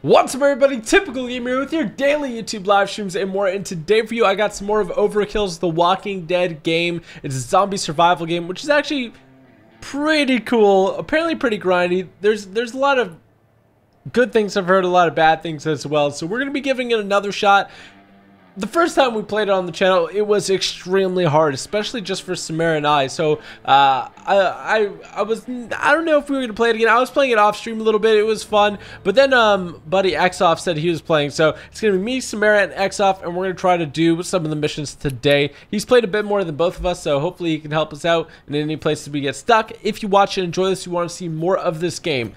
What's up everybody, Typical Gamer with your daily YouTube live streams and more and today for you I got some more of Overkill's The Walking Dead game. It's a zombie survival game which is actually pretty cool, apparently pretty grindy. There's there's a lot of good things I've heard, a lot of bad things as well. So we're going to be giving it another shot the first time we played it on the channel, it was extremely hard, especially just for Samara and I. So uh, I, I, I was, I don't know if we were gonna play it again. I was playing it off stream a little bit. It was fun, but then um, buddy Xoff said he was playing, so it's gonna be me, Samara, and Xoff, and we're gonna try to do some of the missions today. He's played a bit more than both of us, so hopefully he can help us out in any places we get stuck. If you watch and enjoy this, you want to see more of this game.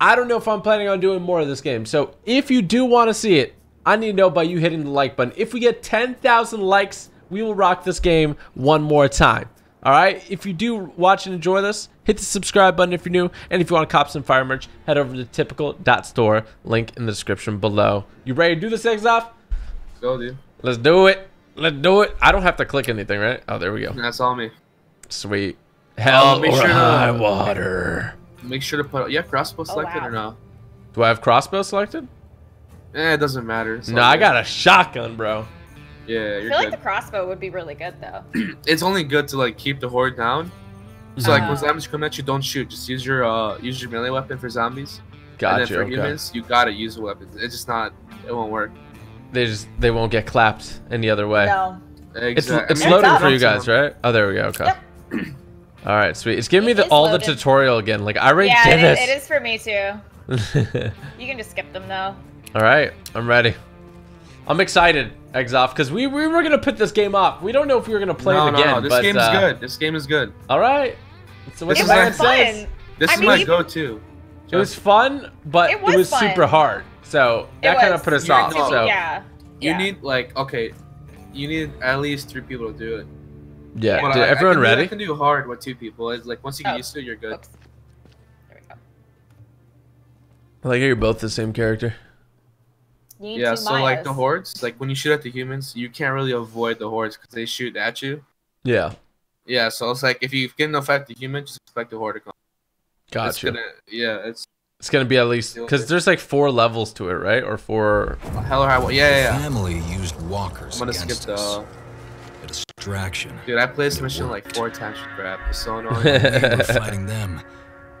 I don't know if I'm planning on doing more of this game, so if you do want to see it, I need to know by you hitting the like button. If we get 10,000 likes, we will rock this game one more time. All right. If you do watch and enjoy this, hit the subscribe button if you're new. And if you want to cop some fire merch, head over to typical.store. Link in the description below. You ready to do this, Xoff? Let's go, dude. Let's do it. Let's do it. I don't have to click anything, right? Oh, there we go. That's all me. Sweet. Hell Uh, make or sure to- high water. Make sure to put. You have crossbow selected wow. or no? Do I have crossbow selected? Eh, it doesn't matter. No, all I got a shotgun, bro. Yeah, I you're feel like the crossbow would be really good though. It's only good to like keep the horde down. So like when Oh. zombies come at you, don't shoot. Just use your uh use your melee weapon for zombies. Gotcha. and then for okay. humans, you gotta use a weapon. It's just not. It won't work. They just they won't get clapped any other way. No. It's Exact- it's I mean, loading for you guys, right? Oh, there we go. Okay. All right, sweet. It's giving me the is all the tutorial again. Like I already Yeah, did it is, it this. is for me too. You can just skip them though. All right, I'm ready. I'm excited, Xoff, because we, we were gonna put this game off. We don't know if we were gonna play no, it again. no. no, This but, game is uh, good. This game is good. All right. So what This the is man was my- says. This I is mean, my go-to. It was fun, but It it was was, super hard. So that kind of put us Yeah, off. no. So Yeah. You yeah. need like okay, you need at least three people to do it. yeah. But Did I- I everyone do- ready? I can do hard with two people. It's like once you get Oh. used to it, you're good. Oops. There we go. I like how you're both the same character. You need Yeah, two so like the hordes, like when you shoot at the humans, you can't really avoid the hordes because they shoot at you. Yeah. Yeah, so it's like if you get enough at the human, just expect the horde to come. It's Gotcha. gonna, yeah, it's It's gonna be at least because there's like four levels to it, right? Or four. hell or high. wa- Yeah, yeah, yeah. Family used walkers I'm gonna skip against the. us. Uh, A distraction. Dude, I played this It mission like four times for crap. It's so annoying. we were fighting them.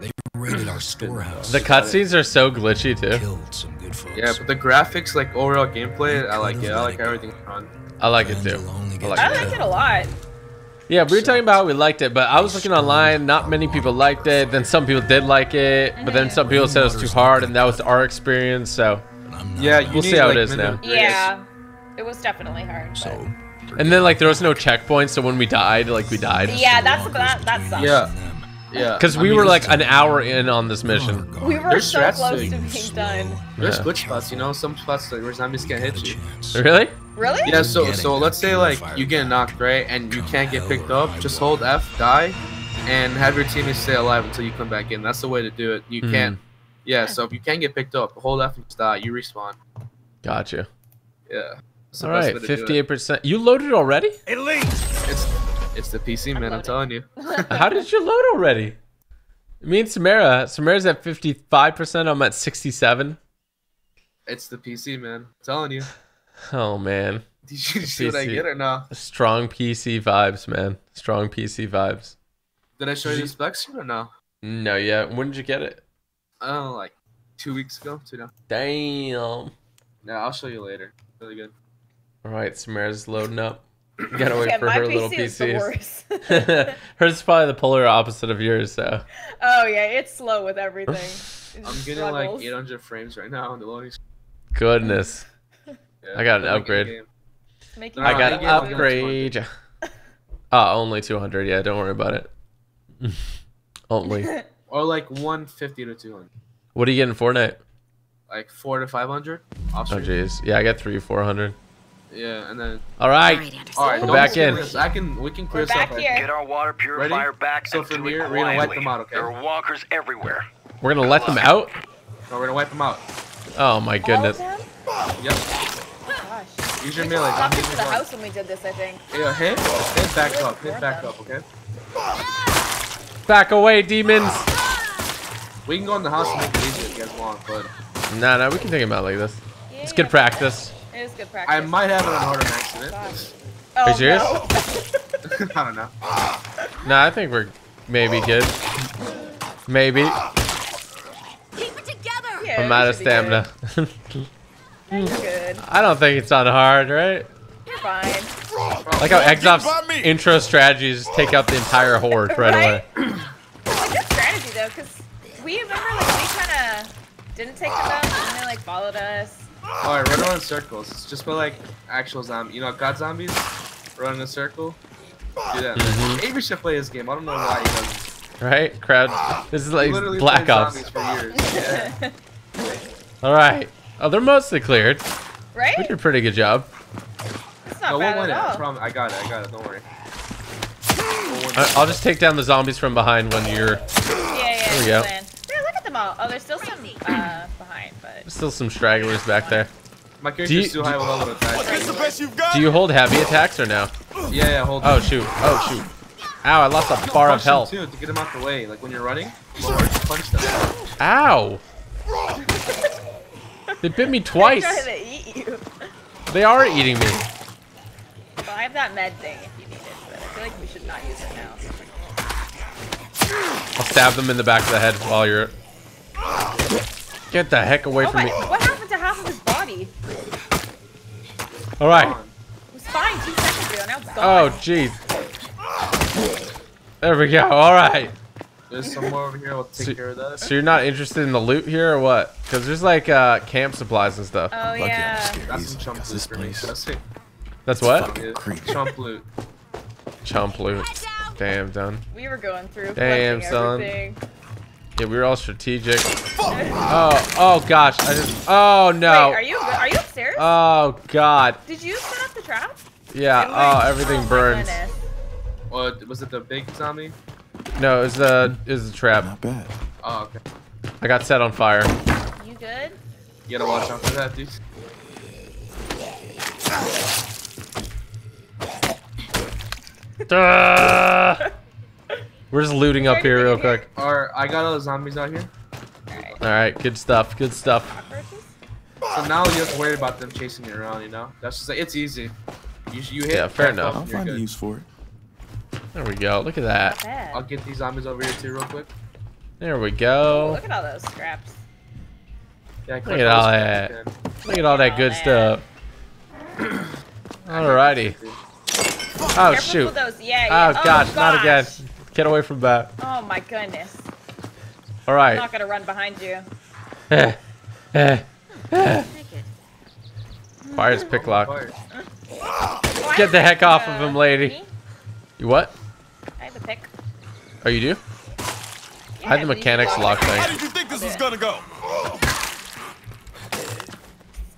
They raided our storehouse. The cutscenes are so glitchy too. Killed some good folks. yeah, but the graphics, like overall gameplay, I like it. I like everything on. I like it too. I gets like I it. it a lot. Yeah, we were talking about how we liked it, but I was looking online. Not many people liked it. Then some people did like it, but then some people said it was too hard, and that was our experience. So, but I'm not Yeah, you We'll see how it like, is minimum now. Yeah. It was definitely hard. but- So. and then like there was no checkpoints, so when we died, like we died, Yeah, the that's walkers that that sucks. Yeah. And them. Yeah, because I we mean, were like an hour in on this mission. Our We guard were There's so strats close to to being Slow. done. There's Yeah. glitch spots, you know, some spots like where zombies can't hit you. Really? Really? Yeah, so so let's say like you get knocked right, and you can't get picked up. Just hold F, die, and have your teammates stay alive until you come back in. That's the way to do it. You Mhm. can't. Yeah, so if you can't get picked up, hold F and just die. You respawn. Gotcha. Yeah. That's the All best right, way to do it. fifty-eight percent. You loaded already? It leaks. It's it's the PC man. I'm loaded. telling you. How did you load already? Me and Samara. Samara's at fifty-five percent. I'm at sixty-seven. It's the PC man. I'm telling you. Oh man, Did you see what I get or no? strong PC vibes, man. Strong PC vibes. Did I show you the specs or no? No, yeah. When did you get it? Oh, like two weeks ago. Two now. Damn. Yeah, I'll show you later. Really good. All right, Samara's loading up. You gotta wait yeah, for her PC little is the PCs. Hers is probably the polar opposite of yours, so. oh yeah, it's slow with everything. It I'm just getting like 800 frames right now on the loading. Goodness. Yeah, I got an upgrade. in-game. Making No, I got they an gave me harder. upgrade. Ah, only 200. Yeah, don't worry about it. only. Or like 150 to 200. What are you getting Fortnite? Like 4 to 500. Off Oh, jeez. Yeah, I got three, 400. Yeah, and then. All right. All right, We're back in. this. I can. We can clear We're stuff. back right here. Get our water purifier Ready? back So from here, we're gonna wipe them out, okay? There are walkers everywhere. We're gonna let them out? No, we're gonna wipe them out. Oh my goodness. Yep. Gosh. Use your melee. walked Don't into use the your gun. house when we did this, I think. Yeah, hit. Hit back Really up. Hit back them. up. Okay. Back away, demons. We can go in the house and make it easier if you guys want, but Nah, nah, we can take him out like this. Yeah, It's yeah, good practice. It is good practice. I might have it on hard on accident. Gosh. Are you Oh, serious? no. I don't know. No, I think we're maybe good. Maybe. Keep it together. Yeah, I'm out of should be good. stamina. Good. I don't think it's on hard, right? You're fine. Like how Exop's intro strategies take out the entire horde right, away. It's a good strategy though, because we remember like we kind of didn't take them out, and they like followed us. Alright, run around in circles. It's just for like actual zombie. You know, god zombies? Run in a circle. Do that. Mhm. Avery should play this game. I don't know why he doesn't. Right? Crowd. This is like Black Ops. zombies for years. Yeah. All right. Oh, they're mostly cleared. right? We did a pretty good job. It's not no, we'll bad win at I, all. prom- I got it. I got it. Don't worry. I- it. I'll just take down the zombies from behind when you're. Yeah, yeah. There we go. plan. Yeah, look at them all. Oh, there's still some uh, behind, but There's still some stragglers back there. My you- character's too high level to attack. Do you hold heavy attacks or no? Yeah, yeah, hold Oh on. shoot! Oh shoot! Ow! I lost a bar of health. Too, to get him out the way. Like when you're running, Lord, punch them. Ow! They bit me twice. they're twice. trying to eat you. They are eating me. But I have that med thing if you need it, but I feel like we should not use it now. I'll stab them in the back of the head while you're. Get the heck away Oh from my! me! What happened to half of his body? All right. It was fine two seconds ago. Now it's Oh gone. Oh, jeez. There we go. All right. There's some more over here. We'll take So- care of that. So you're not interested in the loot here or what? Because there's like uh, camp supplies and stuff. Oh Lucky yeah. That's easy, some chump 'cause loot this place. That's. That's what? Chump loot. Chump loot. Damn, done. We were going through Damn, son. everything. Yeah, we were all strategic. Oh, oh gosh. I just. Oh no. Wait, are you are you upstairs? Oh god. Did you set up the trap? Yeah. It Oh, everything oh my burns. goodness. Was it the big zombie? No, it was the it was the trap. Not bad. Oh, okay. I got set on fire. You good? You gotta watch out for that, dude. Duh. We're just looting up here real quick. Or I got all the zombies out here. Alright. All right, good stuff. Good stuff. So now you have to worry about them chasing you around. You know, that's just like it's easy. You you hit. Yeah, fair enough. up I'll and you're find a use for it. There we go. Look at that. I'll get these zombies over here too, real quick. There we Oh, go. look at all those scraps. Yeah, Look at all that. Look at all that good stuff. Alrighty. Oh Careful shoot. those. Yeah, oh, yeah. Oh gosh, not again. Gosh. Get away from that. Oh my goodness. All right. I'm not gonna run behind you. Eh, eh. Take it. Fire's pick lock. Get the heck it, off of him, lady. me? You what? I have a pick. Oh, you do? Yeah, I had the mechanics can lock lock thing. it. did you think this was gonna go?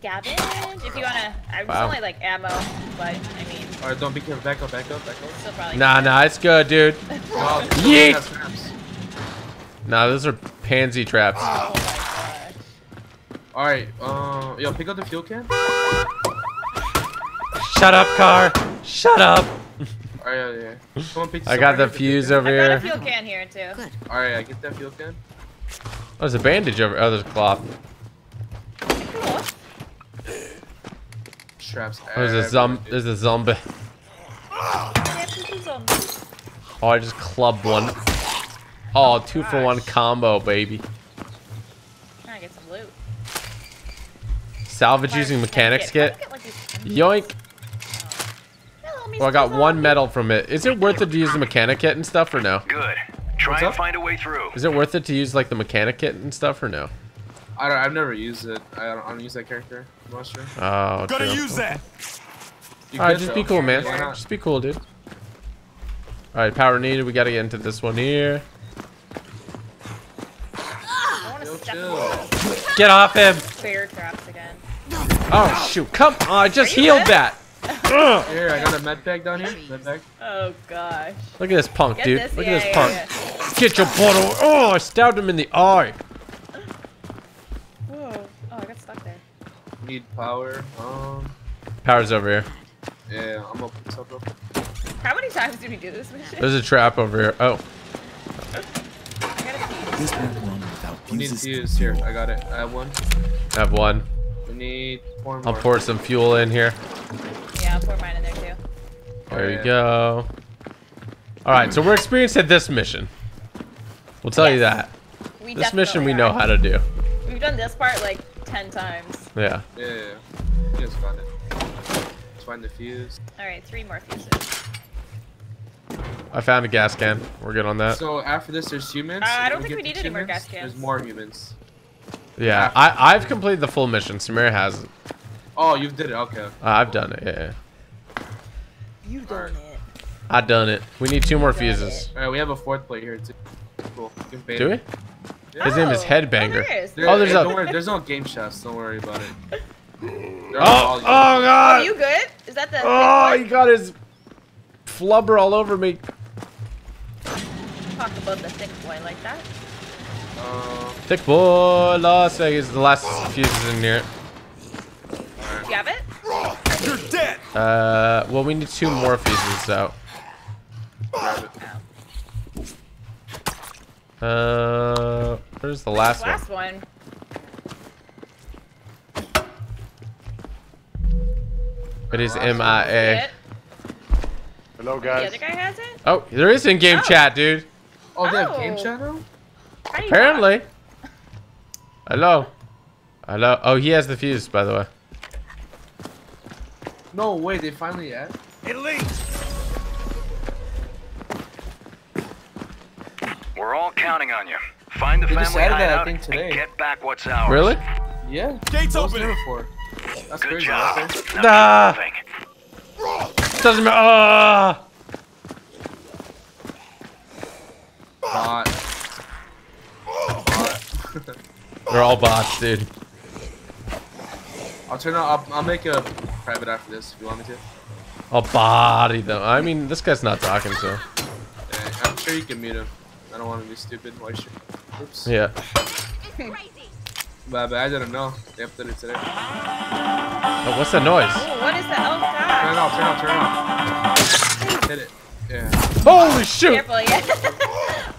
Scavenge if you wanna. I was Wow. only like ammo, but I mean, All right, don't be careful. Back up, back up, back up. still probably. Nah, nah, it's good, dude. Wow, Yeet! Nah, those are pansy traps. Oh. All right, uh, yo, pick up the fuel can. Shut up, car. Shut up. All right, yeah, yeah. Come pick I got the fuse fuel over I've got a fuel can here too. Good. All right, I get that fuel can. Oh, there's a bandage over. Oh, there's a cloth. Cool. Straps. Oh, there's a everywhere, zom. There's a zombie. Yeah, this is zombies. Oh, I just clubbed one. Oh, two for one combo, baby. Trying to get some loot. Salvage using mechanics kit. Look at, like, these- Yoink. Well, I got one Zombie. medal from it. Is it worth it to use the mechanic kit and stuff or no? Good. Try What's and find a way through. Is it worth it to use like the mechanic kit and stuff or no? I don't. I've never used it. I don't, I don't use that character. I'm not sure. Oh, Gotta true. use that. You All right, just though. be cool, man. Just be cool, dude. All right, power needed. We gotta get into this one here. I want to Yo, step chill. on those Get off him! bear traps again. Oh shoot! Come on! I just healed good? that. Here, I got a med bag down here. Med bag. Oh gosh. Look at this punk, Get dude. this. Look yeah, at this yeah, punk. yeah. Get your butt over. Oh, I stabbed him in the eye. Need power. Um. Power's over here. Yeah, I'm gonna put this up real. How many times did we do this mission? There's a trap over here. Oh, I gotta. This won't run without We need fuse here. I got it. I have one. I have one. We need four more. I'll pour some fuel in here. Yeah, I'll pour mine in there too. There yeah. you go. All right, so we're experienced at this mission. We'll tell you that. We This mission we definitely know how to do. We've done this part like ten times. Yeah. Yeah, yeah, yeah. You guys got it. Let's find the fuse. All right, three more fuses. I found a gas can. We're good on that. So after this, there's humans. Uh, I don't think we to need any more gas cans. There's more humans. Yeah, I I've completed the full mission. Samara hasn't. Oh, you did it. Okay. Uh, I've done it. Yeah. You've done it. I done it. We need two more fuses. All right, we have a fourth plate here too. Cool. You can bait Do we? It. His name is Headbanger. Oh, there is. There- Oh, there's hey, a- Don't worry, there's no game chests. Don't worry about it. They're Oh, all- oh Are you good? Is that the? Oh, he got his flubber all over me. Talk about the thick boy like that. Uh, Thick boy, Las Vegas. The last fuses in here. Do you have it? You're dead. Uh, well, we need two more fuses out. grab it. Uh, where's the last one? Last one. It is Last one. MIA. It. Hello, The guys. other guy has it. Oh, there is in-game Oh. chat, dude. Oh, they have game Oh. chat now? How do you Apparently. Hello. Hello. Oh, he has the fuse, by the way. No way, they finally add. We're all counting on you. Find the They family added that, I hideout think, today. and get back what's ours. Really? Yeah. Gates open. Before. That's Good crazy. job. Nah. Doesn't matter. Ah. Bot. Bot. They're all bots, dude. I'll turn on. I'll, I'll make a private after this if you want me to. I'll body them. I mean, this guy's not talking, so. Yeah, I'm sure you can mute him. I don't want to be stupid. Why should? Oops. Yeah. Crazy. But, but I didn't know. They updated today. Oh, what's the noise? Oh, what is the? Oh it off. Turn it off. Turn it off. Hit it. Yeah. Holy shoot! Careful, yeah.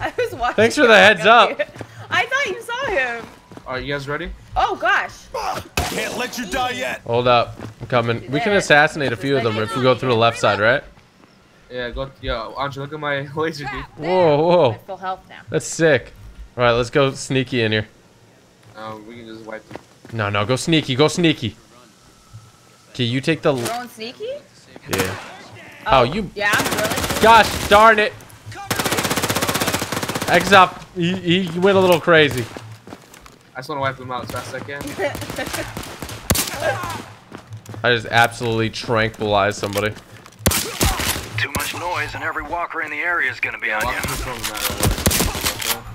I was watching. Thanks for the heads up. you. I thought you saw him. Are you guys ready? Oh gosh. Can't let you die yet. Hold up. I'm coming. We can assassinate a few of them if we go through the left side, right? Yeah. Go. Yo, Andre, look at my laser, dude. Whoa, I'm whoa. full health now. That's sick. All right, let's go sneaky in here. Um, we can just wipe them. No, no, go sneaky. Go sneaky. Okay, you take the. Going sneaky? Yeah. Oh, you. Yeah, really. Gosh darn it. X up. He, he went a little crazy. I just want to wipe them out as fast as I can. I just absolutely tranquilized somebody. Too much noise, and every walker in the area is gonna be on you. through no matter what.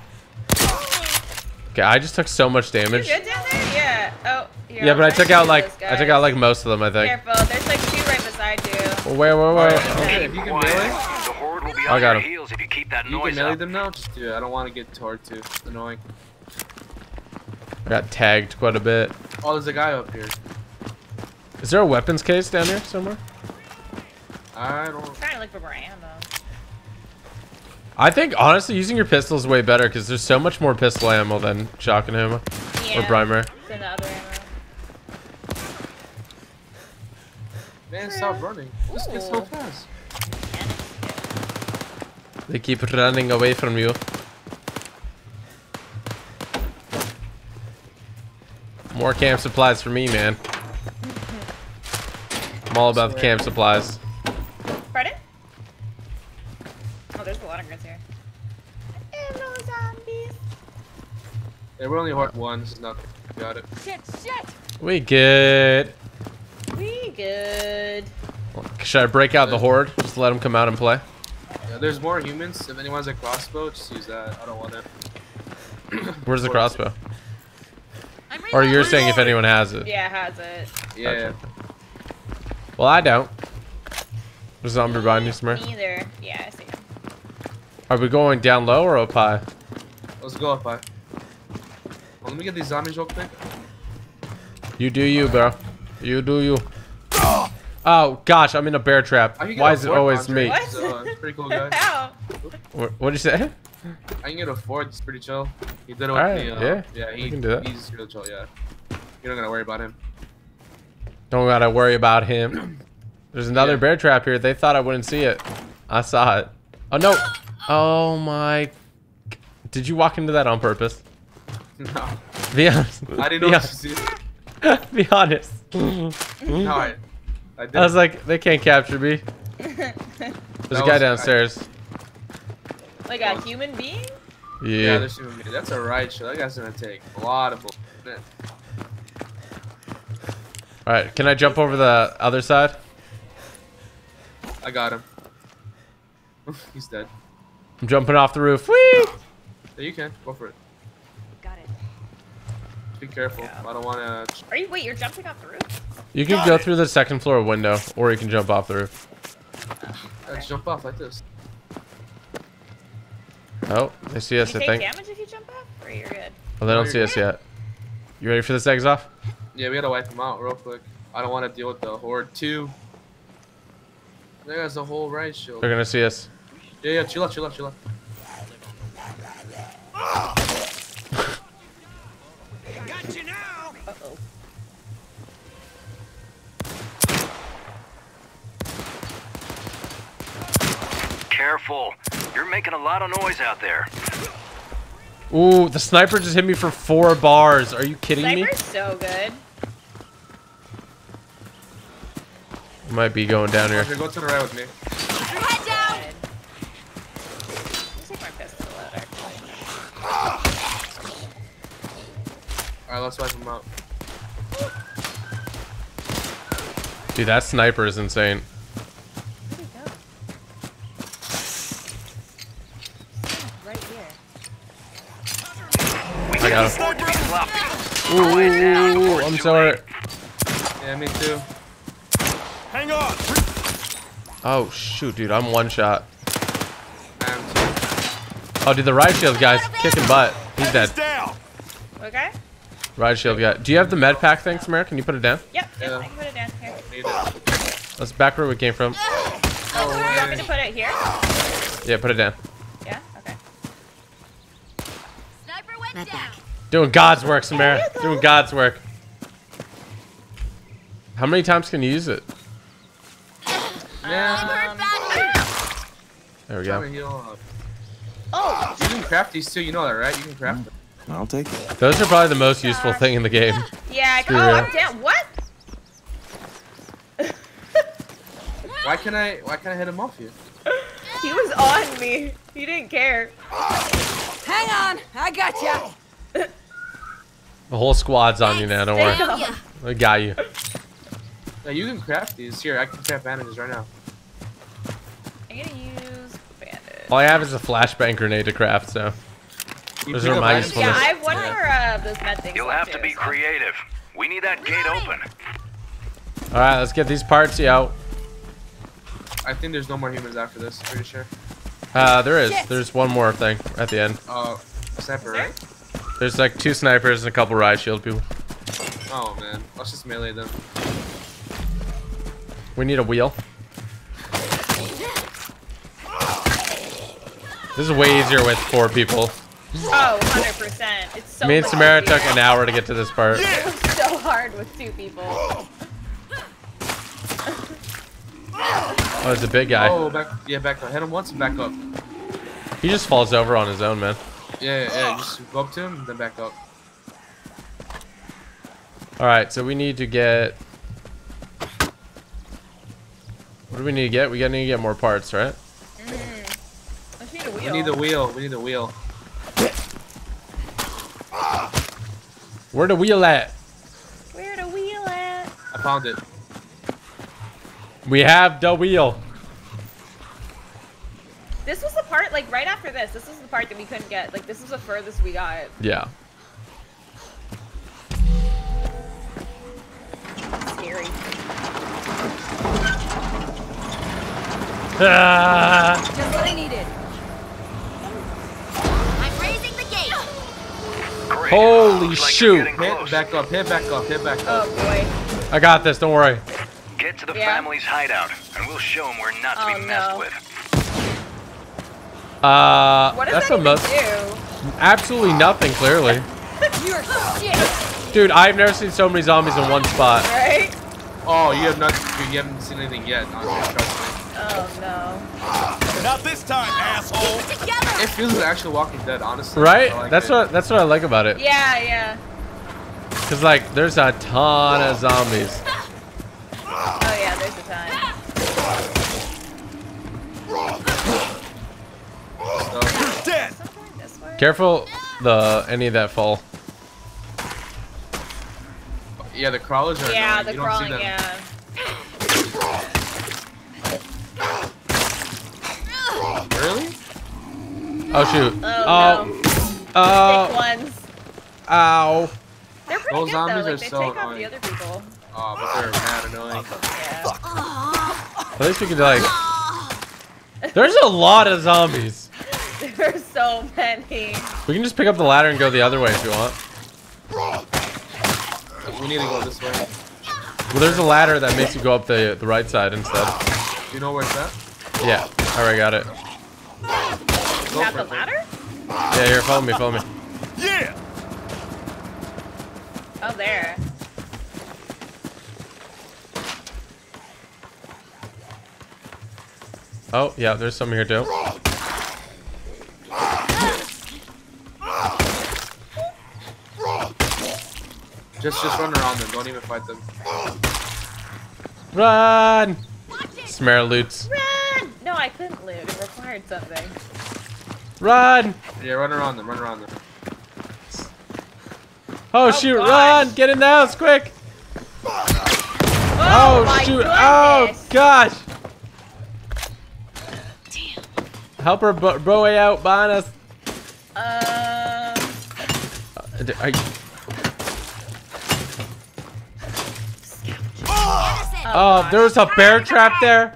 Okay, I just took so much You damage. good down there? Yeah. Oh. Here, Yeah, but I took out like I took out like most of them. I think. Careful, there's like two right beside you. Wait, wait, wait. Okay, if you can Quiet. melee, The horde will be I on got your heels if you keep that noise. you noise can melee up. them now. Just do it. I don't want to get hard too annoying. I got tagged quite a bit. Oh, there's a guy up here. Is there a weapons case down here somewhere? I don't. I'm trying to look for more ammo. I think honestly using your pistol is way better because there's so much more pistol ammo than shotgun ammo Yeah. or primary. Than the other ammo. Man, stop running. This gets so fast. They keep running away from you. More camp supplies for me, man. I'm all about the camp supplies. Yeah, we're only hard one. This is nothing. Got it. Shit, shit. We good. We good. Should I break out the horde? Just let them come out and play. Yeah, there's more humans. If anyone has a crossbow, just use that. I don't want it. Where's the crossbow? Or you're saying if anyone has it? Yeah, has it. Yeah. Well, I don't. There's a zombie behind you somewhere. Neither. Yeah, I see him. Are we going down low or up high? Let's go up high. Well, let me get these zombies real quick. You do you, bro. You do you. Oh gosh, I'm in a bear trap. I can get Why is it always me? What? He's a pretty cool guy. What what'd you say? I can get a fourth. It's pretty chill. He did it with Alright, me. Uh, yeah, yeah. He, can do that. He's real chill. Yeah. You don't gotta worry about him. Don't gotta worry about him. There's another Yeah. bear trap here. They thought I wouldn't see it. I saw it. Oh no. Oh my. Did you walk into that on purpose? No, Be honest. I didn't Be know. honest. What Be honest. no, I, I did. I was like, they can't capture me. There's a guy was- downstairs. Like a human being? yeah, Yeah. there's even me. That's a right show. That guy's gonna take a lot of bull. All right. Can I jump over the other side? I got him. He's dead. I'm jumping off the roof. Whee! Yeah, you can go for it. Got it. Be careful. I don't wanna. Are you? Wait, you're jumping off the roof? You can go through the second floor window, or you can jump off the roof. Let's jump off like this. Oh, they see us, you I take think. damage if you jump off, or you're good. Oh, they don't see you're us yet. You ready for this Xoff? Yeah, we gotta wipe them out real quick. I don't want to deal with the horde too. There's a whole riot shield. They're gonna see us. Yeah, yeah, chill out, chill out, chill out. Ah! Uh oh. Careful. You're making a lot of noise out there. Ooh, the sniper just hit me for four bars. Are you kidding me? Sniper's so good. Might be going down here. Okay, go to the right with me. Head down. Good. Let's take my pistol out, actually. Alright, let's wipe him out. Dude, that sniper is insane. Where'd he go? Right here. I got can't afford to be sloppy. Ooh, ooh, ooh, ooh, I'm sorry. Yeah, me too. Hang on. Oh, shoot, dude, I'm one shot. I am too. Oh, dude, the riot shield guy's kicking butt. He's dead. Okay. Riot shield guy. Do you have the med pack thing, Samara? Can you put it down? Yep. Yep. Yeah. I can put it down here. Need it. That's back where we came from. Oh, you want me to put it here? Yeah, put it down. Yeah. Okay. Sniper went down. Doing God's work, Samara. Doing God's work. How many times can you use it? Yeah. Hurt. Um, there we go. to heal up. Oh. You can craft these too, you know that, right? You can craft mm. them. I'll take it. Those are probably the most useful thing in the game. Yeah. Screw Oh. I'm down. What? Why can I why can't I hit him off you? He was on me. He didn't care. Hang on, I got you. The whole squad's on you now, don't worry. Yeah. I got you. Yeah, you can craft these. Here, I can craft bandages right now. I'm gonna use bandage. All I have is a flashbang grenade to craft, so. You Those pick are up my items- usefulness. Yeah, I have one more of those med things. You'll left have to be so- creative. We need that gate open. Alright, let's get these parts out. I think there's no more humans after this, pretty sure. Uh, there is. There's one more thing at the end. Uh, sniper, there? right? There's like two snipers and a couple riot shield people. Oh man, let's just melee them. We need a wheel. This is way easier with four people. Oh, 100%. It's so Me and Samara took an hour to get to this part. It was so hard with two people. Oh, it's a big guy. Oh, back, yeah, back up. Hit him once and back up. He just falls over on his own, man. Yeah, yeah, yeah. Just go up to him, then back up. Alright, so we need to get... What do we need to get? We gotta need to get more parts, right? Mm-hmm. Let's need a wheel. We need the wheel. We need the wheel. Where the wheel at? Where the wheel at? I found it. We have the wheel. This was the part, like, right after this. This was the part that we couldn't get. Like, this was the furthest we got. Yeah. Scary. Ah! Just what I needed. Great. Holy like shoot. Hit, back up, hit back up, hit back Oh, up. boy. I got this, don't worry. Get to the Yeah. family's hideout, and we'll show them we're not to Oh, be messed no. with. Uh, What does that's that a even most do? absolutely nothing. Clearly, You're shit. dude, I've never seen so many zombies in one spot. Right? Oh, you have not. You haven't seen anything yet. Honestly, trust me. Oh no. Not this time, ah, asshole. Together. It feels like actual Walking Dead, honestly. Right? Like that's it. what that's what I like about it. Yeah, yeah. Cause like there's a ton of zombies. Oh yeah, there's a time. So, Dead. Something this way? Careful the any of that fall. yeah, the crawlers are. Yeah, annoying. the you don't see crawling, them. yeah. Really? Oh shoot. Oh, Oh. Thick Oh. ones. Ow. They're pretty Those good zombies though. are they so take off annoying. the other people. Oh, but they're mad annoying. Yeah. At least we could like. There's a lot of zombies. There's so many. We can just pick up the ladder and go the other way if you want. We need to go this way. Well, there's a ladder that makes you go up the the right side instead. Do you know where it's at? Yeah. All right, got it. Go Not the ladder? Yeah, here, follow me, follow me. Yeah. Oh, there. Oh, yeah, there's some here too. Just, just run around them. Don't even fight them. Run! Smear loots. Run! No, I couldn't loot. It required something. Run! Yeah, run around them. Run around them. Oh, Oh, shoot, gosh. run! Get in the house, quick! Oh, Oh, shoot! Goodness. Oh, gosh! Help her bro, bro way out behind us. Um, Uh, are you- oh, oh, gosh. there's a bear trap there.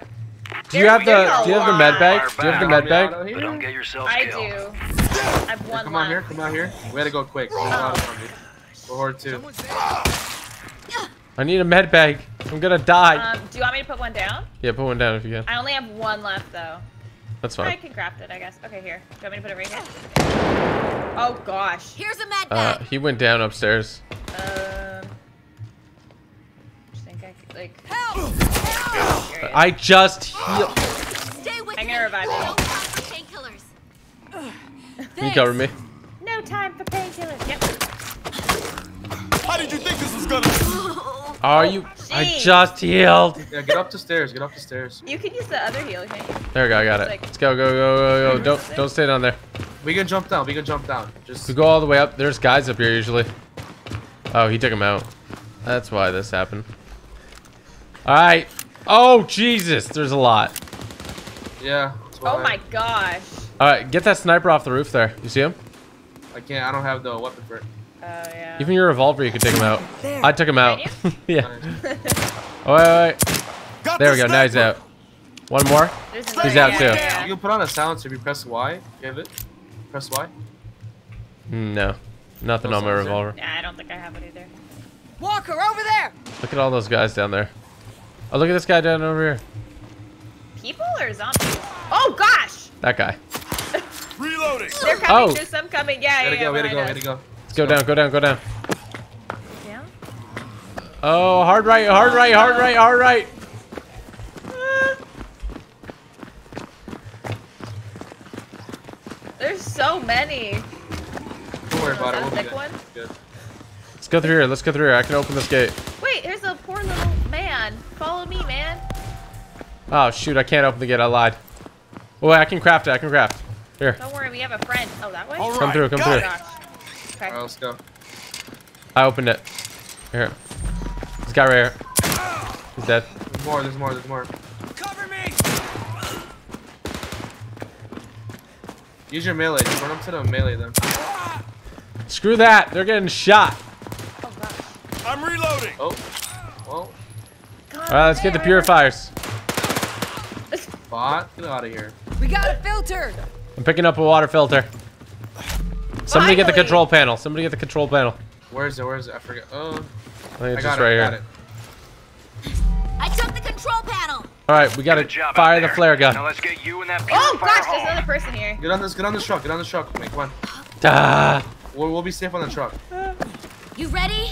Do you have the Do you have the med bag? Do you have the med bag? Out But here? don't get yourselves I killed. do. I've one Come on here. Come on here. We had to go quick. There's a lot of zombies. We're horde two. I need a med bag. I'm gonna die. Um, do you want me to put one down? Yeah, put one down if you can. I only have one left though. That's fine. I can craft it, I guess. Okay, here. Do you want me to put it right here? Oh gosh. Here's a med Uh, bag. he went down upstairs. Um. Just think I could like. Help! Here he is. I just heal. Stay with I'm gonna revive you. No time for painkillers. Can you cover me? No time for painkillers. Yep. How did you think this was gonna? Are oh, you? I just healed. Yeah, get up the stairs. Get up the stairs. You can use the other heal, can't you? There we go. I got it. Like- Let's go, go, go, go, go. Don't, don't stay down there. We can jump down. We can jump down. Just We go all the way up. There's guys up here usually. Oh, he took him out. That's why this happened. All right. Oh Jesus, there's a lot. yeah. Oh why my gosh. All right, get that sniper off the roof there. You see him? I can't. I don't have the weapon for it. Oh yeah. Even your revolver, you could take him out. There. I took him out. Can yeah. Nice. Oh, wait, wait, wait. Got There the we go. Now he's out. One more. There's He's out too. yeah. You can put on a silencer if you press Y. Give it. Press Y. Mm, No, nothing No on my revolver. Yeah, I don't think I have it either. Walker, over there. Look at all those guys down there. Oh, look at this guy down over here. People or zombies? Oh gosh! That guy. Reloading. They're coming. Oh. There's some coming. Yeah, Way to yeah, go. Way to yeah. go. Way to go. Let's go down. Go down. Go down. Down? Oh, hard right. Hard right. Hard right. Hard right. There's so many. Don't worry about it. We'll be good. one? Good. Let's go through here. Let's go through here. I can open this gate. Wait, here's a poor little man. Follow me, man. Oh shoot! I can't open the gate. I lied. Oh, wait, I can craft it. I can craft. Here. Don't worry, we have a friend. Oh, that way? All Come right, through, come through. Okay. All right, let's go. I opened it. Here. This guy right here. He's dead. There's more. There's more. There's more. Cover me. Use your melee. Just run up to the melee them. Screw that. They're getting shot. Gosh. I'm reloading. Oh. Well, All right, let's get the purifiers. bot. Get out of here. We got a filter. I'm picking up a water filter. Somebody get the control panel. Somebody get the control panel. Where is it? Where is it? I forget. Oh. I think I got just it. right got here. it. I took the control panel. All right, we gotta job fire the there. flare Now gun. let's get you and that Oh purifier gosh, there's another person here. Get on this. Get on this truck. Get on this truck. Wait, come on. Ah, We'll, we'll be safe on the truck. You ready?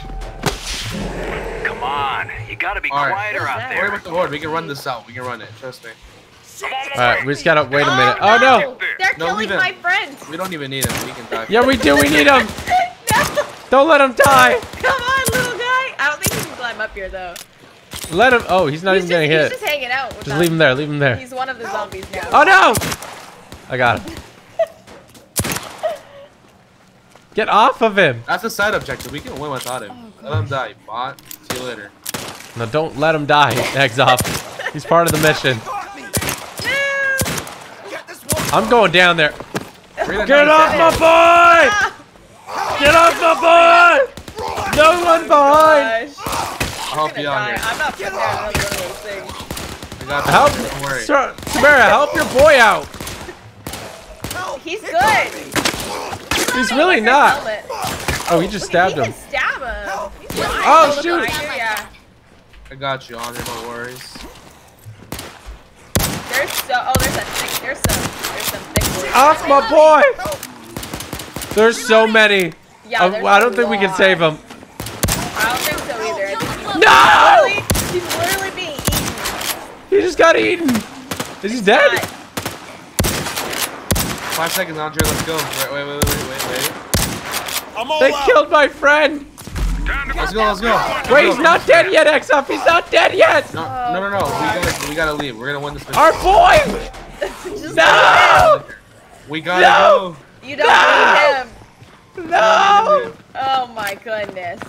Come on, you gotta be All right. quieter What's out that? Worry there. about the horde. We can run this out. We can run it. Trust me. I'm on all my right, way. we just gotta wait a minute. Oh, Oh no! They're No, killing my friends. We don't even need him. We can die. Yeah, we do. We need him. no, Don't let him die. come on, little guy. I don't think he can climb up here though. Let him. Oh, he's not he's even just, getting he's just hanging out. Just us. leave him there. Leave him there. He's one of the zombies now. Oh no! I got him. Get off of him. That's a side objective. We can win without him. Oh, Let him die. Bot. See you later. No, don't let him die. Xoff. He's part of the mission. I'm going down there. Get off my boy! Get off my boy! No one behind. I'll help I'm you out here. I'm not putting down another one of those things. I. Help, Don't worry. Samara, help your boy out. He's good. He's really not. Oh, he just Look, stabbed he him. stab him. Oh, look shoot. behind you, Yeah. I got you, Andre. No worries. There's so. Oh, there's a thick. There's some. There's some thick. boys. Off my boy! Oh. There's so many. Yeah, um, there's I a don't think we can save him. I don't think so either. I think he's No! literally, he's literally being eaten. He just got eaten. Is he dead? God. Five seconds, Andre. Let's go. Wait, wait, wait, wait, wait, wait. I'm all They out. killed my friend. Let's go. Let's go. Let's Wait, go. he's not dead yet, X-Up. He's not dead yet. No, no, no, no. We gotta, we gotta leave. We're gonna win this mission. Our boy. No! We gotta No! go. You don't No! need him. No! Oh my goodness.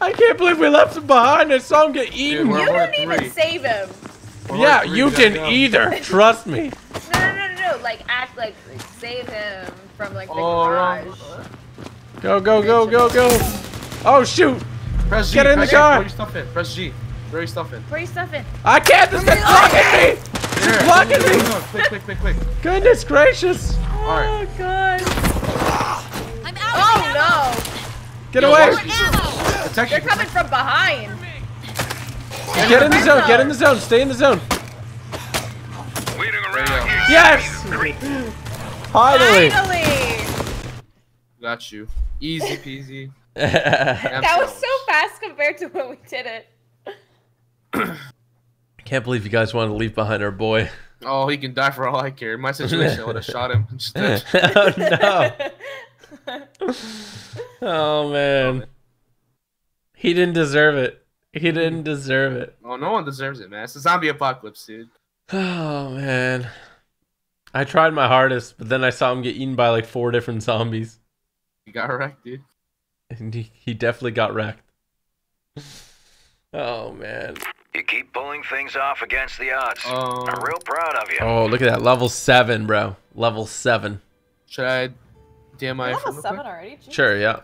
I can't believe we left him behind. I saw him get eaten. we're- You Horde didn't even save him. We're yeah, you didn't go. either. Trust me. No, no, no, no, no. Like act like, like save him from like the Oh, garage. wrong. Go, go, go, go, go. Oh shoot! Press G. Get in the press G. car. Throw your stuff in. Press G. Throw your stuff in. Where you stuff in? I can't. This guy's blocking me. Here. blocking me. Go, go, Quick, quick, quick, quick. Goodness gracious! Alright. Oh god. I'm out of ammo. Oh Get Yo, away! watch More ammo. Protect no. you. They're coming from behind. Get in the zone. Get in the zone. Stay in the zone. Waiting around Yes! Finally. Finally. Got you. Easy peasy. That was so fast compared to when we did it. Can't believe you guys wanted to leave behind our boy. Oh, he can die for all I care. In my situation, I would have shot him instead. oh no! Oh man, he didn't deserve it. He didn't deserve it. Oh, no one deserves it, man. It's a zombie apocalypse, dude. Oh man, I tried my hardest, but then I saw him get eaten by like four different zombies, He got wrecked, dude. and he, he definitely got wrecked. Oh man. You keep pulling things off against the odds. Um, I'm real proud of you. Oh look at that level seven, bro. Level seven. Should I DM my Level friend seven quick? already. Jeez. Sure, yeah.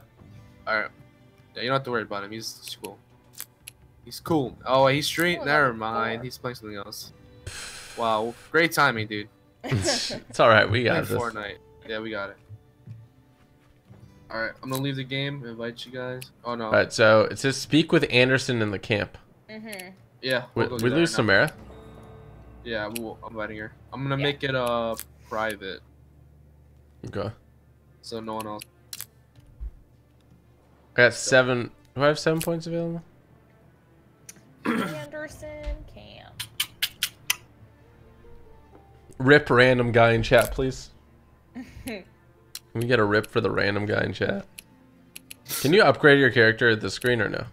Alright. Yeah, you don't have to worry about him. He's, he's cool. He's cool. Oh, he's street. Oh, Never mind. four. He's playing something else. Wow. Great timing, dude. It's all right. We Playing got this. Fortnite. Yeah, we got it. Alright, I'm gonna leave the game. Invite you guys. Oh no. All right, so it says speak with Anderson in the camp. Mhm. Yeah. We, we'll go do we lose right now. Samara. Yeah, we'll, I'm inviting her. I'm gonna Yeah. make it uh private, Okay. so no one else. I got seven. Do I have seven points available? Anderson Camp. Rip random guy in chat, please. Can we get a rip for the random guy in chat? Can you upgrade your character at the screen or no?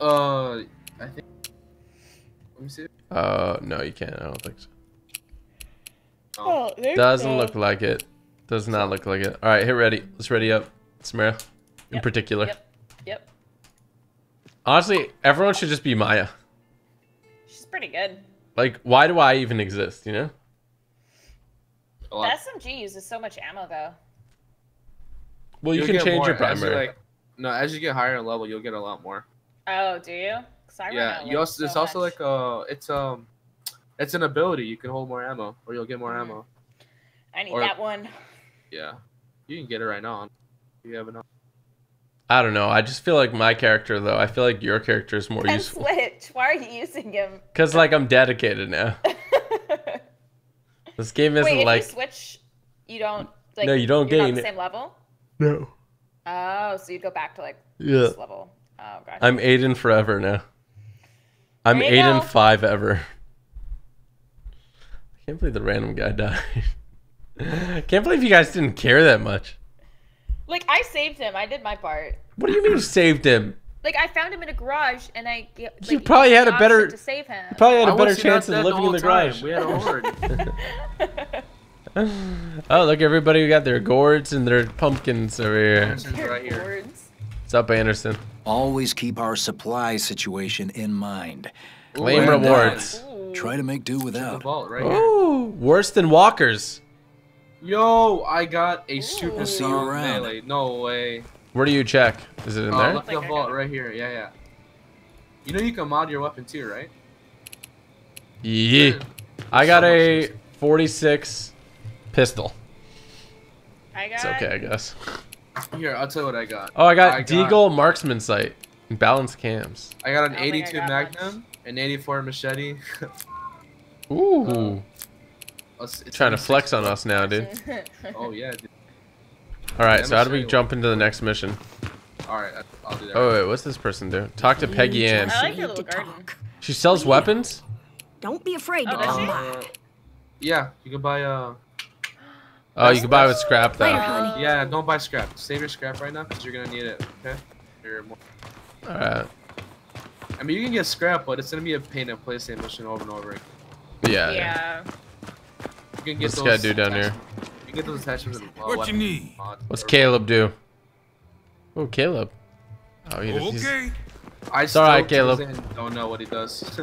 Uh, I think. Let me see. Uh, no, you can't. I don't think so. Oh, Doesn't look like it. Does not look like it. All right, hit ready. Let's ready up. Samara, in Yep, particular. Yep. Yep. Honestly, everyone should just be Maya. She's pretty good. Like, why do I even exist? You know? A The. SMG uses so much ammo though. Well, you You'll can change more your as primary. like, no, as you get higher in level, you'll get a lot more. Oh, do you? I yeah, you also so it's also like uh, it's um, it's an ability. You can hold more ammo, or you'll get more Mhm. ammo. I need or- that one. Yeah, you can get it right now. You have enough. I don't know. I just feel like my character, though. I feel like your character is more And useful. split. Why are you using him? Cause like I'm dedicated now. This game isn't Wait, if like you switch, you don't. Like, No, you don't you're not gain the same level. no. Oh, so you'd go back to like Yeah. this level. Oh, gotcha. I'm Aidan forever now. I'm There you Aidan go. five ever. I can't believe the random guy died. can't believe you guys didn't care that much. like I saved him. I did my part. What do you mean you saved him? Like I found him in a garage, and I Like, You probably had a better- to save him. You probably had a better was he not chance of dead living in the time? garage. We had a horde. Oh, look, everybody got their gourds and their pumpkins over here. Anderson's right here. What's up, Anderson? Always keep our supply situation in mind. Claim Ooh, rewards. Try to make do The without. vault right here. Ooh, worse than walkers. Yo, I got a super See strong melee. No way. Where do you check? Is it in Oh, there? look at the vault right here. Yeah, yeah. You know you can mod your weapon too, right? Yeah. I got a 46 pistol. I got. It's okay, I guess. Here, I'll tell you what I got. Oh, I got I got- marksman sight and balance cams. I got an I don't think I 82 got Magnum, an 84 machete. Ooh, Oh, it's- it's trying to flex on us now, dude. Oh yeah. Dude. All right, so how do we jump into the next mission? All right, I'll do that. Oh wait, what's this person do? Talk to Peggy Ann. I like your little garden. talk. She sells weapons. Don't be afraid Oh, to does come she? by. Uh, yeah, you can buy uh. Oh, you can buy with scrap Later, though. honey. Yeah, don't buy scrap. Save your scrap right now because you're gonna need it. Okay. More- All right. I mean, you can get scrap, but it's gonna be a pain to play the same mission over and over again. Yeah. Yeah. yeah. You can get What's this guy do down here? Attachments- You can get those attachments. in, uh, What you need? What's Caleb do? Oh, Caleb. Oh, he, he's- Okay. I It's still alright, Caleb. don't know what he does.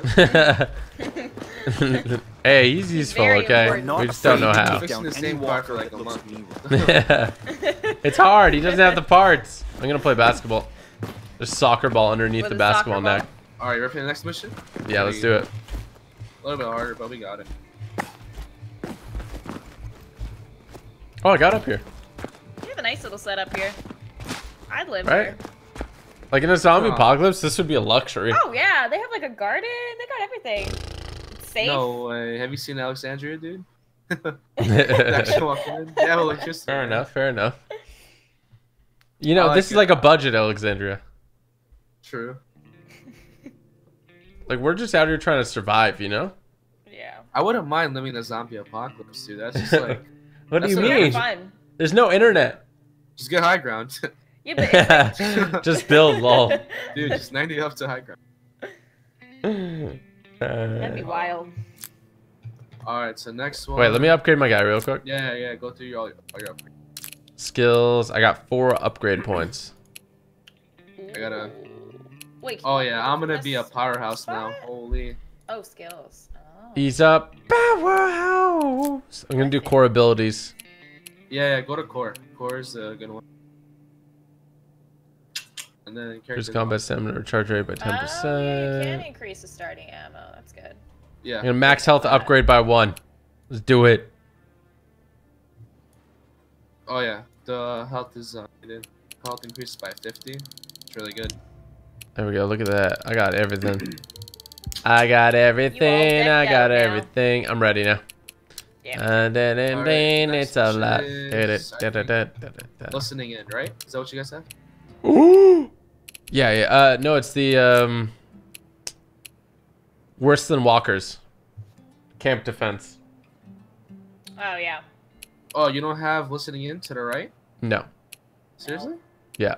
hey, he's useful, Very okay? We just don't know how. Fixing the same like it's hard. He doesn't have the parts. I'm gonna play basketball. There's soccer ball underneath With the basketball ball? net. All right, ready for the next mission? Yeah, let's do it. A little bit harder, but we got it. Oh, I got up here. You have a nice little setup here. I'd live Right? here. Like in a zombie Oh. apocalypse, this would be a luxury. Oh yeah, they have like a garden. They got everything. It's safe. No way. Have you seen Alexandria, dude? Actually. They have electricity. fair man. enough. Fair enough. You know, I this like is it. like a budget, Alexandria. True. Like we're just out here trying to survive. You know? Yeah. I wouldn't mind living in a zombie apocalypse, dude. That's just like, What do That's you what mean? fun. There's no internet. just get high ground. Yeah, but just build lol. dude, just 90 up to high ground. That'd be wild. All right, so next one. Wait, let me upgrade my guy real quick. Yeah, yeah, go through your all your, all your upgrades. Skills. I got four upgrade points. I gotta. Wait. Oh yeah, I'm gonna be a this powerhouse now. Holy. Oh, skills. He's a powerhouse. I'm gonna do core abilities. Yeah, yeah, go to core. Core is a good one. And then Here's character. combat stamina recharge rate by 10%. Oh, yeah, you can 10%. increase the starting ammo. That's good. Yeah. I'm gonna max health upgrade by one. Let's do it. Oh yeah, the health is uh, health increases by 50. It's really good. There we go. Look at that. I got everything. I got everything. I got out now. everything. I'm ready now. Yeah. Uh, dun, dun, Alright, dun, it's a lot. Listening in, right? Is that what you guys have? Ooh. Yeah, yeah. Uh, no, it's the um, worse than walkers. Camp defense. Oh yeah. Oh, you don't have listening in to the right? No. Seriously? Yeah.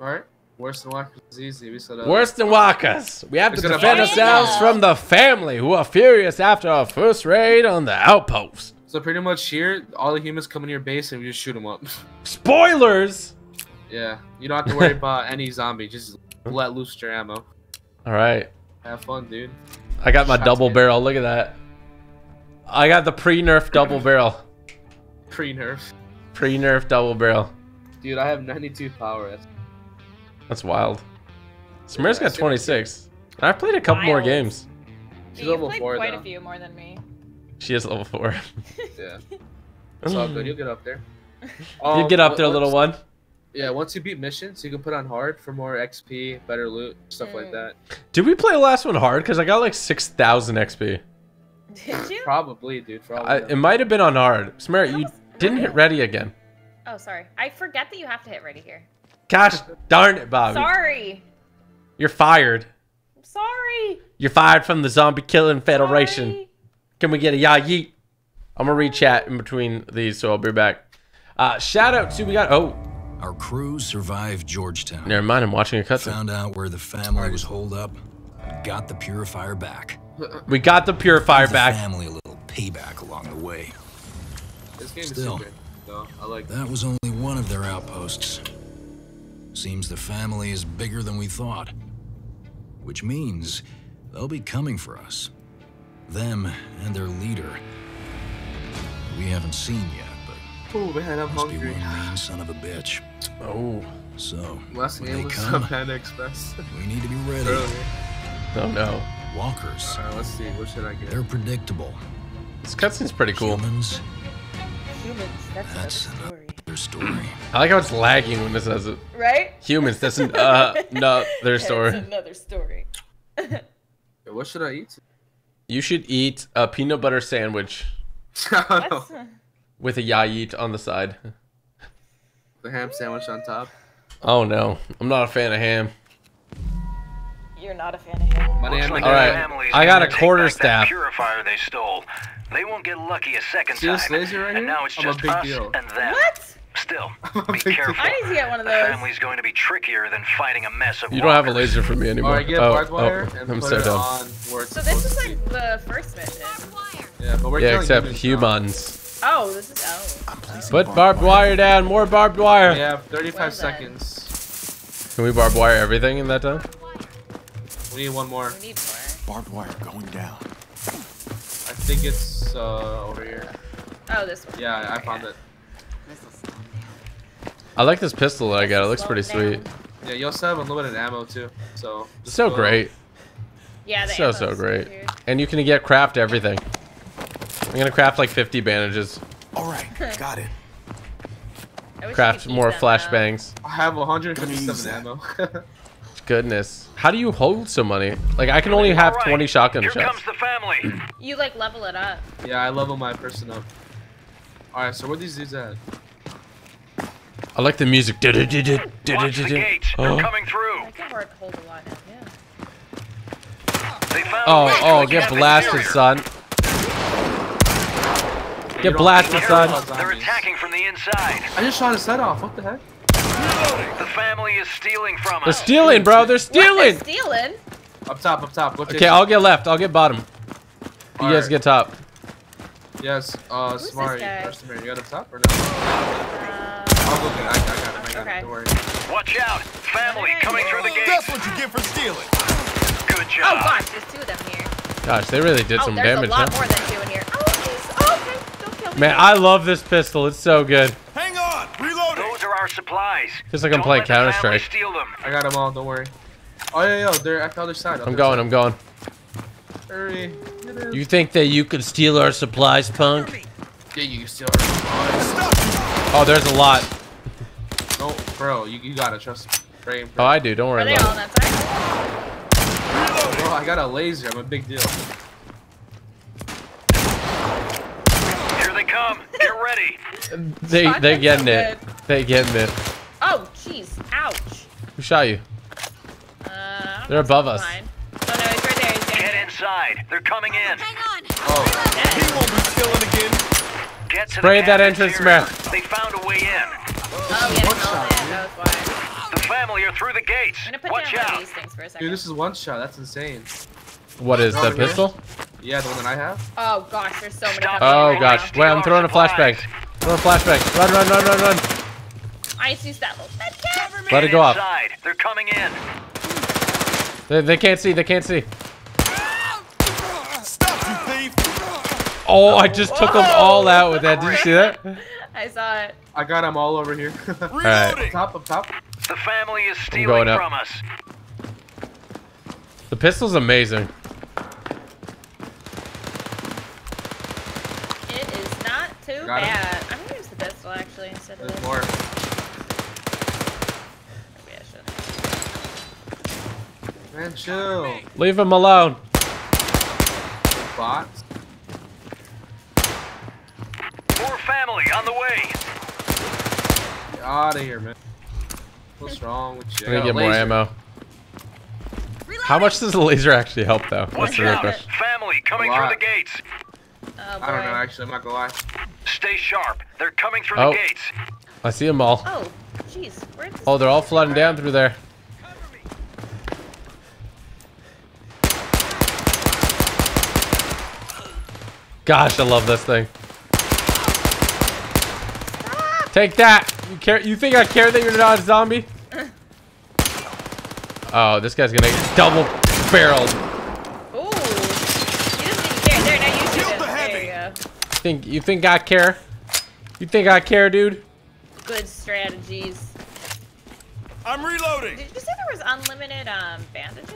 All right. Worse than walkers is easy. We said uh, Worse than walkers. We have to gonna defend bother- ourselves from the family who are furious after our first raid on the outpost. So pretty much here, all the humans come in your base and we just shoot them up. Spoilers. yeah. You don't have to worry about any zombie. Just let loose your ammo. All right. Have fun, dude. I got my Shots double in. barrel. Look at that. I got the pre-nerf double barrel. Pre-nerf. Pre-nerf double barrel. Dude, I have 92 power. That's That's wild. Smir's Yeah, got 26. I've played a couple more games. She's You've level played four, quite though. a few more than me. She is level four. Yeah. It's all good. You'll get up there. you Um, get up what- there, little one. Yeah, once you beat missions, you can put on hard for more XP, better loot, stuff like Mm. that. Did we play the last one hard? Because I got like 6,000 XP. Did you? Probably, dude. Probably. I, it might have been on hard. Samara, you didn't hit ready again. Oh, sorry. I forget that you have to hit ready here. Gosh darn it, Bobby. Sorry. You're fired. I'm sorry. You're fired from the Zombie Killing Federation. Sorry. Can we get a ya yeet? I'm gonna read chat in between these, so I'll be back. Uh, shout out to we got. Oh, Our crew survived Georgetown. never mind. I'm watching a cutscene. Found out where the family was holed up. Got the purifier back. We got the purifier The back. family a little payback along the way. this game is still. super. So I like. That was only one of their outposts. Seems the family is bigger than we thought. Which means they'll be coming for us. Them and their leader. We haven't seen yet, but Oh man, I'm must be one mean son of a bitch. Oh, So, Last when game they was come, Panda Express. we need to be ready. Earlier. oh no. Walkers, Alright, let's see. What should I get? they're predictable. This cutscene's pretty cool. Humans, Humans. That's, That's another story. Their story. I like how it's lagging when it says it. Right? Humans, that's an, uh, no, their That's story. another story. What should I eat? You should eat a peanut butter sandwich I don't know. With a ya yeet on the side. The ham sandwich on top. Oh no, I'm not a fan of ham. you're not a fan of ham. My Looks name like All the right, family's I got a quarter back staff. Purifier they stole. They won't get lucky a second See this time. laser right and here? now it's I'm a just big us deal. and them. What? Still, be careful. I need to get one of The those. family's going to be trickier than fighting a mess of You don't have a laser for me anymore. Alright, get oh, barbed wire oh, and I'm put so it dumb. on where it's So this is like be. the first mission. Wire. Yeah, but we're Yeah, except humans humans. Oh, this is oh. Put barbed wire down. More barbed wire. We have 35 Well seconds. Can we barbed wire everything in that time? We need one more. We need more. Barbed wire going down. I think it's uh, over here. Oh, this one. Yeah, I found it. I like this pistol that I got. It looks pretty sweet. Yeah, you also have unlimited ammo too. So So great. Yeah, the So ammo's so great. weird. And you can get craft everything. I'm gonna craft like 50 bandages. All right, got it. I wish you Craft more flashbangs. I have 157 ammo. Goodness. How do you hold so many? Like I can only have All right, 20 shotgun Here shots. comes the family. You like level it up. yeah, I level my person up. All right, so where these dudes at? I like the music. Watch the gates. They're Oh, coming through. I can hard hold a lot now. Yeah. They found oh, oh get get blasted, son. Get blasted, son. They're attacking from the inside. I just shot his head off. What the heck? The family is stealing from us. They're stealing, bro. They're What? stealing. They're stealing? Up top, up top. Go Okay, him. I'll get left. I'll get bottom. You All guys right. get top. Yes, uh, this smart. guy? You got up top or no? Uh, I'll go get it. I, I got it. I got Okay. it. Don't worry. Watch out. Family coming through the gate. That's gates. what you get for stealing. Good job. oh job. gosh, there's two of them here. Gosh, they really did oh, some there's damage. a lot huh? more than two in here. Oh, jeez. Oh, okay. Don't kill me. Man, I love this pistol. It's so good. Hang on, reloading. Those are our supplies. Just like I'm playing let the family Counter-Strike. Steal them. I got them all. Don't worry. Oh yeah, yeah. They're at the other side. I'm going. I'm going. Hurry. You think that you could steal our supplies, punk? Yeah, you still are. Oh, there's a lot. No, bro, you, you gotta trust me. Pray and Oh. I do. Don't worry Are worry they all on about that side? Bro, I got a laser. I'm a big deal. Here they come. Get ready. They they getting so it. They getting it. Oh, jeez. Ouch. Who shot you? Uh, They're above us. fine. Oh no, he's right there. He's down Get inside. They're coming in. Hang on. Oh, He won't be stealing again. Get to Spray the that entrance, man. They found a way in. Oh, yeah, one oh, shot, in. That was why. The family are through the gates. I'm gonna put Watch down out. these things for a second. dude, this is one shot. That's insane. What is oh, the pistol? Yeah, the one that I have. Oh gosh, there's so many. Stop. coming in Oh right gosh. now. Wait, I'm throwing a flashbang. Throw a flashbang. Run, run, run, run, run. I just used that little. That cat. Let it go off. They're coming in. They, they can't see. They can't see. Stop, you thief. Oh, I just took them all out with that. Did you see that? I saw it. I got him all over here. all right. Up top, up top. The family is stealing from us. The pistol's amazing. It is not too got bad. Him. I'm gonna use the pistol actually instead There's of this. more. Man, chill. Leave him alone. Bot. More family on the way. Get out of here, man. What's wrong with you? I'm gonna get got more laser. ammo. How much does the laser actually help though? That's Watch the real question. Family coming through the gates. Oh. I don't know, actually. I'm not gonna lie. Stay sharp. They're coming through Oh. the gates. I see them all. Oh, jeez. Where's? Oh, they're all flooding down through there. Gosh, I love this thing. Take that. You care? You think I care that you're not a zombie? Oh, this guy's gonna get double barreled. Ooh. He doesn't even care. There, now you shoot him. the There you go. Think you think I care? You think I care, dude? Good strategies. I'm reloading. Did you say there was unlimited um bandages?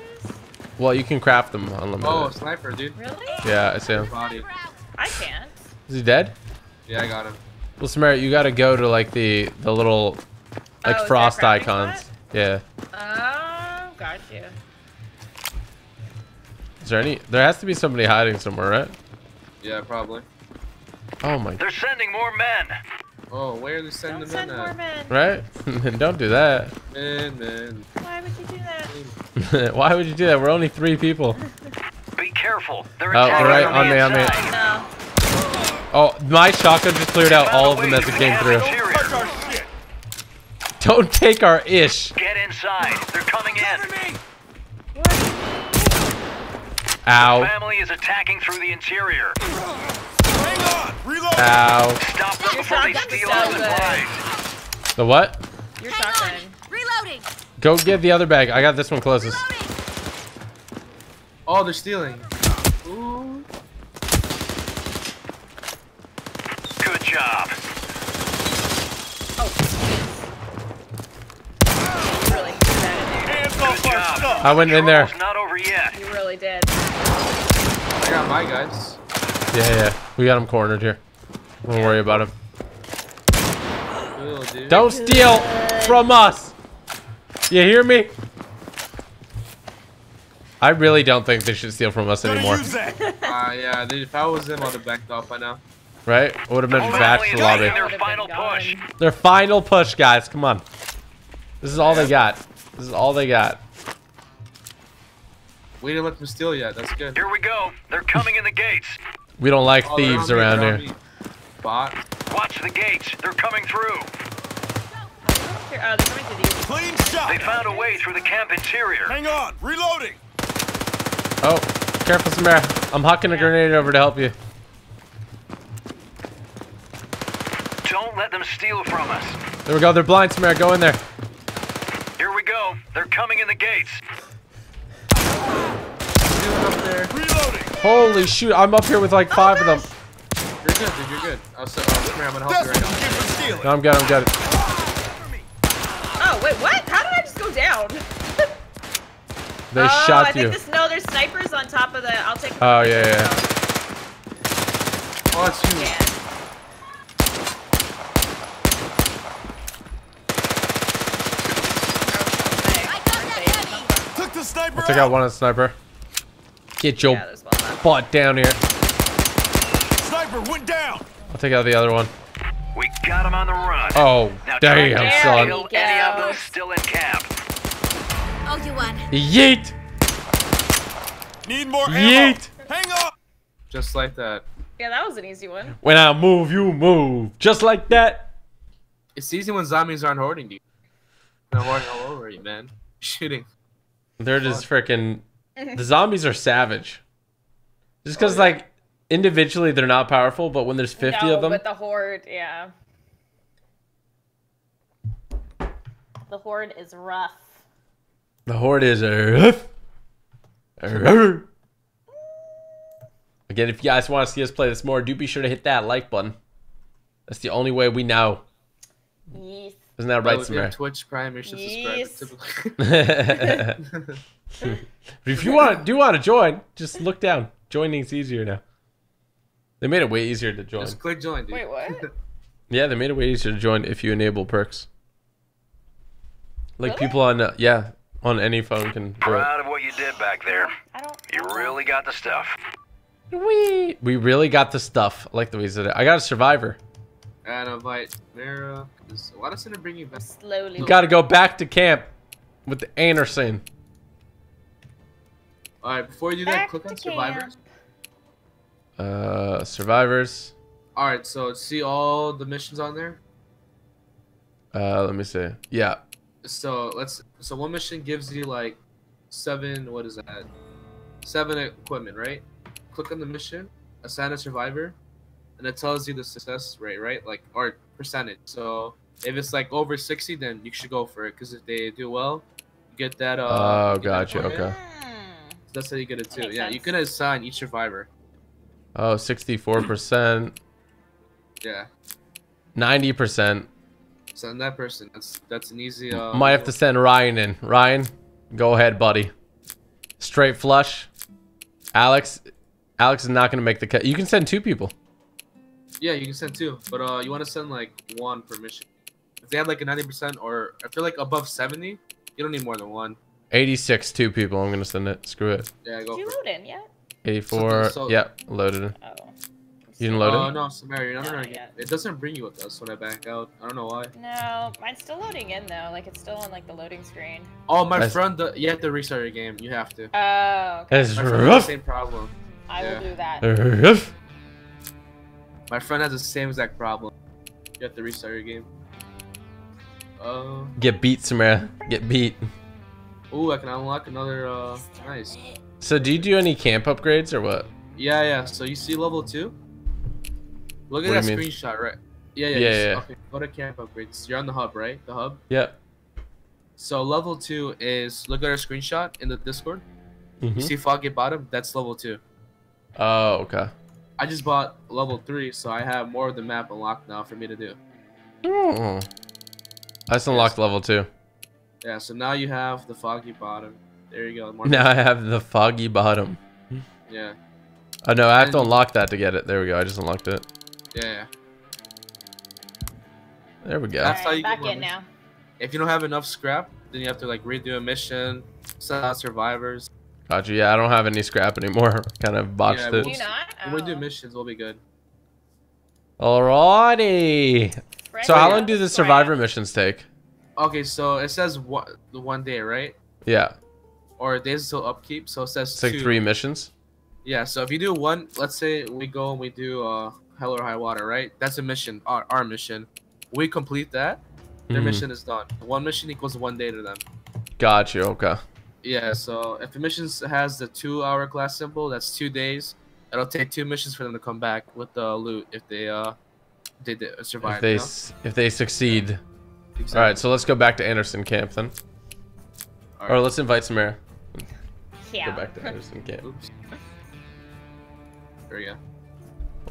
Well, you can craft them unlimited. Oh, sniper, dude. Really? Yeah, I see him. Body. I can't. Is he dead? Yeah, I got him. Well, Samara, you gotta go to like the the little oh, like Oh, frost there a crafting icons. spot? Yeah. Oh, got you. Is there any? There has to be somebody hiding somewhere, right? Yeah, probably. Oh my. God. They're sending more men. Oh, where are they sending Don't them send more men. Right? Don't do that. Man, man. Why would you do that? Why would you do that? We're only three people. Be careful. They're Oh, attacking right, on me, on me. No. Oh, my shotgun just cleared out all of them as it came through. cafeteria. Touch our shit. Don't take our ish. Get inside. They're coming in. Ow. Family is attacking through the interior. Hang on. Reloading. Ow. Stop them Your before they steal so our supplies. The what? Your Hang shotgun. on. Reloading. Go get the other bag. I got this one closest. Reloading. Oh, they're stealing. Ooh. Good job. Oh, jeez. You really threw that in there. Hands off Good our job. stuff. I went in there. Not over yet. You really did. I got my guys. Yeah, yeah. We got him cornered here. Don't worry about him. Cool. Don't steal from us. You hear me? I really don't think they should steal from us Gotta anymore. use that. Uh, yeah, dude, if I was them, I'd have backed off by now. Right? Would have been Family back is to the lobby. making their Would've been final gone. push. Their final push, guys. Come on. This is all they got. This is all they got. We didn't let them steal yet. That's good. Here we go. They're coming in the gates. We don't like Oh, thieves around here. me. Bot. Watch the gates. They're coming through. Here, oh, they're coming to these. Clean They found a way through the camp interior. Hang on. Reloading. Oh, careful, Samara. I'm hucking a grenade over to help you. Don't let them steal from us. There we go. They're blind, Samara. Go in there. Here we go. They're coming in the gates. Stealing up there. Reloading. Holy shoot. I'm up here with like five of them. You're good, dude. You're good. I'll sit. Oh, come here. I'm gonna help That's you what right now. for stealing. No, I'm good. I'm good. Oh, wait, what? How did I just go down? They oh, I shot think you. this, no, there's snipers on top of the. I'll take. Oh, yeah, yeah. Oh, that's you. Yeah. I got that heavy. Took the sniper I'll take out out. one of the sniper. Get your Yeah, there's one left. butt down here. Sniper went down. I'll take out the other one. We got him on the run. Oh, Now try damn, to There son. any of go. those still in camp. Oh, you won. Yeet! Need more ammo. Yeet! Hang on. Just like that. Yeah, that was an easy one. When I move, you move. Just like that. It's easy when zombies aren't hoarding you. They're hoarding all over you, man. Shooting. They're just freaking. The zombies are savage. Just because, Oh, yeah. like, individually they're not powerful, but when there's 50 no, of them, but the horde, yeah. The horde is rough. the horde is. rough. Rough. Again, if you guys want to see us play this more, do be sure to hit that like button. That's the only way we know. Yes. Isn't that Right, right, if you Samara? Twitch Prime, you should Yes. subscribe. Typically. But if you want, do want to join, just look down. Joining's easier now. They made it way easier to join. Just click join, dude. Wait, what? Yeah, they made it way easier to join if you enable perks. Like Really? people on, uh, yeah, on any phone can do it. Proud of what you did back there. I don't. You really got the stuff. We we really got the stuff. I like the way you said it. I got a survivor. And invite Mara. Why doesn't it bring you back? slowly. You got to go back to camp with the Anderson. All right, before you do that, click on survivors. Uh, survivors. All right, so see all the missions on there. Uh, let me see. Yeah. So let's. So one mission gives you like seven. What is that? Seven equipment, right? Click on the mission, assign a survivor, and it tells you the success rate, right? Like or percentage. So if it's like over sixty, then you should go for it. Because if they do well, you get that. Uh, Oh, you get that gotcha. equipment. Okay. Hmm. That's how you get it too. makes Yeah, you sense. can assign each survivor. Oh, 64%, Yeah, 90%. send that person. That's that's an easy. Uh, Might have to send Ryan in. Ryan, go ahead, buddy. Straight flush. Alex, Alex is not gonna make the cut. You can send two people. Yeah, you can send two, but uh, you want to send like one per mission. If they have like a ninety percent, or I feel like above seventy, you don't need more than one. 86, two people. I'm gonna send it. Screw it. Yeah, go Did you for it. load in yet? 84. So- yep, loaded. it. Oh. You didn't load Oh it? no, Samaria, no, no, no, Not yet. It doesn't bring you with us when I back out. I don't know why. No, mine's still loading in though. Like it's still on like the loading screen. Oh, my That's- friend, the, you have to restart your game. You have to. Oh, okay. It's My friend has the rough. same problem. I will do that. Rough. My friend has the same exact problem. You have to restart your game. Uh, Get beat, Samara. Get beat. ooh, I can unlock another. Uh, nice. So, do you do any camp upgrades or what? Yeah, yeah. So you see level two? Look at What that screenshot, right? Yeah, yeah. Yeah, yeah. Okay, go to camp upgrades. You're on the hub, right? The hub. Yep. So level two is look at our screenshot in the Discord. You Mhm. see Foggy Bottom? That's level two. Oh, okay. I just bought level three, so I have more of the map unlocked now for me to do. Oh. I just unlocked level two. Yeah, so now you have the Foggy Bottom. There you go. More Now I have the foggy bottom. Yeah, Oh no, I have to unlock that to get it. There we go. I just unlocked it. yeah, yeah. There we go. That's how you back in now. If you don't have enough scrap, then you have to like redo a mission, send out survivors. Gotcha. Yeah, I don't have any scrap anymore. kind of botched Yeah, it. we'll- Do you not? When we do Oh. missions, we'll be good. Alrighty. Spread So how long do the scrap. survivor missions take? Okay, so it says one, the one day, right? Yeah, Or days until upkeep. So it says it's like two. three missions. Yeah, so if you do one, let's say we go and we do uh hell or high water, right? That's a mission, our, our mission. We complete that, their Mhm. mission is done. One mission equals one day to them. Gotcha. Okay. Yeah, so if the mission has the two hour class symbol, that's two days. It'll take two missions for them to come back with the loot if they uh they did survive. If they you know? if they succeed. Exactly. All right. So let's go back to Anderson Camp then, All or let's invite Samara. Yeah. Go back to Anderson Camp. Oops. There we go.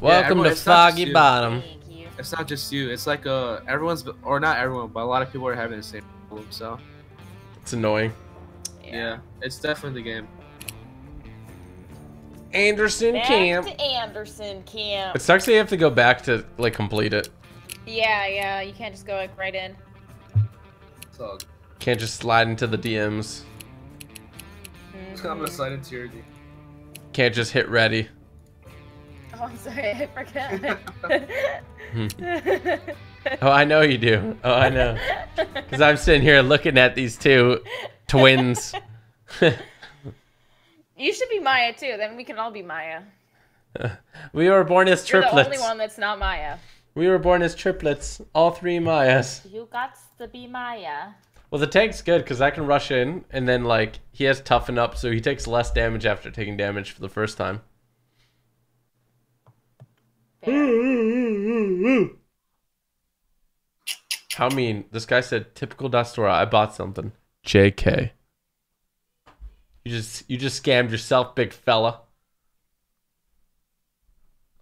Welcome everyone- to it's not just Foggy. Bottom. Thank you. It's not just you. It's like uh everyone's or not everyone, but a lot of people are having the same problem. So It's annoying. Yeah, it's definitely the game. Anderson Back Camp. to Anderson Camp. It sucks that you have to go back to like complete it. Yeah, yeah. You can't just go like right in. So Can't just slide into the DMs. Mm-hmm. I'm gonna slide into your. D- Can't just hit ready. Oh, I'm sorry. I forgot. Oh, I know you do. Oh, I know. Because I'm sitting here looking at these two twins. you should be Maya too. Then we can all be Maya. we were born as triplets. You're the only one that's not Maya. We were born as triplets. All three Mayas. You got to be Maya. Well, the tank's good because I can rush in and then, like, he has toughen up, so he takes less damage after taking damage for the first time. How mean. This guy said, typical Dastora, I bought something. JK. You just you just scammed yourself, big fella.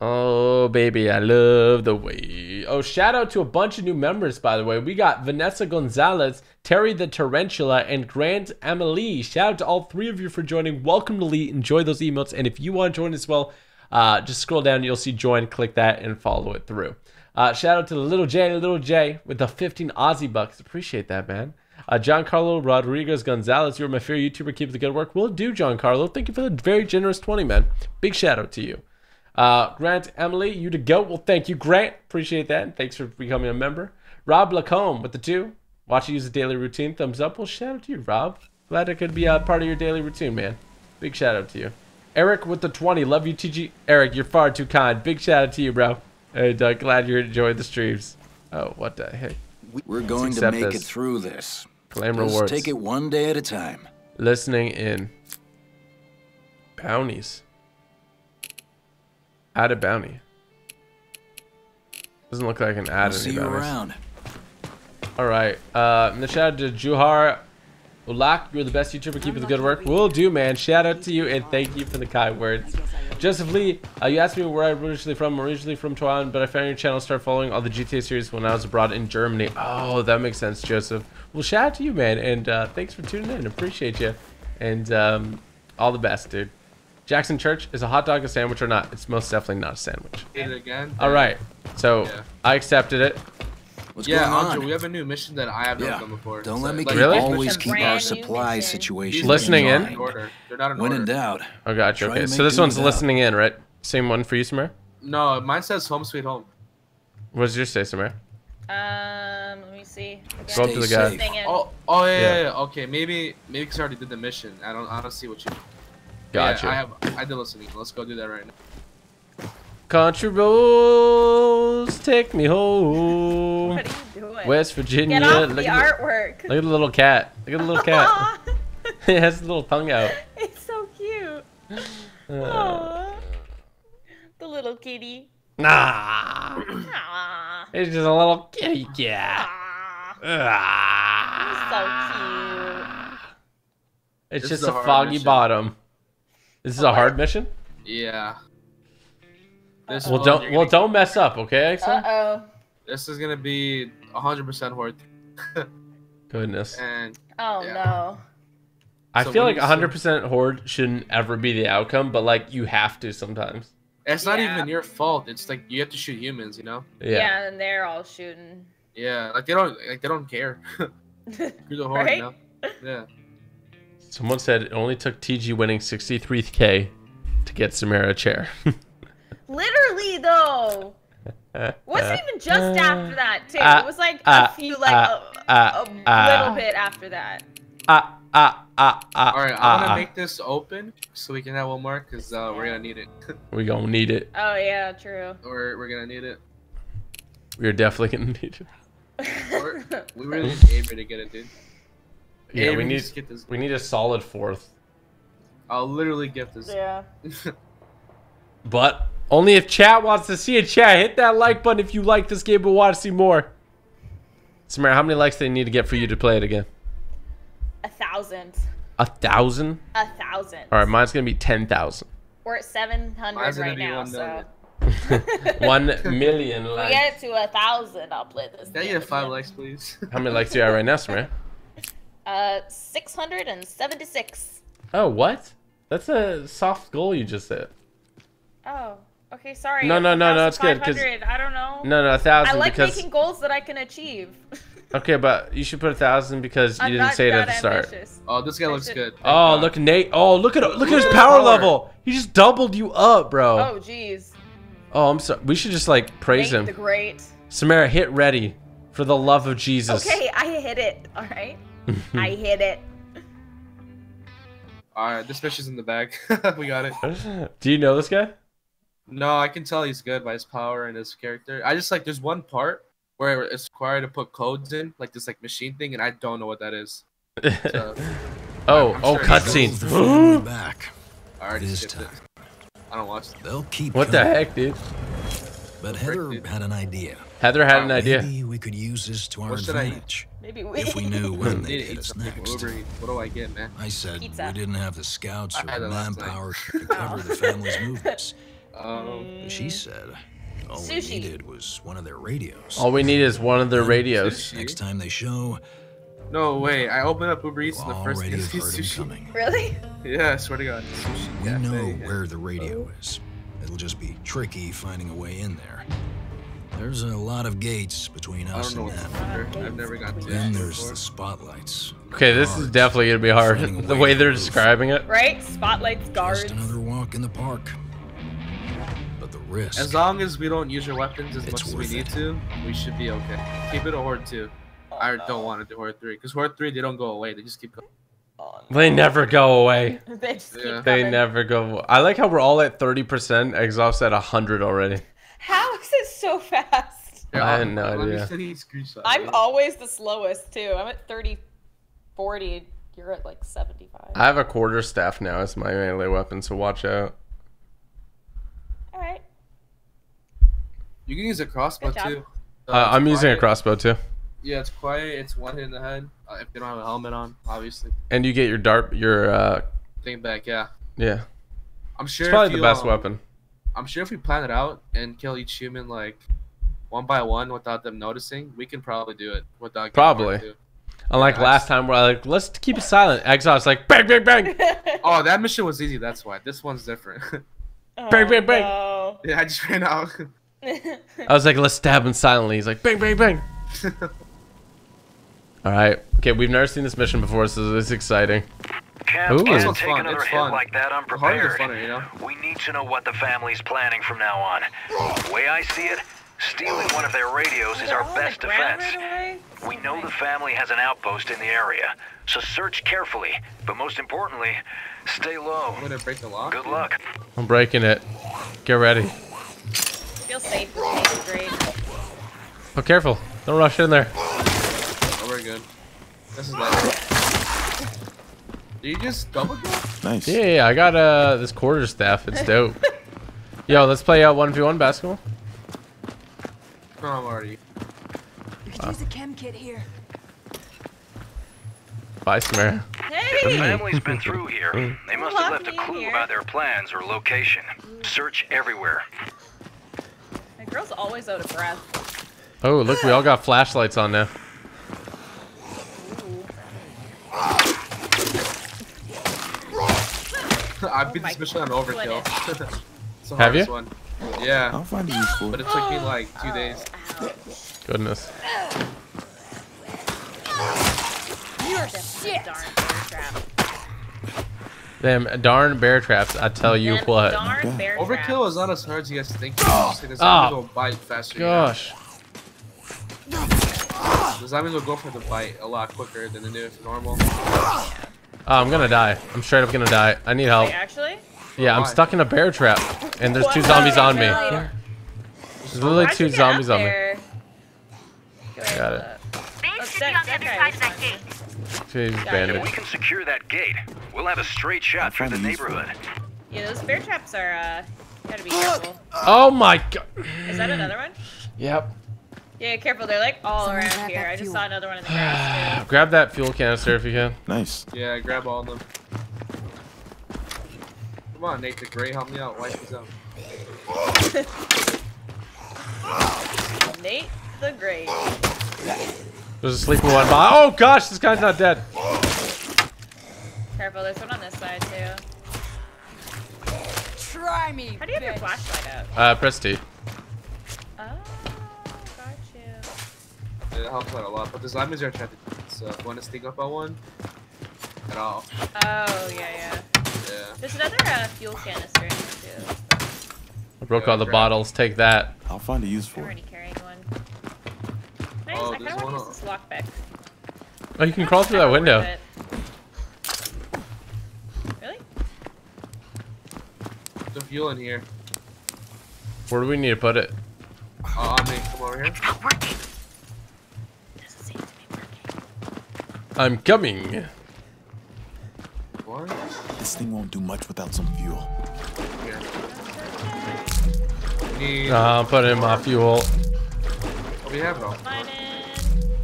Oh baby, I love the way. Oh, shout out to a bunch of new members, by the way. We got Vanessa Gonzalez, Terry the Tarantula, and Grant Amelie. Shout out to all three of you for joining. Welcome to Lee. Enjoy those emotes. And if you want to join as well, uh, just scroll down. You'll see join. Click that and follow it through. Uh, shout out to the Little J, Little J with the 15 Aussie bucks. Appreciate that, man. Uh, Giancarlo Rodriguez Gonzalez, you're my favorite YouTuber. Keep the good work. Will do, Giancarlo. Thank you for the very generous 20, man. Big shout out to you. Uh, Grant Emily, you to go. Well, thank you, Grant. Appreciate that. Thanks for becoming a member. Rob Lacombe with the two. Watch you use a daily routine. Thumbs up. Well, shout out to you, Rob. Glad it could be a part of your daily routine, man. Big shout out to you. Eric with the 20. Love you, TG. Eric, you're far too kind. Big shout out to you, bro. And uh, glad you're enjoying the streams. Oh, what the heck? We're going to make this. it through this. Claim Just rewards. take it one day at a time. Listening in. Bounties. Add a bounty. Doesn't look like an I'll add see any you bounties. around. All right. Uh, and the shout out to Juhar Ulak. You're the best YouTuber. Keep up the good work. Will do, man. Shout out to you and thank you for the kind words. Joseph Lee, uh, you asked me where I'm originally from. I'm originally from Taiwan, but I found your channel, started following all the GTA series when I was abroad in Germany. Oh, that makes sense, Joseph. Well, shout out to you, man, and uh, thanks for tuning in. Appreciate you, and um, all the best, dude. Jackson Church is a hot dog a sandwich or not? It's most definitely not a sandwich. Hit it again. All right, so Yeah. I accepted it. What's Yeah, going on? Andre, we have a new mission that I have yeah. not done before. Don't So, let me like, keep- Really? always Some keep our supply mission. situation. Listening in? mind. order. They're not in When order. in doubt. Oh, gotcha. Try Okay, so this one's without. listening in, right? Same one for you, Samir. No, mine says home sweet home. What does yours say, Samir? Um, let me see. Go up Again. to the guy. safe. Thing in. Oh, oh yeah, Yeah. yeah. yeah. Okay, maybe maybe because I already did the mission. I don't I don't see what you. Yeah, Gotcha. I have I did listening. Let's go do that right now. Country roads take me home. What are you doing? West Virginia. Get off look, the at artwork. the, look at the little cat. Look at the little cat. It has a little tongue out. it's so cute. Uh, Aw. The little kitty. nah. Aw. It's just a little kitty cat. Aw. Ah. It's This just a a foggy mission. bottom. This is a hard mission. Yeah. This Well, don't well gonna- don't mess up, okay, So. Exxon? Uh oh. This is gonna be 100% horde, Goodness. and Oh Yeah. no. I So feel like do 100% horde shouldn't ever be the outcome, but like you have to sometimes. it's not Yeah. even your fault. It's like you have to shoot humans, you know? Yeah. Yeah. and they're all shooting. Yeah, like they don't like they don't care. You're the horde, Right? you know? Yeah. Someone said it only took TG winning 63k to get Samara a chair. Literally though. Wasn't even just after that too. uh, it was like uh, a few, like uh, a, uh, a uh. little bit after that. Ah, ah, ah, ah. All right, I'm gonna make this open so we can have one more because uh, we're gonna need it. We gonna need it. Oh yeah, true. we're we're gonna need it. We're definitely gonna need it. We're, we really need Avery to get it, dude. Yeah, Avery we need to get this. we need a solid fourth, I'll literally get this. yeah. but only if chat wants to see it. Chat, hit that like button if you like this game but want to see more. Samara, how many likes do they need to get for you to play it again? A thousand. A thousand. A thousand. All right, mine's gonna be ten thousand. We're at seven hundred right now, one so million. One million if we get it to a thousand, I'll play this. Can I get five likes, please? How many likes do you have right now, Samara? Uh, six hundred and seventy-six. Oh, what? That's a soft goal you just hit. Oh, okay. Sorry. No, no, no, no, it's good because I don't know. No, no, a I thousand like because making goals that I can achieve. okay, but you should put a thousand because you I'm didn't say it at that the start. ambitious. Oh, this guy I looks should- good. Oh, Thank Oh, God. look, Nate. Oh, look at look at his power power. level. He just doubled you up, bro. Oh, jeez. Oh, I'm sorry. We should just like praise Nate him. the Great. Samara, hit ready for the love of Jesus. Okay, I hit it. All right. I hit it. All right, this fish is in the bag. we got it. Do you know this guy? No, I can tell he's good by his power and his character. I just like there's one part where it's required to put codes in, like this like machine thing, and I don't know what that is. So oh, I'm oh, sure oh, he Build the cutscene. family back. I already This time. it. I don't watch it. They'll keep what the heck, dude? But Heather dude. had an idea. Heather had an Oh, idea. Maybe we could use this to our What should I advantage. Maybe we. If we knew when they'd hit us next. What do I get, man? I said Pizza. we didn't have the scouts or it manpower to cover the family's movements. Um, She said all we Sushi. needed was one of their radios. All we need is one of their radios. Sushi. Next time they show, no way. I opened up Uber Eats we'll and the first thing already is heard him sushi. coming. Really? Yeah, I swear to God. Sushi We cafe, know yeah. where the radio is. It'll just be tricky finding a way in there. There's a lot of gates between I us don't know and them. I've never got to Then there's before. the spotlights. Okay, this is definitely gonna be hard. The way they're describing it. Right? Spotlights, guards. Just another walk in the park. But the risk. As long as we don't use your weapons as It's much as we need it. to, we should be okay. Keep it a horde two. Oh, I don't want to do horde three because horde three they don't go away. They just keep going. Oh, they never go away. they just keep They coming. never go. I like how we're all at 30%. Exhaust at 100 already. How is it so fast? Yeah, I had no let me idea. send you a screenshot. I'm always the slowest too. I'm at 30, 40. You're at like 75. I have a quarter staff now as my melee weapon, so watch out. All right. You can use a crossbow too. Uh, it's I'm using a crossbow too. Yeah, it's quiet. It's one hit in the head. Uh, if you don't have a helmet on, obviously. And you get your dart, your, uh, Think back, yeah. yeah. I'm sure. It's probably if the best um, weapon. I'm sure if we plan it out and kill each human like one by one without them noticing, we can probably do it without. Probably. Unlike yeah, last time where I like, let's keep it silent. Exhaust like, bang, bang, bang. Oh, that mission was easy. That's why. This one's different. Bang, bang, bang. no. yeah, I just ran out. I was like, let's stab him silently. He's like, bang, bang, bang. All right. Okay, we've never seen this mission before, so this is exciting. Can't Ooh. can't This one's take fun, another it's hit fun. like that The harder the unprepared. funner, you know. We need to know what the family's planning from now on. The way I see it, stealing one of their radios is our all on the best defense. right? We know the family has an outpost in the area, so search carefully. But most importantly, stay low. I'm gonna break the lock. Good luck. I'm breaking it. Get ready. Feel safe. It's great. Oh, careful. Don't rush in there. Oh, we're good. This is like. Did you just double jump? Nice. Yeah, yeah, I got uh this quarter staff. It's dope. Yo, let's play uh, 1v1 basketball. No, I'm already. Use a chem kit here. Bye, Samara. The family's been through here. They must have left a Lock me in clue here. about their plans or location. Search everywhere. My girl's always out of breath. Oh, look, we all got flashlights on now. I beat oh my this mission on overkill. it's the Have you? one. Yeah, I'll find it useful. but it took me oh, like two oh, days. Goodness. You're shit. Darn bear trap. Them darn bear traps, I tell you Them what. Darn bear Overkill traps. is not as hard as you guys think. Oh, it's just like the zombies will bite faster. you know? Gosh. The zombies will go for the bite a lot quicker than they do if normal. Oh, I'm gonna die. I'm straight up gonna die. I need help. Wait, actually? Yeah, I'm Why? stuck in a bear trap. And there's two zombies on me. Really? There's literally How'd two you get up zombies on me. Go ahead, Got it. up. They Oh, should be on the other side of that fine. Gate. She's If we can secure that gate, we'll have a straight shot through the find it useful. neighborhood. Yeah, those bear traps are, uh, gotta be careful. Oh my god. Is that another one? Yep. Yeah, careful. They're like all Someone around here. I just fuel. saw another one in the grass Grab that fuel canister if you can. Nice. Yeah, grab all of them. Come on, Nate the Gray, help me out. Wipe these out. Nate the Great. There's a sleeping one by. Oh gosh, this guy's not dead. Careful, there's one on this side too. Try me. How do you have your flashlight out? Uh, press T. Oh, got you. It helps out a lot, but the zombies are attracted to so if you want to sneak up on one, at all. Oh, yeah, yeah. Yeah. There's another uh, fuel canister in here too. I broke Yeah, all the grab. bottles. Take that. I'll find a use for useful. already carrying one. Nice, Oh, I kind of want to use this lockpick. Oh, you can crawl through that window. worth. Really? The fuel in here. Where do we need to put it? Oh, on me. Come over here. Not working. Doesn't seem to be working. I'm coming. What? This thing won't do much without some fuel. Here. Need. Uh, put in my fuel. Oh, we have it all. Mine in.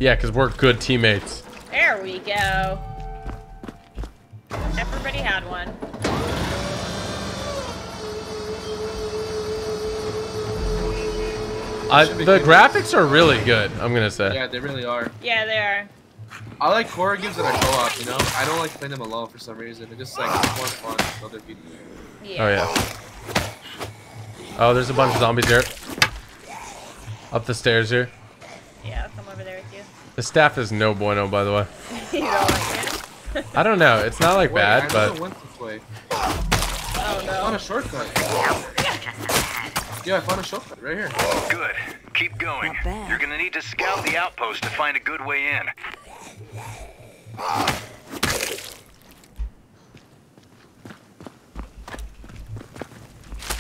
Yeah, because we're good teammates. There we go. Everybody had one. I, the good. graphics are really good, I'm going to say. Yeah, they really are. Yeah, they are. I like horror games that are co-op, you know? I don't like playing them alone for some reason. It's just like more fun with other people. Yeah. Oh, yeah. Oh, there's a bunch of zombies here. Up the stairs here. Yeah, I'll come over there with you. The staff is no bueno, by the way. you don't like it? I don't know. It's not like Wait, bad, but never went this way. Oh I found a shortcut. Yeah, I found a shortcut right here. Good. Keep going. You're gonna need to scout the outpost to find a good way in.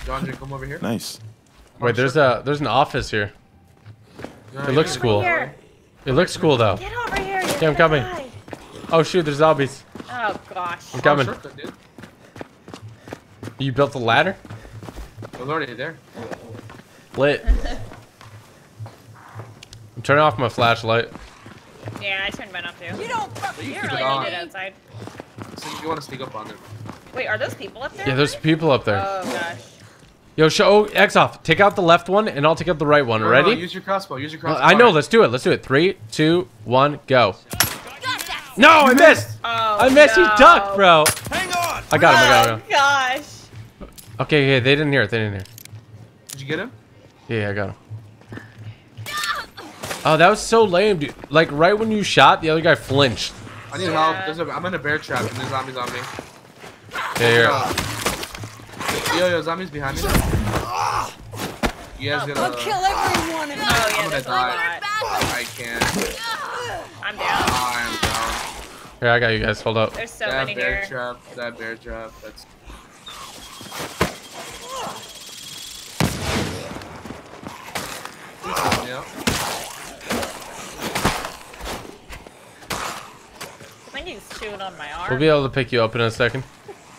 John, come over here. Nice. wait, there's a there's an office here. No, It you looks cool. Here, It looks cool though. get over here. You're Yeah, I'm coming. die. Oh shoot, there's zombies. Oh gosh. I'm coming. shortcut, dude. You built a ladder? It was already there. Lit. I'm turning off my flashlight. Yeah, I turned mine off too. You don't fucking You keep really on. need it outside. So you want to sneak up on them. Wait, are those people up there? Yeah, there's people up there. Oh gosh. Yo, show oh, Xoff. Take out the left one, and I'll take out the right one. No, no, Ready? use your crossbow. Use your Uh, crossbow. I know. Let's do it. Let's do it. Three, two, one, go. No, I missed. Oh, I missed. He ducked, bro. Hang on! I got him. I got Oh him. gosh. Okay, yeah, they didn't hear it. They didn't hear. It. Did you get him? Yeah, yeah, I got him. Oh, that was so lame, dude. Like right when you shot, the other guy flinched. I need Yeah. help. There's a, I'm in a bear trap and there's zombies on me. Yeah, here. Yo, yo, zombies behind me. You guys I'll gonna? kill everyone in Oh my yeah, gonna die. I can't. I'm down. Oh, I'm down. Here, I got you guys. Hold up. There's so that many bear here. trap. That bear trap. That's. Yeah. Somebody's chewing on my arm. We'll be able to pick you up in a second.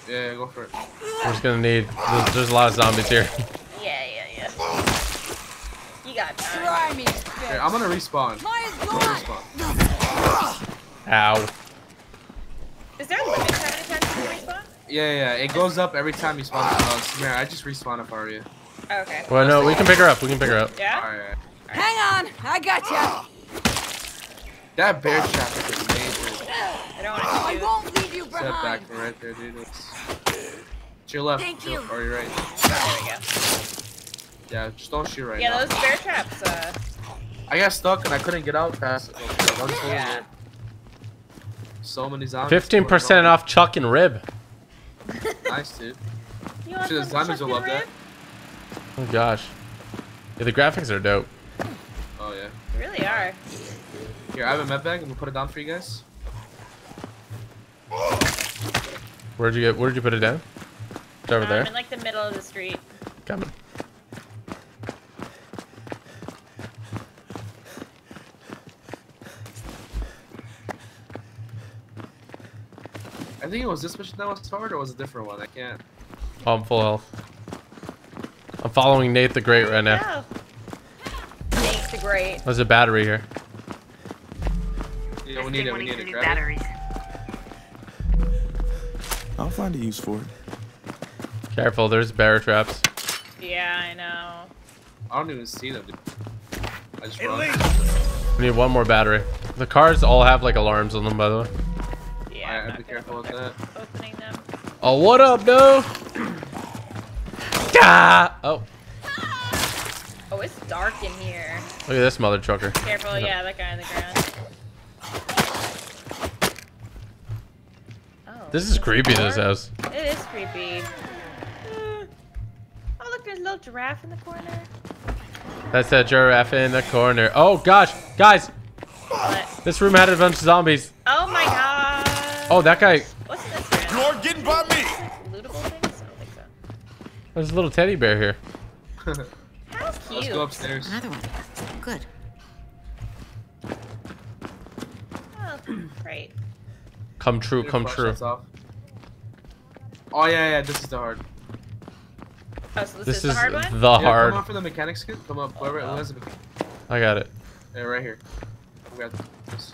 Yeah, go for it. We're just gonna need. There's, there's a lot of zombies here. Yeah, yeah, yeah. You got time. Try me, Here. I'm gonna respawn. I'm gonna respawn. Ow. Is there a limit to how many times you can respawn? Yeah, yeah, it goes up every time you spawn. Uh, Samara, I just respawned for you. Oh, okay. Well, no, we can pick her up. We can pick her up. Yeah? Alright. Hang on, I got you. That bear trap is amazing. I don't want I to shoot. won't leave you Step back behind. from right there, dude. It's... To your left. Thank to your- you. Or your right. There we go. Yeah, just don't shoot right Yeah, now. those bear traps, uh, I got stuck and I couldn't get out fast. enough. One second. Yeah. So many zombies. Fifteen percent off Chuck and Rib. Nice, dude. you want Sure, the some zombies will love chicken that. Oh gosh. Yeah, the graphics are dope. Oh yeah. They really are. Here, I have a med bag. I'm gonna put it down for you guys. Where'd you get? Where'd you put it down? It's over Um, there. in like the middle of the street. Coming. I think it was this mission that was hard, or was it a different one? I can't. Oh, I'm full health. I'm following Nate the Great right now. Oh. Nate's the great. There's a battery here. Yeah, we need it. We need it. Grab it. I'll find a use for it. Careful, there's bear traps. Yeah, I know. I don't even see them. Dude. I just run. We need one more battery. The cars all have like alarms on them, by the way. Yeah, Alright, I'm be careful with bother opening them. Oh, what up, no? Ah! Oh, Oh, it's dark in here. look at this mother trucker. Careful, yeah, that guy on the ground. Oh, This is creepy, this house. It is creepy. Uh, Oh, look, there's a little giraffe in the corner. That's that giraffe in the corner. Oh gosh, guys, What? this room had a bunch of zombies. Oh my god. Oh, that guy, What's this room? You're getting by me! Lootable things? I don't think so. there's a little teddy bear here. How cute. Let's go upstairs. Another one. Good. Come true, Your come true. lights off. Oh yeah, yeah. This is the hard. Oh, so this, This is the is hard one? the yeah, hard. Come up for the mechanics kit. Come up. Whoever who has a mechanic. I got it. Yeah, right here. We got this.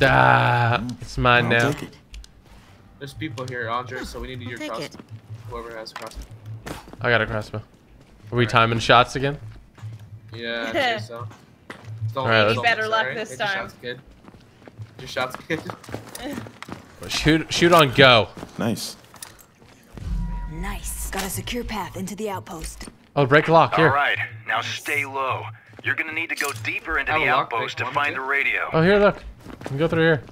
Ah, it's mine I'll now. take it. There's people here, Andre. So we need to your Take cross. it. Whoever has a cross. I got a crossbow. Are we timing shots again? Yeah, I'd say so. Don't Alright, don't let's- Better luck alright? this Hit your time. Shots, kid. Your shots, kid. Shoot, shoot on go. Nice. Nice. Got a secure path into the outpost. Oh, break the lock here. right, now stay low. You're gonna need to go deeper into Have the outpost to find the radio. Oh, here, look. We can go through here.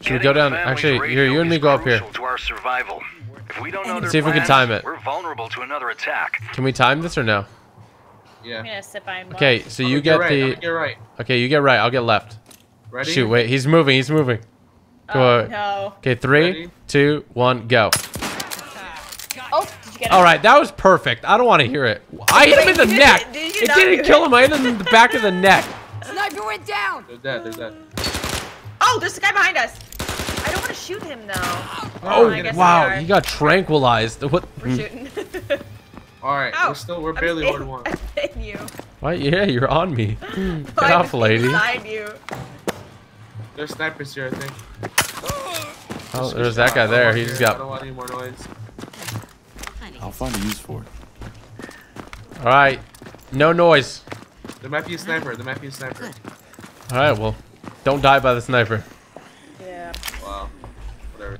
Should we go down? Actually, here, you and me go up here. crucial To our survival. If we don't know their See if we can time it. We're vulnerable to another attack. Can we time this or no? Yeah. I'm gonna sit by and watch. Okay, so I'm you gonna get right. I'm the. gonna get right. Okay, you get right. I'll get left. Ready? Shoot, wait. He's moving. He's moving. Go Oh, ahead. no. Okay, three, Ready? two, one, go. Oh, did you get it? All right, that was perfect. I don't want to hear it. I hit him in the Did you- neck. did you It didn't kill him. I hit him in the back of the neck. Sniper went down! They're dead. They're dead. Oh, there's a guy behind us. I don't want to shoot him though. Oh, oh I guess we wow. He got tranquilized. What? We're shooting. All right. We're oh, still. We're barely staying- order one. I'm hitting you. Why? Yeah, you're on me. Get I'm off, lady. Beside you. There's snipers here. I think. Oh, there's that guy there. He just got. I got. don't want any more noise. I'll find a use for it. All right. No noise. There might be a sniper. There might be a sniper. All right. Well, don't die by the sniper. Yeah. Wow. Whatever.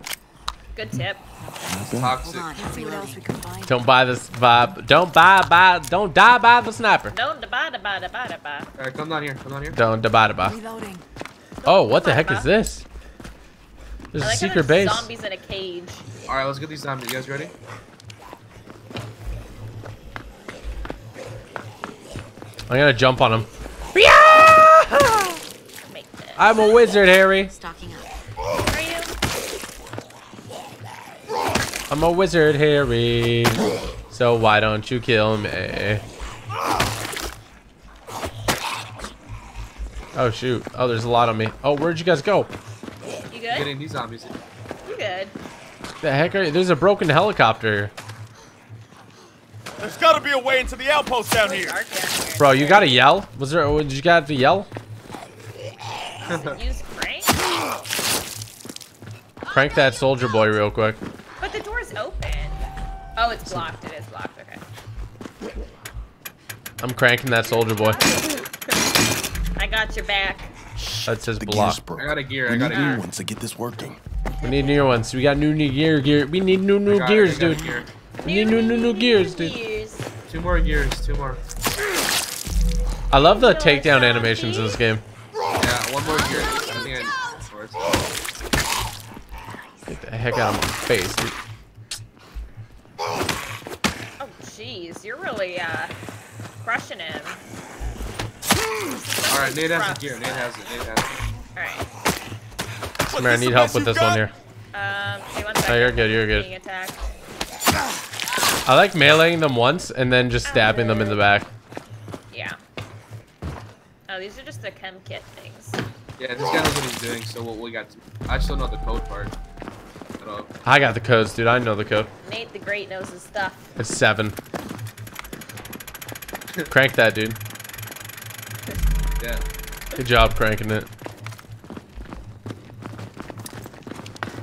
Good tip. Okay. Toxic. Hold on, see what else we can find. Don't buy this vibe. Don't buy by. Don't die by the sniper. Don't da ba da ba da ba da. All right. Come down here. Come down here. Don't buy by. Reloading. Oh, what the heck is this? There's I a like how secret there's base. Zombies in a cage. All right. Let's get these zombies. You guys ready? I'm gonna jump on him. Make this. I'm a wizard, Harry. Stocking up. Are you? I'm a wizard, Harry. So why don't you kill me? Oh shoot. Oh, there's a lot on me. Oh, where'd you guys go? You good? Getting these zombies. You good? The heck are you? There's a broken helicopter. There's gotta be a way into the outpost down here. Down here. Bro, you gotta yell? Was there, did you got to yell? Use crank. Crank that soldier boy real quick. But the door's open. Oh, it's blocked. It is blocked. Okay. I'm cranking that soldier boy. I got your back. That says The block. I got a gear. I We got need a new gear. ones to get this working. We need new ones. We got new new gear gear. We need new new I it, gears, I got a dude. gear. We need new new new gears, dude. Gears. Two more gears. Two more. I love the takedown animations in this game. Yeah. One more gear. The heck out of my face, dude. Oh, jeez. You're really uh crushing him. All right. Nate has a gear. Nate has it. Nate has it. All right. Come here, I need help with this one here. Um. Do you want Oh, you're good, you're good. I like meleeing them once and then just stabbing them in the back. Yeah. Oh, these are just the chem kit things. Yeah. This guy knows what he's doing. So what we got. I still know the code part. But, uh, I got the codes, dude. I know the code. Nate the Great knows his stuff. It's seven. Crank that, dude. yeah. Good job cranking it.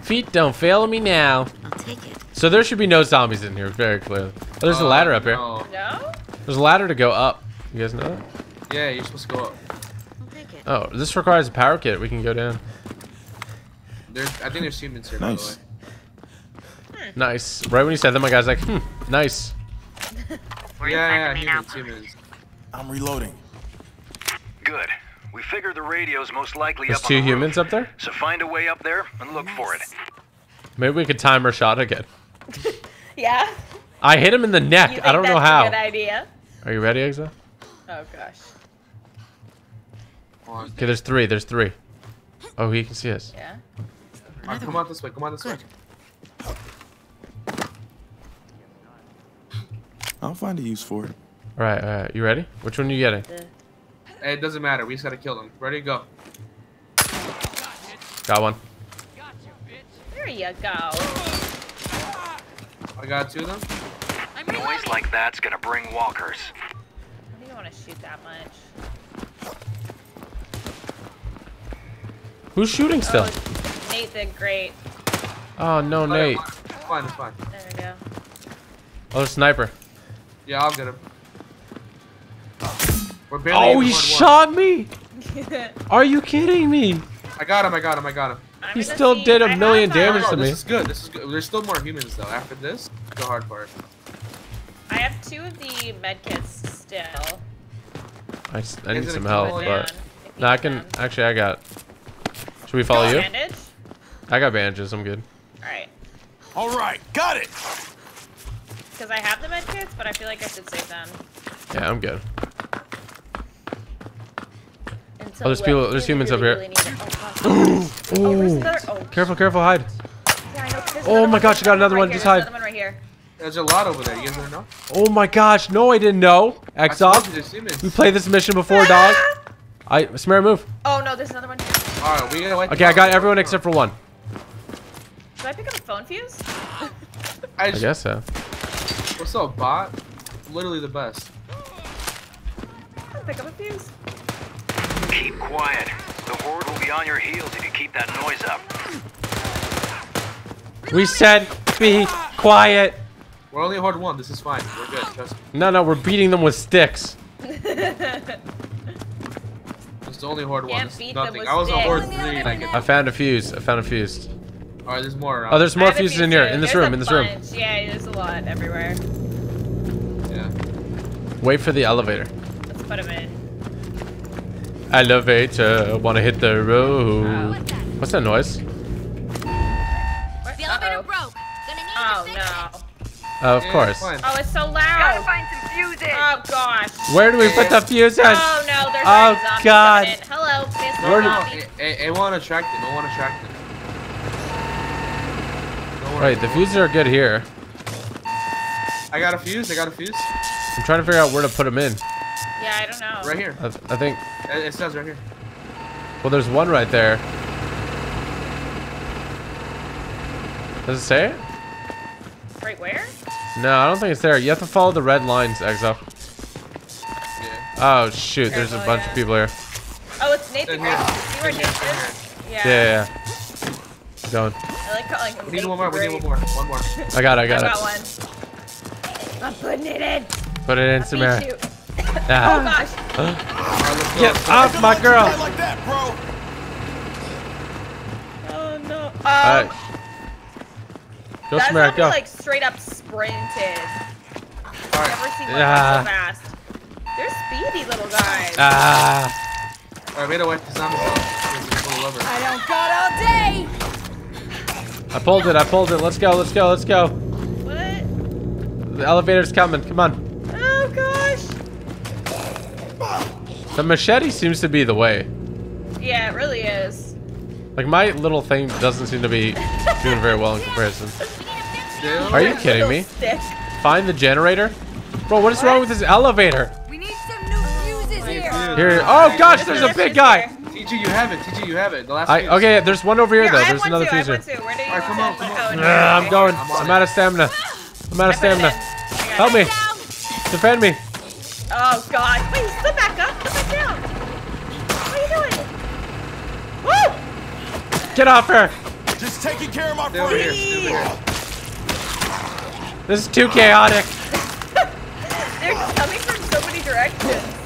Feet don't fail me now. I'll take it. So there should be no zombies in here, very clearly. Oh, there's a Uh, ladder up here. no. No? There's a ladder to go up. You guys know that? Yeah. You're supposed to go up. I'll take it. Oh, this requires a power kit. We can go down. There's. I think there's humans here. Nice. By the way. Nice. Right when you said that, my guy's like, hmm, nice. Yeah. Yeah. Humans. Humans. I'm reloading. Good. We figure the radio's most likely There's up on two the roof. humans up there? So find a way up there and look for it. Maybe we could time our shot again. Yeah. I hit him in the neck. I don't know that's how. A good idea. Are you ready, Exa? Oh gosh. Okay, there's three. There's three. Oh, he can see us. Yeah. All right, come on this way. Come on this way. I'll find a use for it. All right, all right. You ready? Which one are you getting? The, Hey, it doesn't matter. We just gotta kill them. Ready? To go. Got one. there you go. I got two of them. Noise like that's gonna bring walkers. I don't want to shoot that much. Who's shooting still? Oh, Nate the Great. Oh, no, oh, Nate. It's fine. It's fine. There we go. Oh, sniper. Yeah, I'll get him. We're barely Oh, he one-one. shot me. Are you kidding me? I got him. I got him. I got him. I'm He still see- did a I million have, damage to me. this is good. This is good. There's still more humans though. After this, the hard part. I have two of the medkits still. I need some cool? help, Down, but no, I can them. actually. I got. Should we follow you? Bandage? I got bandages. I'm good. Alright. All right, got it. Because I have the medkits, but I feel like I should save them. Yeah, I'm good. Until Oh, there's people- there's really, humans up here. really need. Oh, oh, Ooh. Oh, Careful, careful, hide. yeah, I know. Oh my gosh, there's you got another right one, here, just there's hide. Another one right here. There's a lot over there. You guys don't know? Oh my gosh, no, I didn't know. I told Exoc, you there's humans. we played this mission before, dog. Ah! I Samara, move. Oh no, there's another one. All right, we gotta wait. Okay, I got everyone except for one. Should I pick up a phone fuse? I I guess so. What's up, bot? Literally the best. Pick up a fuse. Keep quiet. The horde will be on your heels if you keep that noise up. We said be quiet. We're only a horde one. This is fine. We're good. Trust me. No, no, we're beating them with sticks. It's the only horde one. Can't This is them nothing. with I was on horde three. I. I found a fuse. I found a fuse. All right, there's more around. Oh, there's more fuses in here. too. In this There's room. In this room. Yeah, there's a lot everywhere. Yeah. Wait for the elevator. Let's put them in. Elevator, wanna hit the road. Oh. What's that noise? What? The elevator Uh-oh. broke. Gonna need Oh to fix it. no. Oh, of Yeah, course. fine. Oh, it's so loud. Gotta find some fuses. Oh gosh. Where do we put the fuses? Oh no, there's Oh, zombies God. Hello, Miss No, no, Zombie. it, it won't attract them. It won't attract them. Don't. Wait, the fuses are good here. I got a fuse. I got a fuse. I'm trying to figure out where to put them in. Yeah, I don't know. Right here. I, I think, It, it says right here. well, there's one right there. Does it say it? Right where? No, I don't think it's there. You have to follow the red lines, Exo. Yeah. Oh, shoot. There's a bunch yeah. of people here. Oh, it's Nathan. In Grant. here. See where Nathan in? Yeah, yeah, yeah. Going. I like calling him We need one more. We need one more. One more. I got it, I I got got it. one. I'm putting it in. Put it in, Beat Samara. you. Ah. Oh gosh. All right, let's. Get let's off my girl! Fight like that, bro. Oh no. Um, Alright. Go, that Samara, zombie go. like straight up sprinted. All right. Never seen one run so fast. They're speedy little guys. Ah. All right, we wait a wait. The zombies are full of I don't got all day. I pulled it, I pulled it. Let's go, let's go, let's go. What? The elevator's coming. Come on. Oh gosh. The machete seems to be the way. Yeah, it really is. Like, my little thing doesn't seem to be doing very well in comparison. Are you kidding me? Stick. Find the generator? Bro, what is wrong with this elevator? We need some new fuses here. Here. Oh, gosh, there's a big guy. Here. TG, you have it. TG, you have it. The last I, okay, there's one over here, Here, though. I There's another too. I have fuser. one too. Where do you? Alright, come on, come on. No, I'm going. I'm I'm out of stamina. I'm out of I put it in. stamina. Help me. Down. Defend me. Oh god. Wait, sit back up. Sit back down. What are you doing? Woo! Get off her. Just taking care of my Stay over here. friend. Here. This is too chaotic. They're coming from so many directions.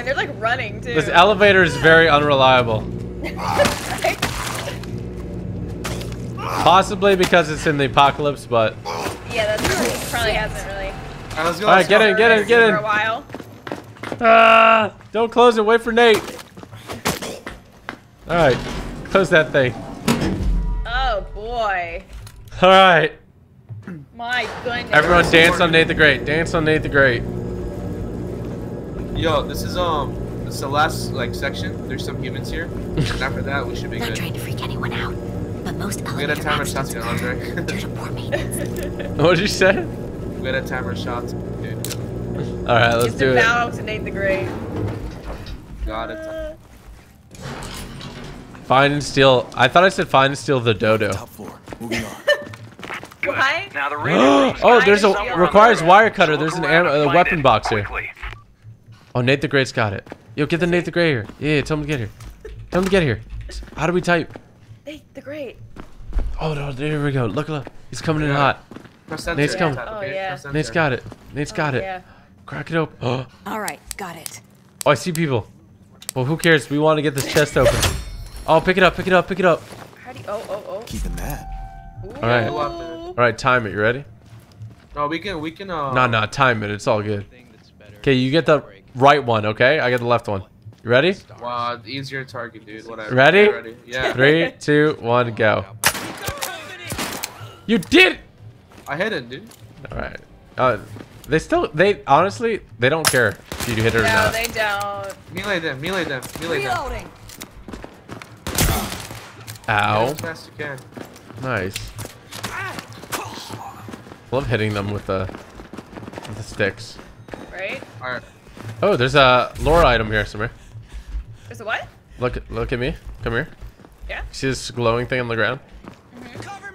And they're like running too. This elevator is very unreliable. Possibly because it's in the apocalypse, but yeah, that's true. Probably hasn't really. All right, let's. All right, let's get go. in, get in, get For in. a while. ah, don't close it. Wait for Nate. All right, close that thing. Oh boy. All right, My goodness. everyone dance on Nate the Great. Dance on Nate the Great. Yo, this is um, this is the last like section. There's some humans here, and after that we should be Not good. trying to freak anyone out, but most We got a elevator timer accidents shotgun, occur Andre. due to poor maintenance. What did you say? we got a timer shot, dude. All right, let's It's do a it. bow to Nate the Great. Got it. Find and steal. I thought I said find and steal the dodo. Top floor. Moving on. Good. Now the oh, there's a requires wire cutter. There's an around am- a weapon box here. Quickly. Oh, Nate the Great's got it. Yo, get the Nate the Great here. Yeah, yeah, tell him to get here. Tell him to get here. How do we type? Nate the Great. Oh no, there we go. Look, look. He's coming in hot. Nate's coming. Tap, Oh, yeah. Nate's got it. Nate's got Oh, it. Yeah. Crack it open. Oh, All right, got it. Oh, I see people. Well, who cares? We want to get this chest open. Oh, pick it up, pick it up, pick it up. How do you? Oh, oh, oh. Keeping that. Ooh. All right. All All right, time it. You ready? No, we can we can uh No, no, time it. It's all good. Okay, you get the right one, okay? I get the left one. You ready? Wow, easier target, dude. Whatever. Ready? Ready? Yeah. Three, two, one, go. You did. I hit it, dude. All right. Uh, they still, they honestly, they don't care if you hit it or not. No, they don't. Melee them, melee them, melee them. Reloading. Ow. As fast as you can. Nice. Love hitting them with the, with the sticks. Right? All right. Oh, there's a lore item here, somewhere. There's a what? Look, look at me. Come here. Yeah. See this glowing thing on the ground?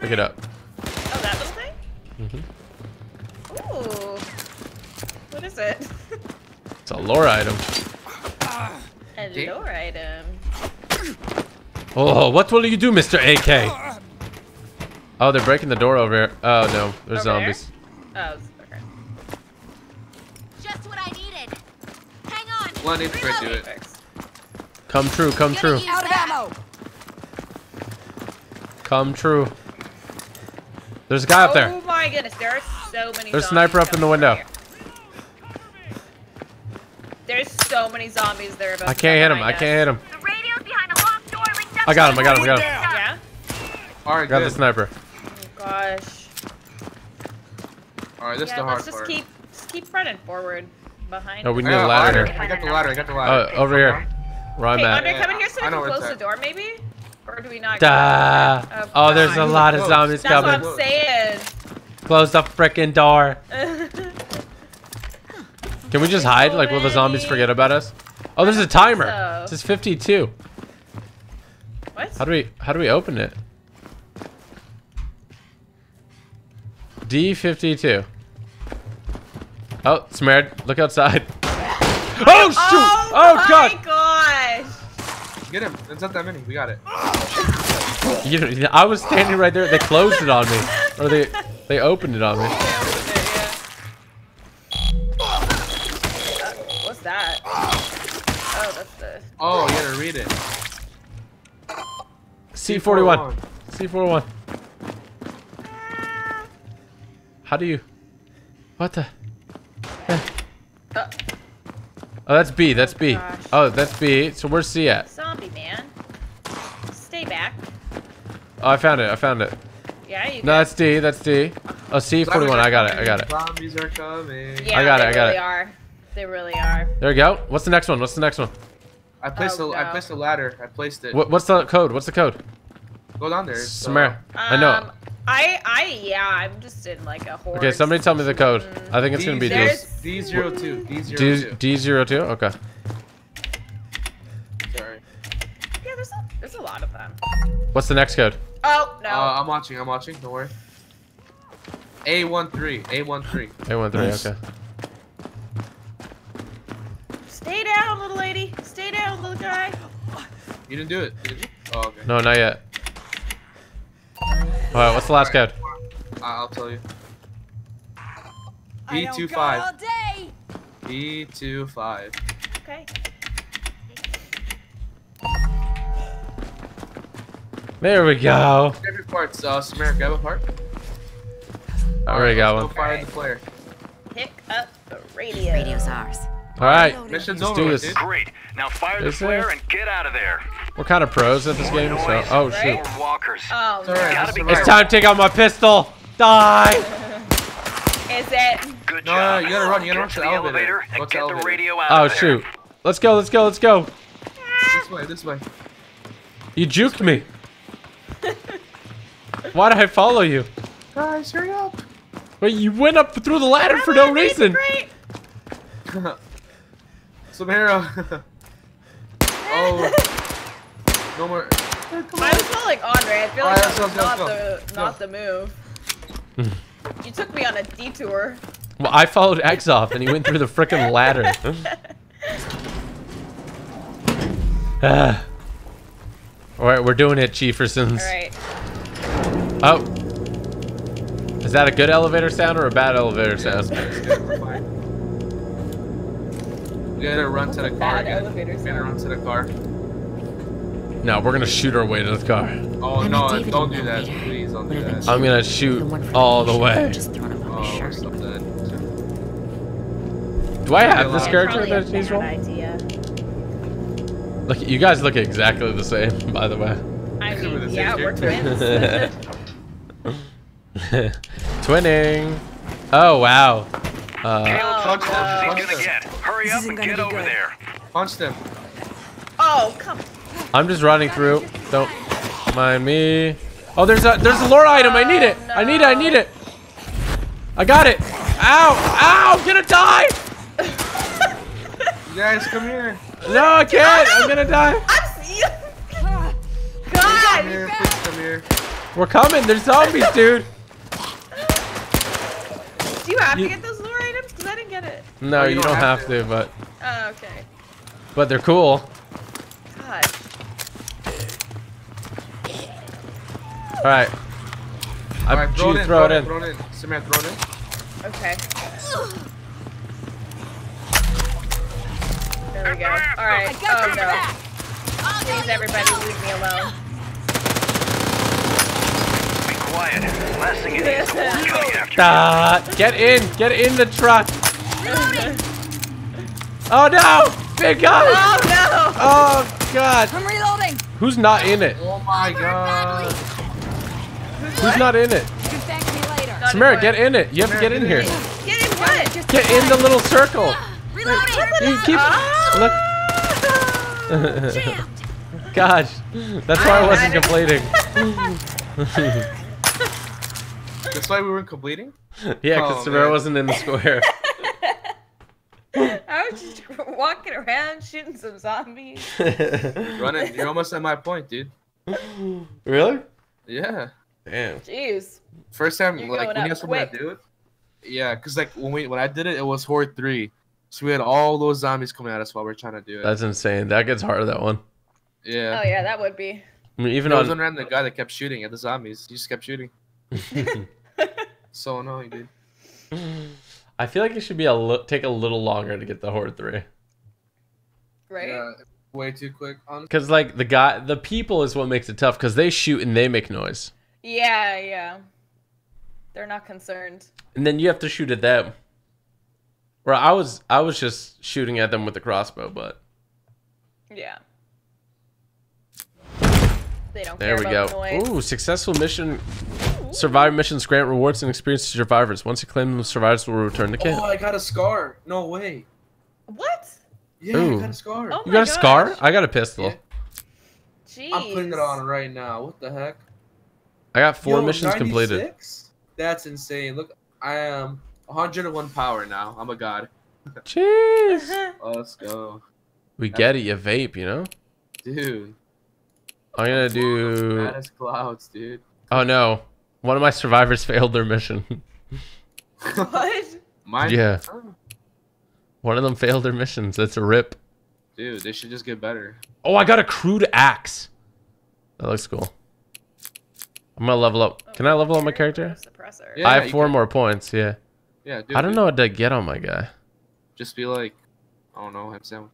Pick it up. Oh, that little thing? Mhm. Ooh. What is it? It's a lore item. A Damn. lore item. Oh, what will you do, Mr. AK? Oh, they're breaking the door over here. Oh, no. There's Over there? zombies. Oh, Hang on. One needs to do it. Thanks. Come true, come Gonna true. Out of ammo. Come true. There's a guy up there. Oh my goodness, there are so many There's a sniper up in the window. There's so many zombies there. I can't hit him. I can't hit him. The radio's behind a locked door linked up I got him. I got him. I got him. Yeah? All right, Got good. the sniper. Oh gosh. All right, this is the hard let's just part. keep just keep running forward behind. Oh, we need a ladder oh, here. I got the ladder. I got the Oh, ladder. over here. Where I'm Okay, at. Andre, Yeah, come in here so I we can close the door, maybe? Or do we not? Da. Oh, Oh, there's oh, a lot of Close. zombies That's what coming. I'm saying. Close the frickin' door. Can we just hide? Like, will the zombies forget about us? Oh, there's a timer. so. It says 52. what? How do we how do we open it? D52. Oh, Smeared. Look outside. Oh, oh shoot! Oh, god! Oh, my god! gosh! Get him. It's not that many. We got it. You I was standing right there. They closed it on me, or they they opened it on me. What's that? Oh, that's the. Oh, you gotta read it. C41. C41. How do you? What the? Uh, Oh, that's B. That's B. gosh. Oh, that's B. So where's C at? zombie man. Stay back. Oh, I found it. I found it. Yeah, you. No, that's D. That's D. Oh, C41. I got it. I got it. Zombies are coming. Yeah, I got it, They I got really it. are. They really are. There we go. What's the next one? What's the next one? I placed Oh, a, I no. placed a ladder. I placed it. What, what's the code? What's the code? Go down there. It's, uh, Samara. I know. Um, I, I, yeah, I'm just in like a horde. Okay, somebody tell me the code. I think it's gonna be D. There's- D zero two. D zero D. D zero two. Okay. Sorry. Yeah, there's a, there's a lot of them. What's the next code? Oh no. Uh, I'm watching. I'm watching. Don't worry. A one three. A one three. A one three. Nice. Okay. Stay down, little lady. Stay down, little guy. You didn't do it. Did you? Oh, okay. No, not yet. All right. What's the last code? I- I'll tell you. I B don't two go five. B two five. Okay. There we go. Favorite parts. Uh, Samara, grab a part. I already got Go one. fire the flare. Pick up the radio. Radio's ours. All right. Mission's Let's over. do this. dude. Great. Now fire the flare and get out of there. We're kind of pros at this game, so oh shoot. Right? More walkers. Oh, It's alright. It's be. It's time to take out my pistol. Die. is it? Good No, job. no, you gotta run, you gotta Get run to to the the elevator, elevator. And get the the elevator. radio out Oh of there. shoot. Let's go. Let's go. Let's go. This way. This way. You juked me. Why did I follow you? Guys, hurry up. Wait, you went up through the ladder for no reason. Great. Samara. oh. No more. I was following Andre. I feel like right, that was go, not let's the go. not the move. you took me on a detour. Well, I followed Xoff and he went through the frickin' ladder. Ah. All right, we're doing it, Chiefersons. All right. Oh. Is that a good elevator sound or a bad elevator sound? We gotta run to the car again. elevator We gotta run to the car. No, we're gonna shoot our way to the car. Oh I'm no, don't do that. operator. Please don't do Would have been that. I'm gonna shoot The all the way. Just thrown up on my Oh, shirt. Do I have this character that he's bad rolling? Look, you guys look exactly the same, by the way. I With mean, the yeah, we're character. twins. Twinning. Oh wow. Uh, Caleb, Punch how close is him, he gonna him. get? Hurry up and get over there. Punch them. oh, come. I'm just running through. Don't mind me. Oh, there's a there's a lore item. I need it. I need it. I need it. I got it. Ow! Ow! I'm gonna die. You guys, come here. No, I can't. I'm gonna die. Come God! here, please come here. We're coming. There's zombies, dude. Do you have You- to get those lore items? Because I didn't get it. No, Oh, you, don't, have, to. but Oh, okay. but they're cool. God. All right. I Alright, throw it you in. throw it in. Throw it in. Samir, throw it in. Okay. There we go. Alright. Oh no. Please, everybody, leave me alone. Be quiet. Last thing you need is the coming after you. Ah, get in. Get in the truck. Oh no! Big guy! Oh no! Oh god! I'm reloading. Who's not in it? Oh my god. Who's not in it? You thank me later. Not Samara, get in it. You have to get in here. Get in what? Get in the little circle. Reloading. You keep Ah! look. Gosh, that's why I wasn't complaining. That's why we weren't completing? Yeah, because Oh, Samara wasn't in the square. I was just walking around shooting some zombies. Running. You're almost at my point, dude. really? Yeah. Damn. Jeez. First time, You're like, going when you up have someone to do it. Yeah, because, like, when we when I did it, it was Horde 3. So we had all those zombies coming at us while we are trying to do it. That's insane. That gets harder. That one. yeah. Oh yeah, that would be. I mean, even There was on. one random guy that kept shooting at the zombies. He just kept shooting. so annoying, dude. I feel like it should be a li- take a little longer to get the horde three. Right? Yeah, way too quick. On Because like the guy, the people is what makes it tough. Because they shoot and they make noise, Yeah, yeah. They're not concerned. and then you have to shoot at them. Where I was, I was just shooting at them with the crossbow, but Yeah. They don't there care we go. about noise. Ooh, successful mission. Survivor missions grant rewards and experience to survivors. Once you claim them, survivors will return to camp. Oh, I got a scar. No way. What? Yeah, Ooh. I got a scar. Oh you got a scar? I got a pistol. Yeah. Jeez. I'm putting it on right now. What the heck? I got four Yo, missions completed. That's insane. Look, I am 101 power now. I'm a god. Jeez. Uh-huh. Let's go, We get it. You vape, you know. dude. I'm gonna do. Mad as clouds, dude. Oh no, one of my survivors failed their mission. what? Mine. Yeah. Oh, One of them failed their missions. That's a rip. dude, they should just get better. Oh, I got a crude axe. That looks cool. I'm gonna level up. Can I level up my character? Suppressor. Yeah, I have four can. more points. Yeah. Yeah, dude. I don't dude. know what to get on my guy. Just be like, I don't know, him Sam.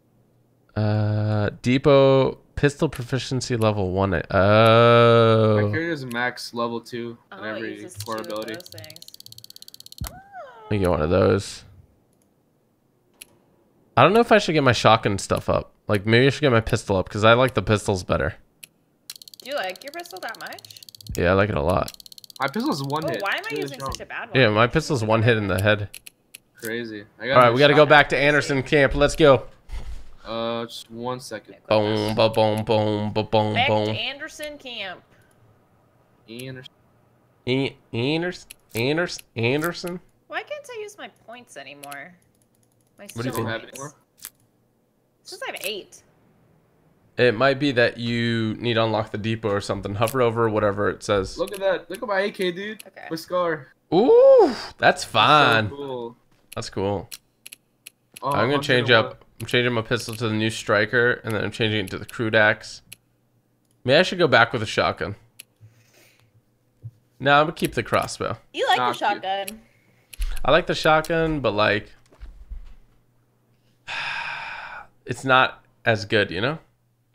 Uh, depot pistol proficiency level one. Oh. My Oh. character is max level two in oh, it every uses core two of ability. those. Let me get one of those. I don't know if I should get my shotgun stuff up. Like maybe I should get my pistol up because I like the pistols better. Do you like your pistol that much? Yeah, I like it a lot. My pistol's one Oh, hit. why am I using strong. such a bad one? Yeah, my pistol's one hit in the head. Crazy. I got All right, we got to go back to Anderson camp. Let's go. Uh, just one second. Boom, ba boom, boom, ba boom, Back to boom. Anderson Camp. Ian or A- Anderson, Anderson, Anderson. Why can't I use my points anymore? My What do you think? have anymore. Since I have eight. It might be that you need to unlock the depot or something. Hover over whatever it says. Look at that. Look at my AK, dude. Okay. My scar. Ooh, that's So fine. cool. That's cool. Oh, I'm gonna change 101. up. I'm changing my pistol to the new striker, and then I'm changing it to the crude axe. Maybe I should go back with a shotgun. No, I'm gonna keep the crossbow. You like Nah, the shotgun. I like the shotgun, but like, it's not as good, you know.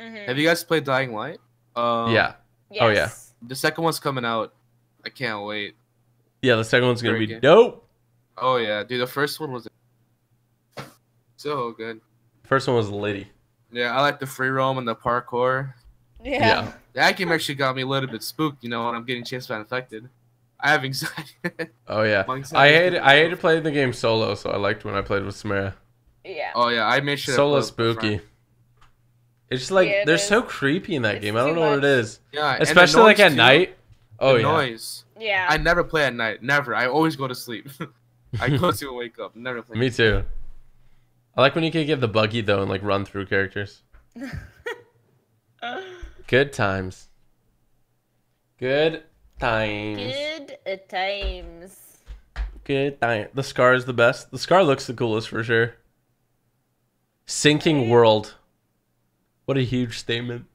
Mm-hmm. Have you guys played Dying Light? Um, yeah. Oh, yeah. The second one's coming out. I can't wait. Yeah, the second one's gonna Great be game. dope. Oh yeah, dude. The first one was so good. First one was the lady. Yeah, I like the free roam and the parkour. Yeah. That game actually got me a little bit spooked. You know, when I'm getting chased by infected. I have anxiety. Oh yeah. Monks I have- hated I hated playing the game solo, so I liked when I played with Samara. Yeah. oh yeah, I made sure. Solo play spooky. It's just like Yeah, it they're is. so creepy in that It's game. I don't too know what it is. Yeah, Especially like at too. night. Oh the yeah. noise. Yeah. I never play at night. Never. I always go to sleep. I go to wake up. Never play. Me too. I like when you can get the buggy though and like run through characters. Good times. Good times. Good uh, times. Good time. The scar is the best. The scar looks the coolest for sure. Sinking world. What a huge statement.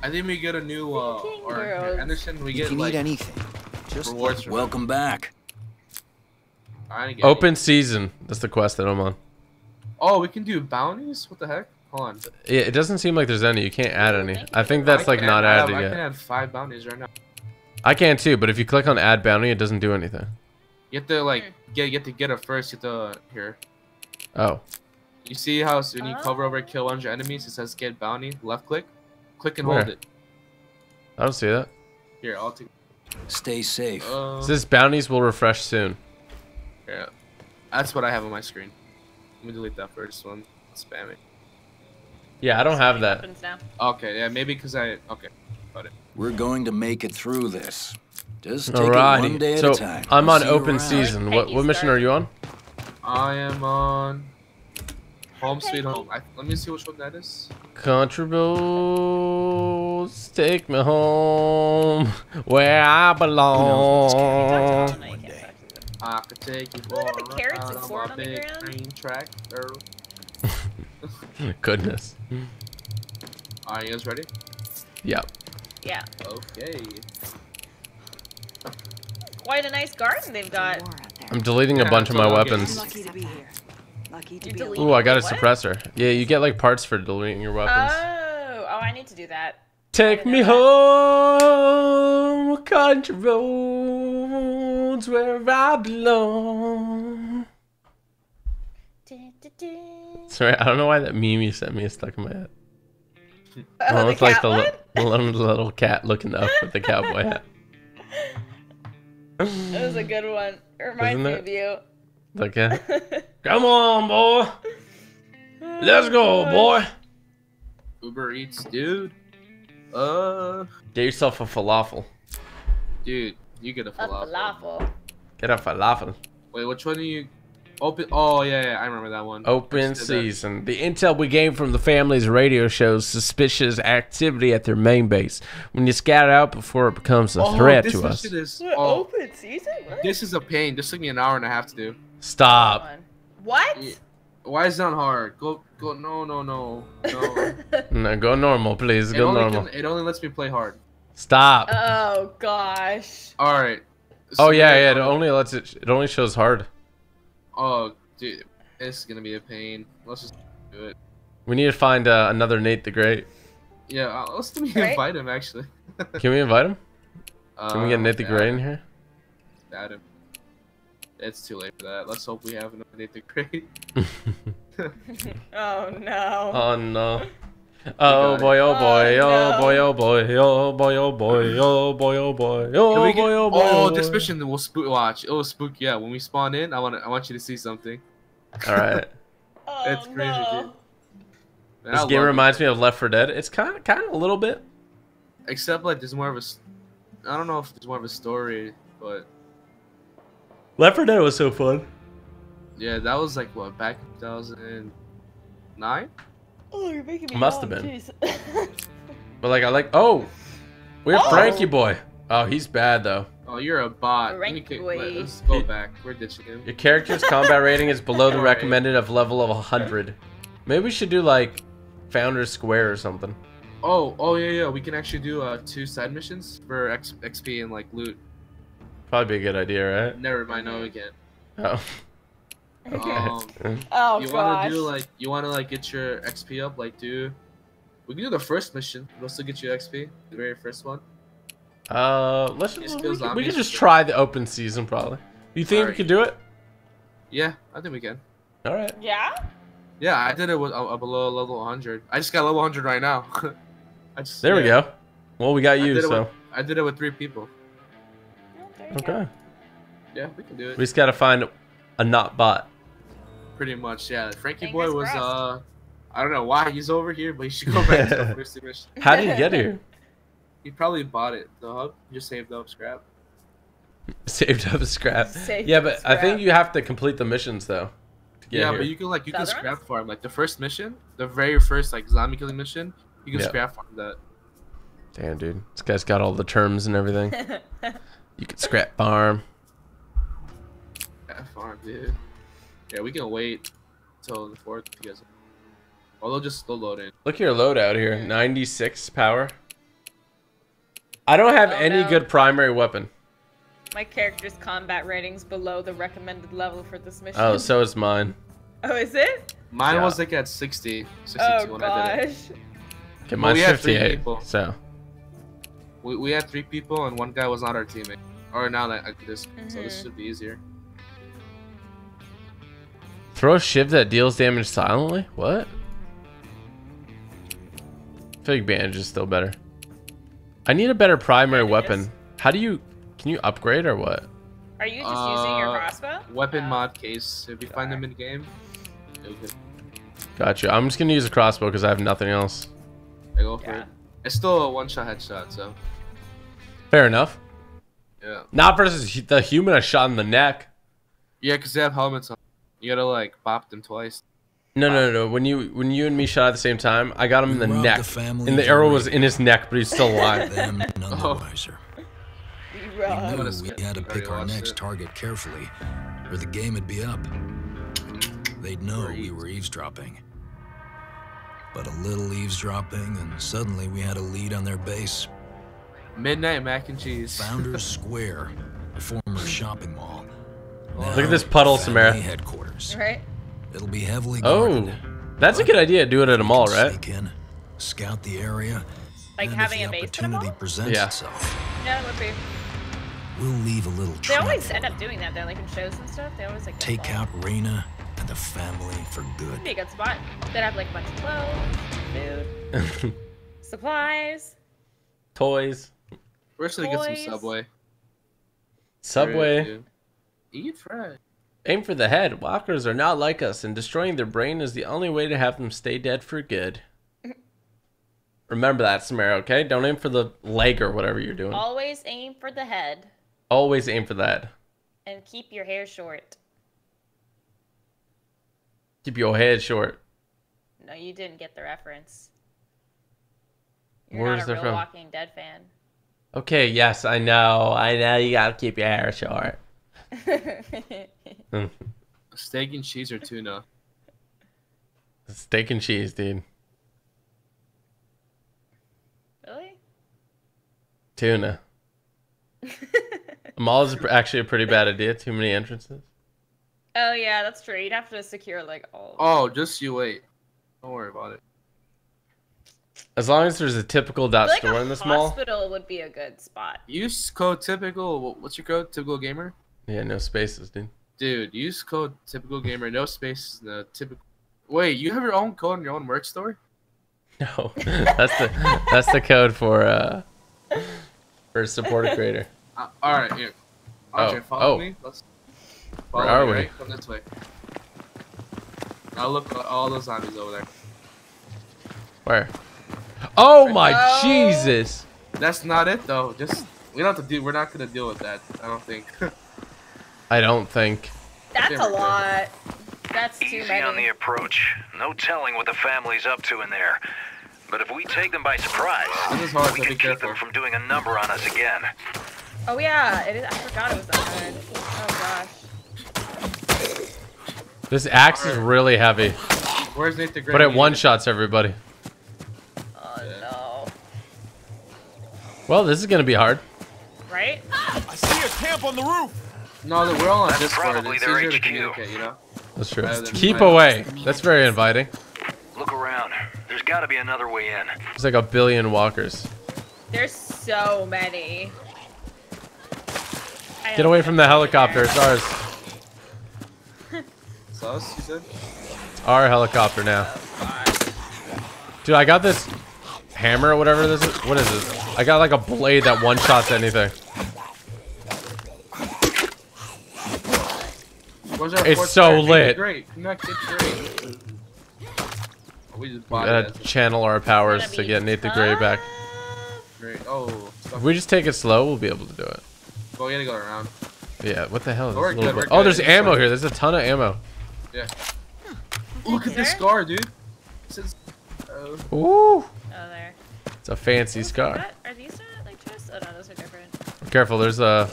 I think we get a new uh Thinking or. Anderson. We If get you like need anything, just rewards from Welcome back. I didn't get Open any. season. That's the quest that I'm on. Oh, we can do bounties. What the heck? Hold on. Yeah, it doesn't seem like there's any. You can't add any. I think that's I like not add- added I yet. can add five bounties right now. I can too, but if you click on add bounty, it doesn't do anything. You have to like get you have to get it first. You have to here. Oh. You see how when you cover over kill one of your enemies, it says get bounty. Left click, click and hold it. I don't see that. Here, I'll take. Stay safe. Uh, It says bounties will refresh soon. Yeah, that's what I have on my screen. Let me delete that first one. Spam it. Yeah, I don't have that. Okay, yeah, maybe because I okay. Got it. We're going to make it through this. Just take it one Alrighty. day at So a time. I'm I'll on open season. What what mission are you on? I am on home sweet home. I, let me see which one that is. Country roads, take me home where I belong. No, I could take you for Look at the a carrots ride and on sword my on the ground. green tractor. Goodness. Are you guys ready? Yep. Yeah. Okay. Quite a nice garden they've got. I'm deleting a Yeah, bunch of my weapons. Lucky to be here. Lucky to You be delete- alive. Ooh, I got a What? suppressor. Yeah, you get like parts for deleting your weapons. Oh, oh, I need to do that. Take me home, country roads where I belong. Sorry, I don't know why that meme you sent me is stuck in my head. Oh, the it's like cat the, one? li- the little, little cat looking up with the cowboy hat. That was a good one. It reminds Isn't me it? of you. Okay. Come on, boy. Let's go, boy. Uber Eats, dude. Uh, Get yourself a falafel. dude, you get a A falafel. falafel. Get a falafel. Wait, which one do you open? Oh yeah, yeah, I remember that one. Open I just did that. season. The intel we gained from the family's radio shows suspicious activity at their main base. When you scout out before it becomes a Oh, threat this to us. mission is. Oh, open season? What? this is a pain. This took me an hour and a half to do. Stop. What? Yeah. Why is it not hard? Go, go. No, no, no, no. No, go normal, please. it, Go only normal. can, it only lets me play hard. Stop. oh gosh. All right. oh yeah, then, yeah. It um, only lets it. It only shows hard. Oh, dude, it's gonna be a pain. Let's just do it. We need to find uh, another Nate the Great. Yeah, uh, let's Right? invite him actually. Can we invite him? Can we get Uh, Nate the Great in here? Add him. It's too late for that. Let's hope we have another Nate the Great. Oh no. Oh no. Oh, oh boy, oh boy, Oh, oh no. boy, oh boy, oh boy, oh boy, oh boy, oh boy, oh we get- boy, oh boy. oh, oh this mission will spook. Watch, it will spook. Yeah, when we spawn in, I want I want you to see something. All right. oh, it's crazy, no. dude. Man, This I game reminds it. me of Left 4 Dead. It's kind of, kind of a little bit. Except like there's more of a. s- I don't know if there's more of a story, but Left 4 Dead was so fun. yeah, that was like what back in 2009. Oh, you're making me Must have been. But like, I like. Oh, we have Oh. Frankie boy. Oh, he's bad though. Oh, you're a bot. Let me Rank kick- boy. let- Let's go back. We're ditching him. Your character's combat rating is below the recommended of level of 100. Maybe we should do like Founders Square or something. Oh, oh yeah, yeah. We can actually do uh two side missions for X, XP and like loot. Probably be a good idea, right? Never mind. No, we can't. Oh. Um, Oh you gosh. want to do like you want to like get your XP up, like do We can do the first mission. We'll still get you XP. The very first one. Uh, let's Just just, we, can, we can just try the open season probably. You think we can do it? Yeah, I think we can. All right. Yeah? Yeah, I did it with uh, below level 100. I just got level 100 right now. I just, There we go. Well, we got you, did, it so with, I did it with three people. Okay. Yeah, we can do it. We just gotta find a not bot. Pretty much, yeah. Frankie Fingers Boy was, crossed. uh, I don't know why he's over here, but he should go back to the first mission. How did you get here? He probably bought it, the hub. He just saved up scrap. Saved up scrap. Saved yeah, up but I think you have to complete the missions though. To get Yeah, here. but you can like you The can scrap ones? farm like the first mission, the very first like zombie killing mission. You can Yeah. scrap farm that. Damn, dude. This guy's got all the terms and everything. You could scrap farm. Scrap farm, dude. Yeah, we can wait till the fourth. You guys, or they'll just slow load in. Look at your loadout here. 96 power. I don't have Oh, any no. good primary weapon. My character's combat rating's below the recommended level for this mission. Oh, so is mine. Oh, is it? Mine Yeah. was like at 60, 62 Oh when I did it. gosh. Okay, Well, we had three 58. people. So, We, we had three people and one guy was not our teammate. Or now that I this, so this Mhm. should be easier. throw a shiv that deals damage silently? What? I feel like bandage is still better. I need a better primary Bandages? weapon. How do you... Can you upgrade or what? Are you just using your Uh, crossbow? Weapon Oh. mod case. If you find them in game, you'll Gotcha. I'm just gonna use a crossbow because I have nothing else. I go for Yeah. it. It's still a one shot headshot, so Fair enough. yeah. Not versus the human I shot in the neck. Yeah, because they have helmets on. You gotta like bop them twice. No, no, no, no. When you when you and me shot at the same time, I got him in the robbed neck, the family and the arrow was in his neck, but he's still alive. Them none the Oh. wiser. You We robbed. knew gonna we skip- had to pick our next it. target carefully, or the game would be up. They'd know we were eavesdropping. But a little eavesdropping, and suddenly we had a lead on their base. Midnight mac and cheese. Founders Square, a former shopping mall. Look at this puddle, Now, Samara. Headquarters. Right? It'll be heavily Oh, that's a good idea. Do it at a mall, right? Sneak in, scout the area. Like and having if a the base in a mall? presents Yeah. itself, Yeah, it would be. we'll leave a little They always end up doing that though, like in shows and stuff. They always like Take out Raina and the family for good. Be a good spot. They'd have like a bunch of clothes, food, supplies. Toys, We're just gonna get some Subway. Subway. Dude. Eat fresh. Aim for the head. Walkers are not like us, and destroying their brain is the only way to have them stay dead for good. Remember that, Samara, okay? Don't aim for the leg or whatever you're doing. Always aim for the head Always aim for that. and keep your hair short. Keep your head short. No, you didn't get the reference. You're Where's not a real from? Walking Dead fan. Okay, yes, I know. I know you gotta keep your hair short. Mm. Steak and cheese or tuna. Steak and cheese, dude. really? Tuna. A mall is actually a pretty bad idea. Too many entrances. Oh yeah, that's true. You'd have to secure like all. Oh, just you wait. Don't worry about it. As long as there's a typical dot like store a in this mall. hospital would be a good spot. Use code typical. What's your code? Typical gamer. Yeah, no spaces, dude. Dude, use code typical gamer. No space. The typical. Wait, you have your own code in your own merch store? No, that's the that's the code for uh for support a creator. Uh, all right, here. Andre, Oh, follow oh. me. Let's. Follow Where are me, we? Right? Come this way. Now look at all those zombies over there. Where? Oh my Oh. Jesus! That's not it though. Just we don't have to do. We're not gonna deal with that. I don't think. I don't think. That's Yeah, a lot. That's too Easy on the approach. No telling what the family's up to in there. But if we take them by surprise, This is hard, we so can be keep them from doing a number on us again. Oh yeah, it is. I forgot it was that hard. Oh gosh. This axe is really heavy, Where's Nate the Great? but it one shots everybody. Oh no. Well, this is gonna be hard. Right? I see a camp on the roof. No, that we're all on That's Discord. probably It's their easier to communicate, you know. That's true. Keep fighting. away. That's very inviting. Look around. There's got to be another way in. There's like a billion walkers. There's so many. I Get away from the going helicopter. there. It's ours. It's us, you said? Our helicopter now. Dude, I got this hammer or whatever this is. What is this? I got like a blade that one shots anything. It's so player? Lit. Great. Connect great. Oh, we just bought gotta it. channel our powers Gonna get Nate the Great back. Great. Oh. If we just take it slow, we'll be able to do it. well, we gotta go around. Yeah, what the hell is this good, Oh, there's It's ammo fine. here. There's a ton of ammo. Yeah. Look at this there? scar, dude. It says, uh, Ooh. Oh, there. It's a fancy scar. What? Are these not like chests? Oh no, those are different. Careful, there's a...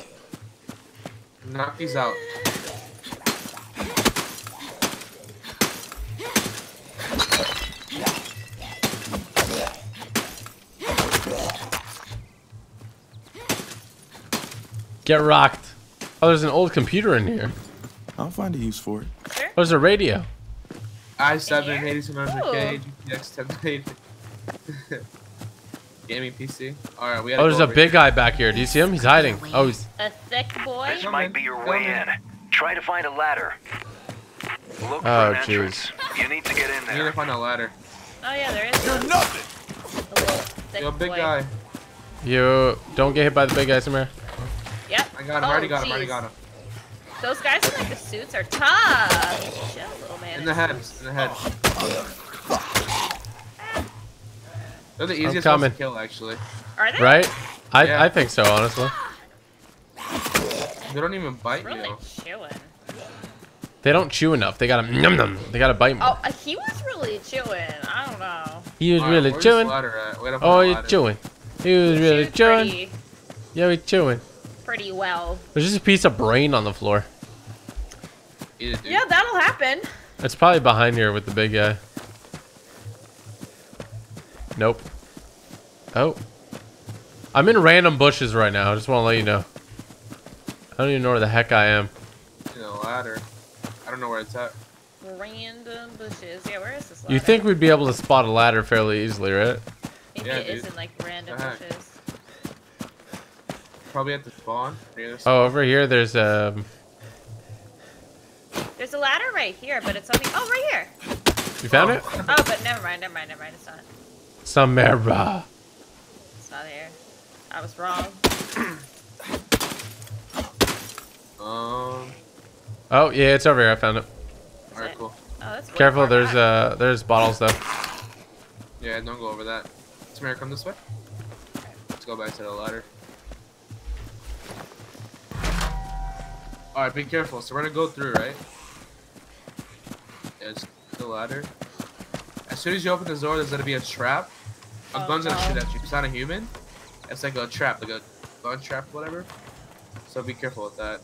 knock these out. Get rocked. Oh, there's an old computer in here. I'll find a use for it. Sure. Oh, there's a radio. i7 here? 8700K, GTX 1080. Gaming PC. Alright, we gotta Oh, there's go a big here. guy back here. Do you see him? He's hiding. Oh, he's... A thick boy. This might be your way in. in. Try to find a ladder. Look for Oh, an entrance. You need to get in We need to find a ladder. Oh yeah, there is. You're one. nothing. A Yo, big boy. guy. You don't get hit by the big guy, Samara. Yep. I got him. Oh, I already oh, got him. I already got him. Those guys in like the suits are tough. Chill, little man. In the head. In the head. They're the easiest ones coming. to kill, actually. Are they? Right? I, Yeah. I think so, honestly. They don't even bite Really you. chewing. They don't chew enough. They gotta num num. They gotta bite more. Oh, uh, he was really chewing. I don't know. he was Alright, really where's chewing. Ladder at? We gotta find Oh, a he's chewing. He was really chewing. pretty, Yeah, he's chewing. pretty well. There's just a piece of brain on the floor. Eat it, dude. Yeah, that'll happen. It's probably behind here with the big guy. Nope. Oh. I'm in random bushes right now. I just want to let you know. I don't even know where the heck I am. You know, ladder. I don't know where it's at. Random bushes. Yeah, where is this? You think we'd be able to spot a ladder fairly easily, right? Maybe Yeah, it is dude. in like random bushes. Probably at the spawn. The Oh, over here, there's um. There's a ladder right here, but it's on the. Oh, right here. You found it? Oh, but never mind, never mind, never mind. It's not. Samara. It's not here. I was wrong. Um. Oh yeah, it's over here. I found it. Alright, cool. Oh, that's way Careful, far there's back. uh, there's bottles though. Yeah, don't go over that. Samara, come this way. Let's go back to the ladder. Alright, be careful. So we're gonna go through, right? Yeah, just the ladder. As soon as you open the door, there's gonna be a trap. A Oh, gun's gonna shoot at you. It's not a human. It's like a trap, like a gun trap, whatever. So be careful with that.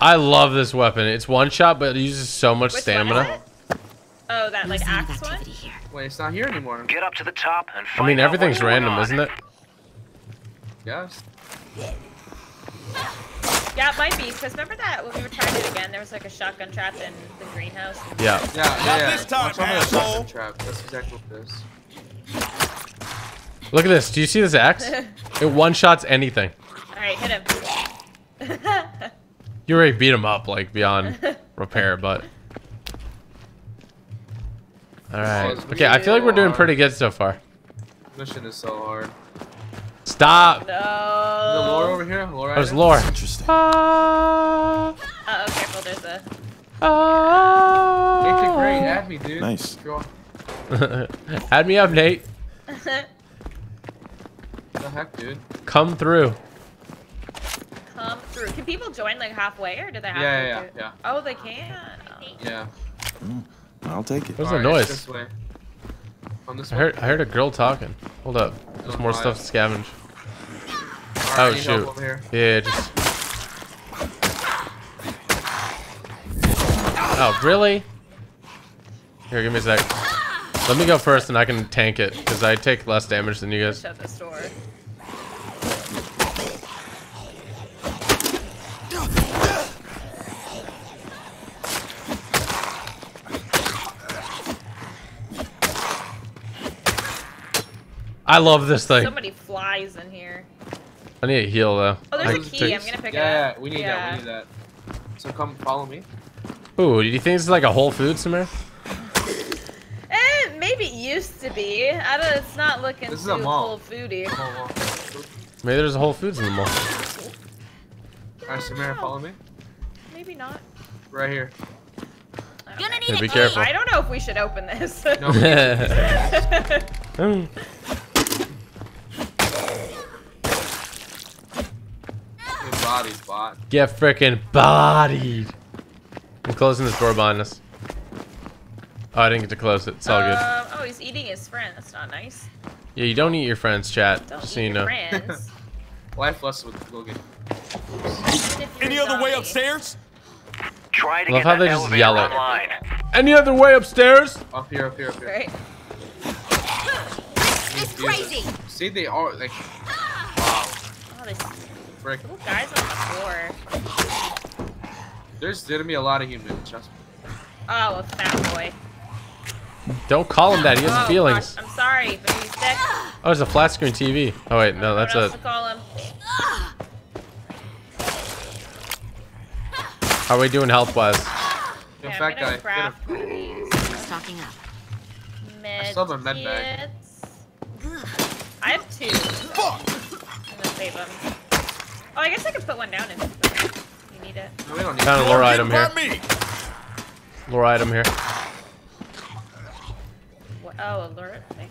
I love this weapon. It's one shot, but it uses so much Which stamina. One is it? Oh, that like axe one. Wait, it's not here anymore. Get up to the top and I find mean, out everything's what's going random, isn't it? Yes. Yeah, it might be because remember that when we were trying it again, there was like a shotgun trap in the greenhouse. Yeah. Yeah, yeah, Not yeah. this time, Watch out for asshole. shotgun trap. That's exactly what it is. Look at this. Do you see this axe? It one shots anything. All right, hit him. You already beat him up like beyond repair, but. All right. Okay, I feel like we're doing pretty good so far. Mission is so hard. Stop. no. The lore over here. Lore. There's item? lore. Interesting. Ah, Uh oh, careful. There's a. ah. It's a great. Add me, dude. Nice. Sure. Add me up, Nate. What the heck, dude? Come through. Come through. Can people join like halfway, or do they have Yeah, to? yeah, do- yeah, Oh, they can. Oh. Yeah. I'll take it. What's Alright, the it's noise? This way. On this I way. heard. I heard a girl talking. Hold up. There's more stuff to scavenge. Alright, Oh I need help shoot. Yeah, just. Oh really? Here, give me a sec. Let me go first, and I can tank it because I take less damage than you guys. Shut this door. I love this thing. So many flies in here. I need a heal though. Oh, there's I a can key. take- I'm gonna pick yeah, it up. yeah, we need that. We need that. So come follow me. Ooh, do you think this is like a Whole Foods somewhere? Eh, maybe it used to be. I don't. It's not looking This is too a mall. full foodie. Come on. Maybe there's a Whole Foods in the mall. Alright, Samara, follow me. Maybe not. Right here. I don't Gonna know. need Yeah, a be key. careful. I don't know if we should open this. No. Good body, bot. Get freaking bodied. I'm closing this door behind us. Oh, I didn't get to close it. It's all good. Um, oh, he's eating his friend. That's not nice. Yeah, you don't eat your friends, chat. Don't Just eat so you your know. friends. Life lesson with Logan. even if you're Any a other way upstairs? Try to Love get how they just elevator yell it. online. Any other way upstairs? Up here, up here, up here. Right? It's crazy. See, they are like, Oh, there's frick. little guys on the floor. There's gonna be a lot of humans. Trust me. Oh, a fat boy. Don't call him that. He has oh, feelings. Gosh, I'm sorry, but he's sick. Oh, it's a flat screen TV. Oh wait, no, that's what a. to call him? How are we doing health wise? The Okay, fat I'm gonna guy. Get him. craft one of these Stocking up. med still have a med bag. I have two. I'm gonna save them. Oh, I guess I could put one down if you need it. No, we don't need. Found a lore item here. me. Lore item here. What? Oh, alert. Okay.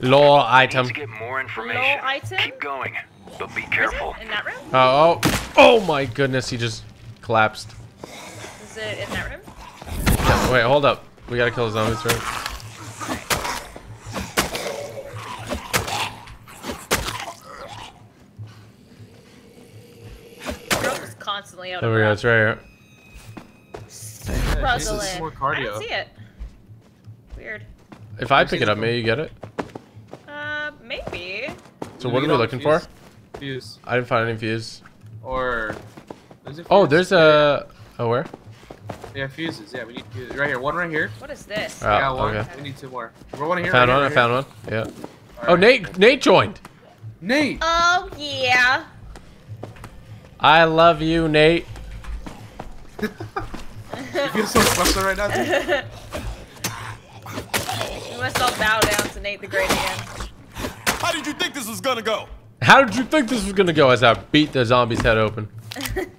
Lore Need item. to get more information. Low item? Keep going, but be Is careful. it in that room? Oh, oh, oh my goodness, he just collapsed. Is it in that room? Yeah, wait, hold up. We gotta kill the zombies first. Girl is constantly out There of we go, breath. it's right here. Yeah, Jesus, Struggling. more I cardio. don't see it. Weird. If I pick it up, may you get it? Uh, maybe. So what are we looking the for? fuse? Fuse. I didn't find any fuse. Or. Is it Oh, there's a. Oh, where? Yeah, fuses. Yeah, we need fuses. Right here. One right here. What is this? Oh, yeah, one. okay. We need two more. We're one I here. found right one. I found one. Yeah. here. Oh, Nate. Nate joined. Nate. Oh, yeah. I love you, Nate. you feel so special right now. dude? We must all bow down to Nate the Great again. How did you think this was gonna go? How did you think this was gonna go as I beat the zombie's head open?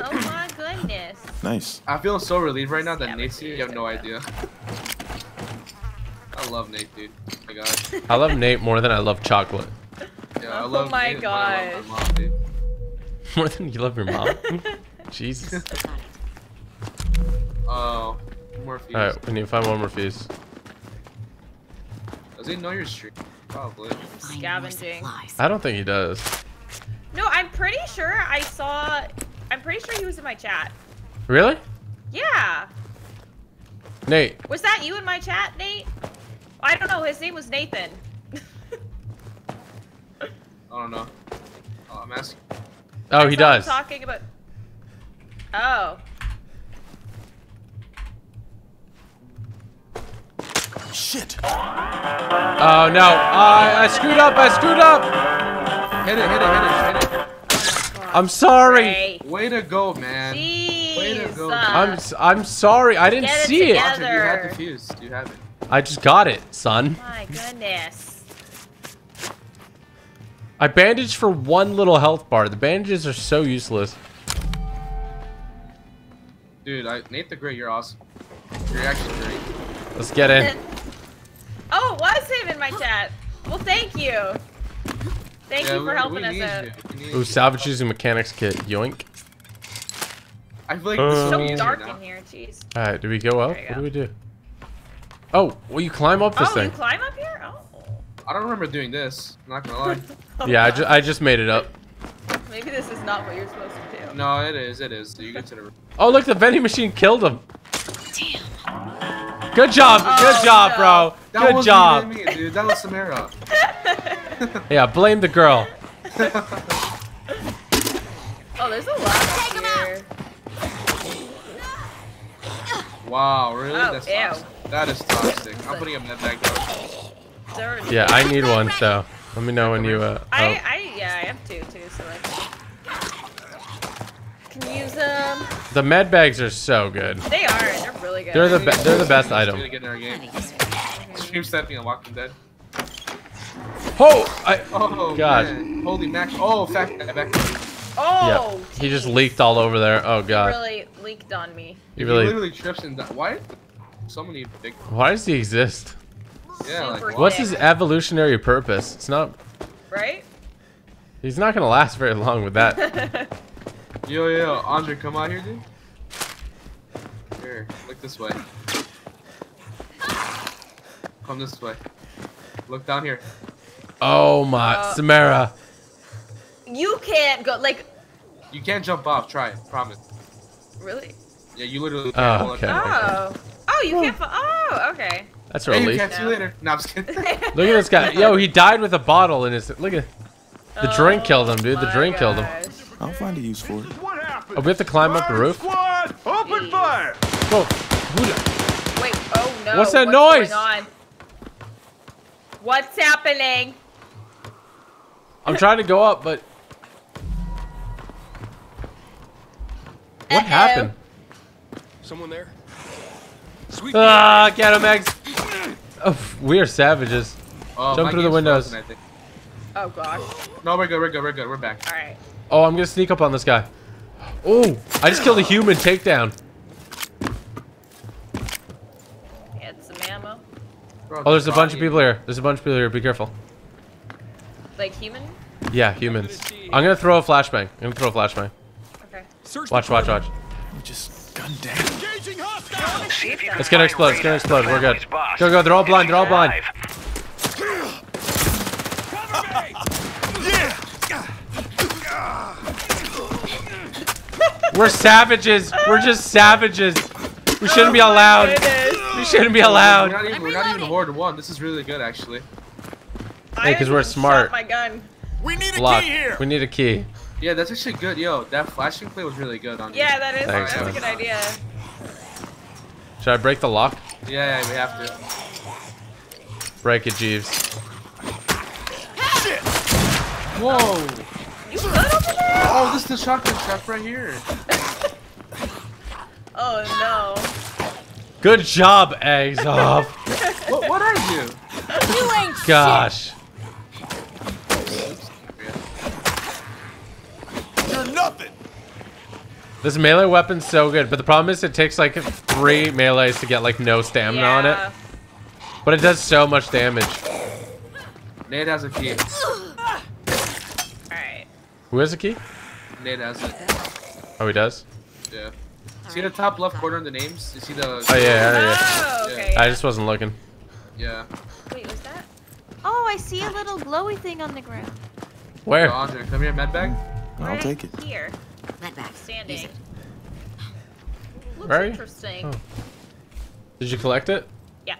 Oh my goodness. Nice. I feel so relieved right now that Yeah, Nate's here. You have no idea. I love Nate, dude. Oh my god. I love Nate more than I love chocolate. Yeah, I Oh love my Nate more More than you love your mom. Jesus. Oh, more fuse. Alright, we need to find one more fuse. Does he know your stream? Probably. Scavenging. I don't think he does. No, I'm pretty sure I saw. I'm pretty sure he was in my chat. Really? Yeah. Nate. Was that you in my chat, Nate? I don't know. His name was Nathan. I don't know. Oh, I'm asking. Oh, he So I'm does. Talking about. Oh. Shit. Oh no. I, I screwed up. I screwed up. Hit it, hit it, hit it, hit it. I'm sorry. Great. Way to go, man. Jeez. to go. uh, I'm s- I'm sorry. I didn't Get it see it. together. Roger, you had the fuse. You have it. I just got it, son. My goodness. I bandaged for one little health bar. The bandages are so useless. Dude, I, Nate the Great, you're awesome. You're actually great. Let's get in. Oh, it was him in my chat. Well, thank you. Thank Yeah, you for we- helping we us out. you. We need Ooh, salvage using mechanics kit. Yoink. I feel like this is Uh, So dark now. in here. Jeez. All right, do we go up? There What go. do we do? Oh, well, you climb up this oh, thing. you climb up here? Oh. I don't remember doing this. I'm not gonna lie. Yeah, I, ju I just made it up. Maybe this is not what you're supposed to do. no, it is. It is. You get to the. Oh, look, the vending machine killed him. Damn. Good job, oh, good Oh, job, no. bro. That Good wasn't job. even me, dude. That was Samara. Yeah, blame the girl. Oh, there's a lot up out. Wow, really? Oh, That's ew. toxic. That is toxic. I'm putting a med bag down. There Yeah, I need one, so let me know when you, uh, I. I, yeah, I have two too, so like. Can use them. The med bags are so good. They are. They're really good. They're the be they're the best It's item. gonna get in our game. Stream stepping on Walking Dead. Oh, I, Oh God. man. Holy mac. Oh, fat guy back. Oh. yeah, he just leaked all over there. Oh god! He god, really leaked on me. he He really. literally trips and di- why? So many big. Why does he exist? Yeah, like What's his evolutionary purpose? It's not. Right? He's not gonna last very long with that. Yo, yo, yo, Andre, come out here, dude. Here, look this way. Come this way. Look down here. Oh my, Uh, Samara. You can't go like You can't jump off. Try it. Promise. really. Yeah, you literally Oh, can't. Hold on. okay. Oh. Oh, you can't. Fa- oh, okay. That's a Hey, you relief. catch you later. No, I'm just kidding. Look at this guy. Yo, he died with a bottle in his. Look at. The drink oh killed him, dude. The Oh my drink killed him. I'll find a use for it. What happened? Oh, we have to climb up the roof. Squad, open Jeez. fire! Whoa. Wait. Oh no. What's that noise? Going on? What's happening? I'm trying to go up, but what Uh-oh. happened? Someone there? Sweet. Ah, get him, eggs. Oh, we are savages. Oh, Jump through the windows. frozen, Oh gosh. No, we're good. We're good. We're good. We're back. All right. Oh, I'm gonna sneak up on this guy. Oh, I just killed a human takedown. Get some ammo. Bro, Oh, there's a the bunch of people here. There's a bunch of people here. Be careful. Like human. Yeah, humans. I'm gonna throw a flashbang. I'm gonna throw a flashbang. Okay. Search Watch, watch, watch. Just gunned down. Engaging hostile! See if you can It's gonna explode. It's gonna Reyna, explode. We're good. Go, go. They're all blind. They're all blind. We're savages. We're just savages. We shouldn't be allowed. We shouldn't be We're allowed. not even. We're not even Horde One. This is really good, actually. I 'cause we're smart. Shot my gun. We need a Lock. key here! We need a key. Yeah, that's actually good. Yo, that flashing play was really good on you. Yeah, that is. Thanks, that's man. a good idea. Should I break the lock? Yeah, yeah, we have to. Break it, Jeeves. Whoa! You good over there? Oh, this is the shotgun strap right here. Oh no. Good job, Xoff. What? What are you? ain't Gosh. You're nothing! This melee weapon's so good, but the problem is it takes like three melees to get like no stamina on it. But it does so much damage. Nate has a key. All right. Who has a key? Nate has it. Oh, he does? Yeah. See the top left corner in the names? You see the? Oh, yeah, yeah, yeah. Oh, okay. I just wasn't looking. Yeah. Wait, was that? Oh, I see a little glowy thing on the ground. Yo, Where? Andre, come here, medbag. I'll Right take it. Here. Not back. Standing. Looks Where are you? interesting. Oh. Did you collect it? Yeah.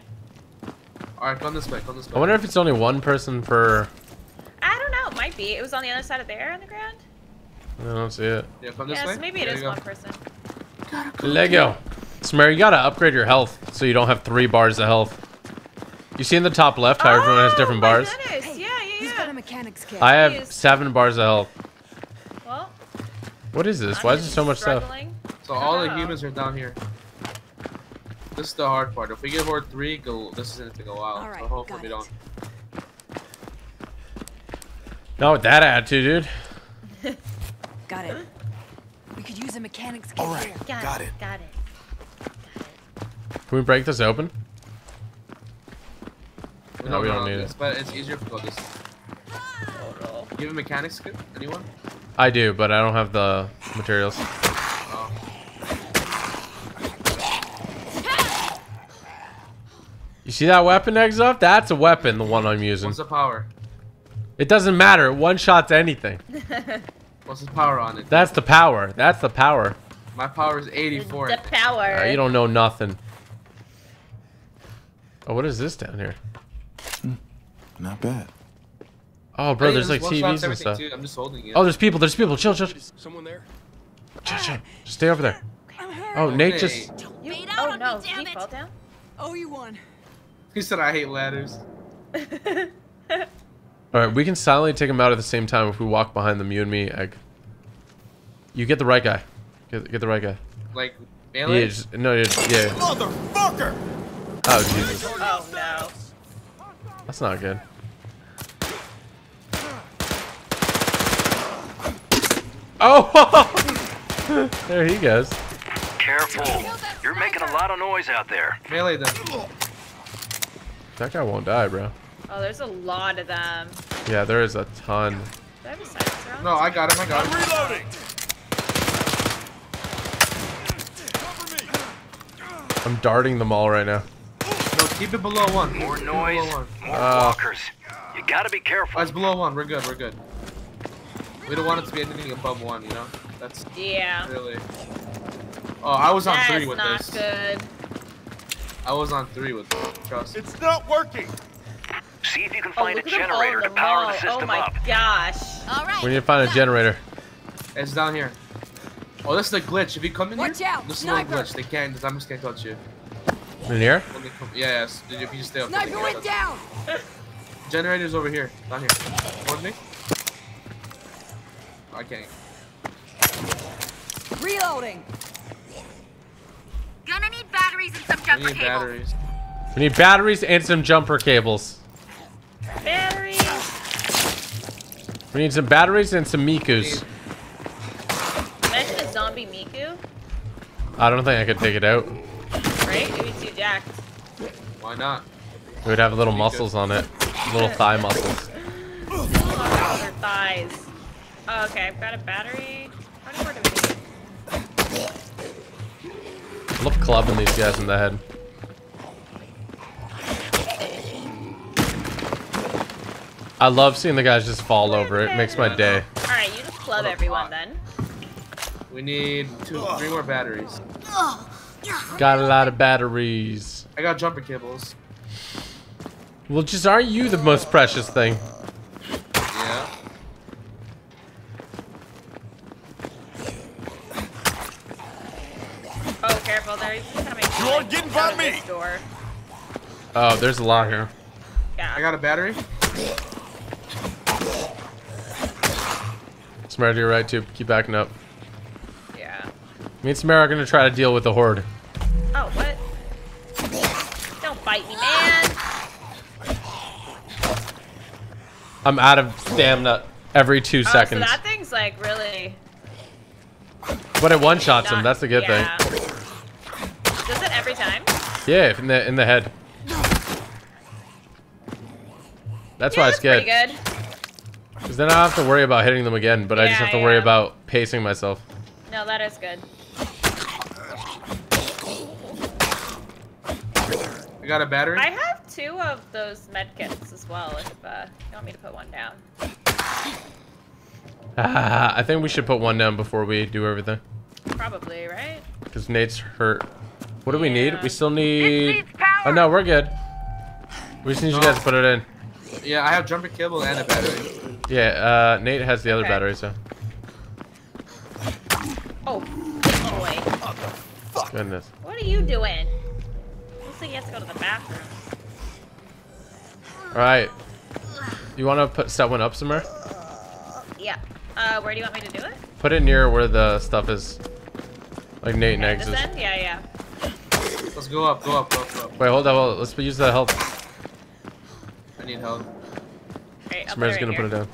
All right, come this way. Come this way. I wonder if it's only one person per... I don't know. It might be. It was on the other side of there on the ground. I don't see it. Yeah, come this Yeah, way. so maybe it There is you go. one person. Lego. Samara, you gotta upgrade your health so you don't have three bars of health. You see in the top left how everyone has different Oh, my bars? goodness. Yeah, Who's yeah, got a yeah. mechanic's kit? I have seven bars of health. Well, What is this? I'm Why is just there so much stuff? struggling. So all the humans are down here. This is the hard part. If we get horde three, go. This is gonna take a while. All right, so hopefully got we it. don't. Not with that attitude, dude. Got it. We could use a mechanic's kit Alright, here. Got, got it. it. Got it. Can we break this open? No, we don't need it's, it. But it's easier if we go this. Total. You have a mechanics kit? Anyone? I do, but I don't have the materials. Oh. You see that weapon, Xoff? That's a weapon, the one I'm using. What's the power? It doesn't matter. It one shots anything. What's the power on it? That's the power. That's the power. My power is 84. The power. Uh, you don't know nothing. Oh, what is this down here? Not bad. Oh, bro, Hey, there's this like TVs and stuff. too. I'm just holding it. Oh, there's people. There's people. Chill, chill, chill, Someone there? chill. chill. Just stay over there. Oh, Nate just. You, Fade oh out on no, me, did damn he it. fall down? Oh, you won. He said I hate ladders. All right, we can silently take him out at the same time if we walk behind them. You and me, Egg. You get the right guy. Get, get the right guy. Like Yeah, melee. just, no, yeah, yeah. Motherfucker! Oh Jesus, Oh no. that's not good. Oh, there he goes. Careful. You're making a lot of noise out there. Melee them. That guy won't die, bro. Oh, there's a lot of them. Yeah, there is a ton. Do I have a silencer on? No, I got him. I got him. Reloading! I'm darting them all right now. No, keep it below one. More Keep noise, Below one. more Uh. walkers. You gotta be careful. it's below one. We're good. We're good. We don't want it to be anything above one. You know. That's Yeah. really. Oh, I was on That's three with this. That is not good. I was on three with this. Trust. It's not working! See if you can Oh, find a look at them all generator in to the power mall. the Oh my up. gosh. All right. We need to find a generator. It's down here. Oh, this is the glitch. If you come in Watch here, out, this is a sniper. glitch. They can't. The zombies can't touch you. In here? When come, yeah, yes. If you stay up, there, Sniper went down. Generator's over here. Down here. Towards me. I can't. Reloading. Gonna need batteries and some We jumper need cables. batteries. We need batteries and some jumper cables. Batteries. We need some batteries and some Mikus. Imagine a zombie Miku, I don't think I could take it out. right? It would be too jacked. Why not? It would have little muscles on it. Little thigh muscles. Oh, their thighs. Oh, okay, I've got a battery. How many more do we need? Love clubbing these guys in the head. I love seeing the guys just fall over. It makes my day. Alright, you just club everyone then. We need two, three more batteries. Got a lot of batteries. I got jumper cables. Well, just aren't you the most precious thing? Yeah. Oh, careful, they're coming. You are getting by out of this me. Door. Oh, there's a lot here. Yeah. I got a battery. Samara, you're right too. Keep backing up. Yeah. Me and Samara are gonna try to deal with the horde. Oh, what? Don't bite me, man. I'm out of stamina every two Oh, seconds. so that thing's like really. But it one shots him. That's a good yeah. thing. Does it every time? Yeah, in the in the head. That's yeah, why that's it's good. pretty good. Because then I don't have to worry about hitting them again, but I just have to worry about pacing myself. No, that is good. I got a battery. I have two of those med kits as well. If uh, you want me to put one down. I think we should put one down before we do everything. Probably, right? Because Nate's hurt. What do we need? We still need... power. Oh, no, we're good. We just need you guys to put it in. Yeah, I have jumper cable and a battery. Yeah, uh, Nate has the other Okay. battery, so... Oh, boy. Goodness. What are you doing? Looks like he has to go to the bathroom. Alright. You want to put set one up somewhere? Yeah. Uh, where do you want me to do it? Put it near where the stuff is. Like Nate and Okay, Eggs is. end? Yeah, yeah. Let's go up, go up, go up, go up. Wait, hold on. Hold on. Let's use the help. I need help. Great, I'll Samara's put gonna right put it down.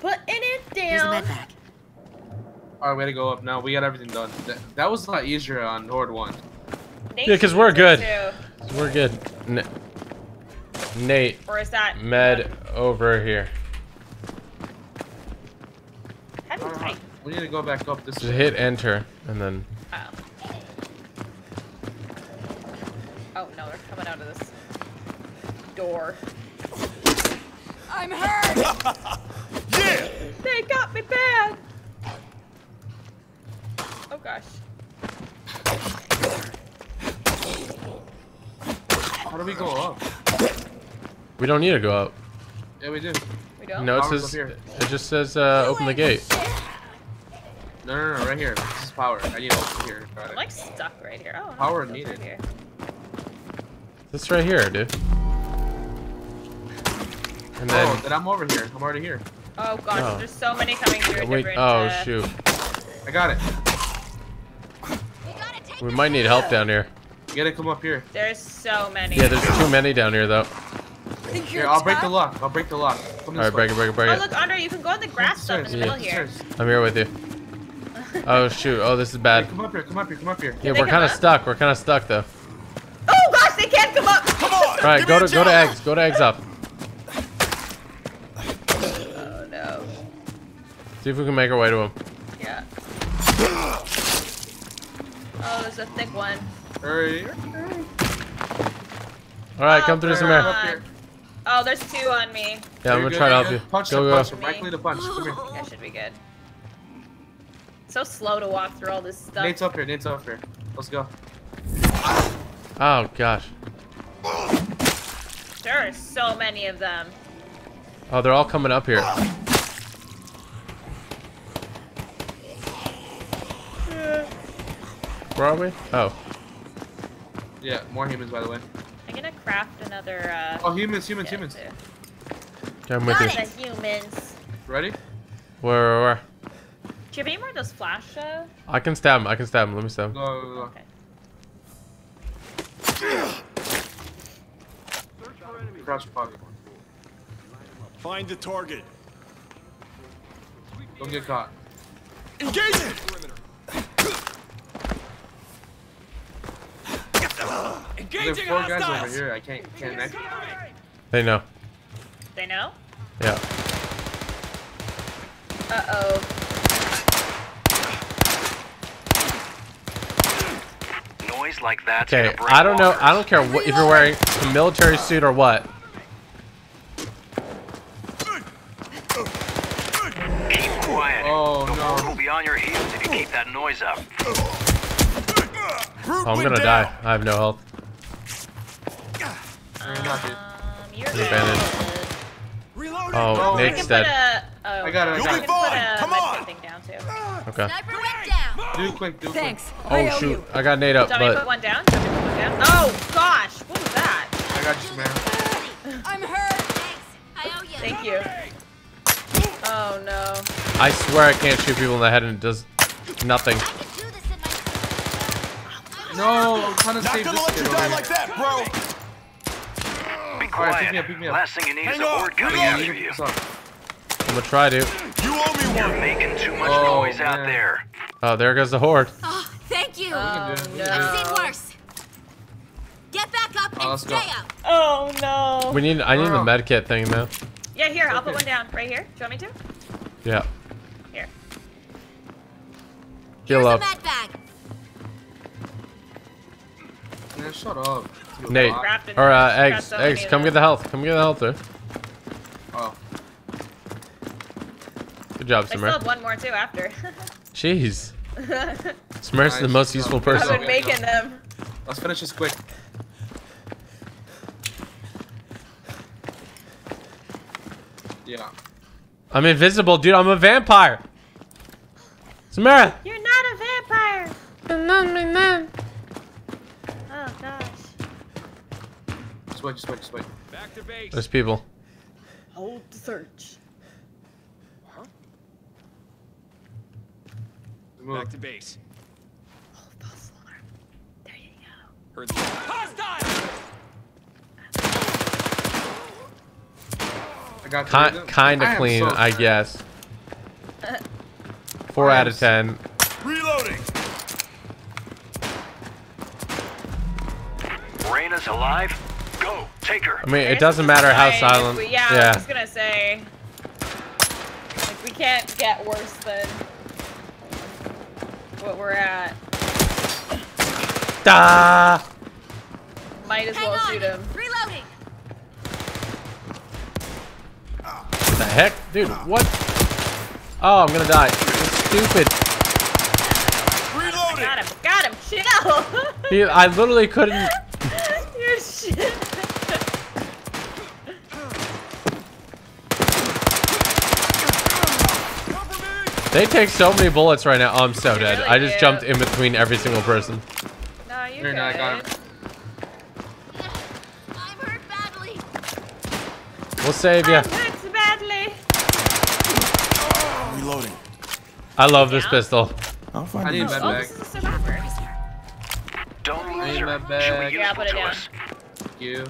Putting it Here's the down. med pack. Alright, way to go up now. We got everything done. That, that was a lot easier on Horde 1. Nate Yeah, 'cause should we're good. too. We're good. N Nate, Or is that med over here. How do you uh-huh. type? We need to go back up this Just way. hit enter and then. Oh. Coming out of this door. I'm hurt. Yeah! They got me bad. Oh gosh. How do we go up? We don't need to go up. Yeah, we do. We don't. No, it Power's says. here. It just says uh, open the gate. No, no, no, right here. This is power. I need help here. Got I'm like stuck right here. Oh, no, Power it's needed. Over here. This right here, dude. And then oh, then I'm over here. I'm already here. Oh gosh, Oh. there's so many coming through wait. different. Oh uh, shoot. I got it. We might need help down here. You gotta come up here. There's so many. Yeah, there's too many down here though. Think Here, I'll break the lock. I'll break the lock. All right, break it, break it, break it, break Oh look, Andre, you can go in the grass stuff in the Stairs, middle here. I'm here with you. Oh shoot. Oh, this is Hey, bad. come up here. Come up here. Come up here. Yeah, we're kind of up? stuck. We're kind of stuck though. Oh gosh, they can't come up. Come on! All right, go to go to eggs. Go to eggs up. Oh no. See if we can make our way to him. Yeah. Oh, there's a thick one. Hurry. All right, Oh, come through, come Samara. Up on. here. Oh, there's two on me. Yeah, I'm gonna good, try to help you. Punch Go, the go. punch. Me. Right click the punch. Come here. That should be good. So slow to walk through all this stuff. Nate's up here. Nate's up here. Let's go. Oh gosh. There are so many of them. Oh, they're all coming up here. Where are we? Oh, Yeah, more humans by the way. I'm gonna craft another. Uh, Oh, humans, humans, humans. too. okay, I'm with you. The humans. Ready? Where, where, where? Do you have any more of those flash though? I can stab him. I can stab him. Let me stab him. Go, go, go. Okay. Crouch pocket. Find the target. Don't get caught. Engage it! There's four guys over here. I can't, can't next. They know. They know? Yeah. Uh oh. Noise like that's Okay. gonna break I don't know. I don't care what, if you're wearing a military suit or what. Keep quiet. Oh, the no. will be on your heels if you keep that noise up. Oh, I'm gonna die. I have no health. You're not, dude. Um, you're There's a good. bandage. Reloading. Oh, I Nate's can dead. a. Oh, I got it, I I got can it. put Fine, come on. down too. Okay. Sniper went down. Do quick, do Thanks. quick. I Oh owe shoot! you. I got Nate up, Do you want put one down? Do you want me to put one down? Oh gosh, what was that? I got you, man. I'm hurt. Thanks. I owe you. Thank you. Oh no. I swear I can't shoot people in the head and it does nothing. I can do this in my. No, I'm trying to Not save gonna this let kid you die like that, bro. Be All right, quiet. pick me up, pick me up. Last thing you need is Hang a on. horde coming Reload. after You you. can- sorry. I'm gonna try to. You owe me You're one. making too much Oh, noise out there. Oh, there goes the horde. Oh, thank you. Oh. We no. can do I've seen worse. Get back up Oh, and let's stay up. Oh no. We need. I need the med kit thing though. Yeah, here, I'll put one down. Right here. Do you want me to? Yeah. Here. Heal Here's up. a med bag. Man, shut up. Nate. bot. Crafted. Or uh, eggs. so Eggs. Come get the health. Come get the health, dude. Oh. Good job, I still have one more too after. Jeez. I've Samara's the most useful Good person. job. been making them. Let's finish this quick. Yeah. I'm invisible, dude. I'm a vampire. Samara. You're not a vampire. Oh gosh. Just wait, just wait, just wait. Back to base. There's people. Hold the search. Move. Back to base. Hold false alarm. There you go. Heard the hostile. I got Ki- three of them. kind I of clean, so I sorry. guess. Uh, Four out of ten. Reloading. Raina's alive? Go, take her. I mean, it doesn't matter how silent. We- yeah, I Yeah. was gonna say. Like, we can't get worse than what we're at. Ah! Might as Hang well on. shoot him. Reloading. What the heck? Dude, what? Oh, I'm gonna die. It's stupid. Reloading. Got him. Got him. Chill. He, I literally couldn't. You're shit. They take so many bullets right now. Oh, I'm so They dead. really I just do. jumped in between every single person. No, you're Here, good. now I got him. I'm hurt badly. We'll save you. I'm hurt so badly. Reloading. I love this pistol. I'll find I need you. a med Oh, bag. this is a. Don't I need lose her. my She'll be. Yeah, put it to down. us. Thank you.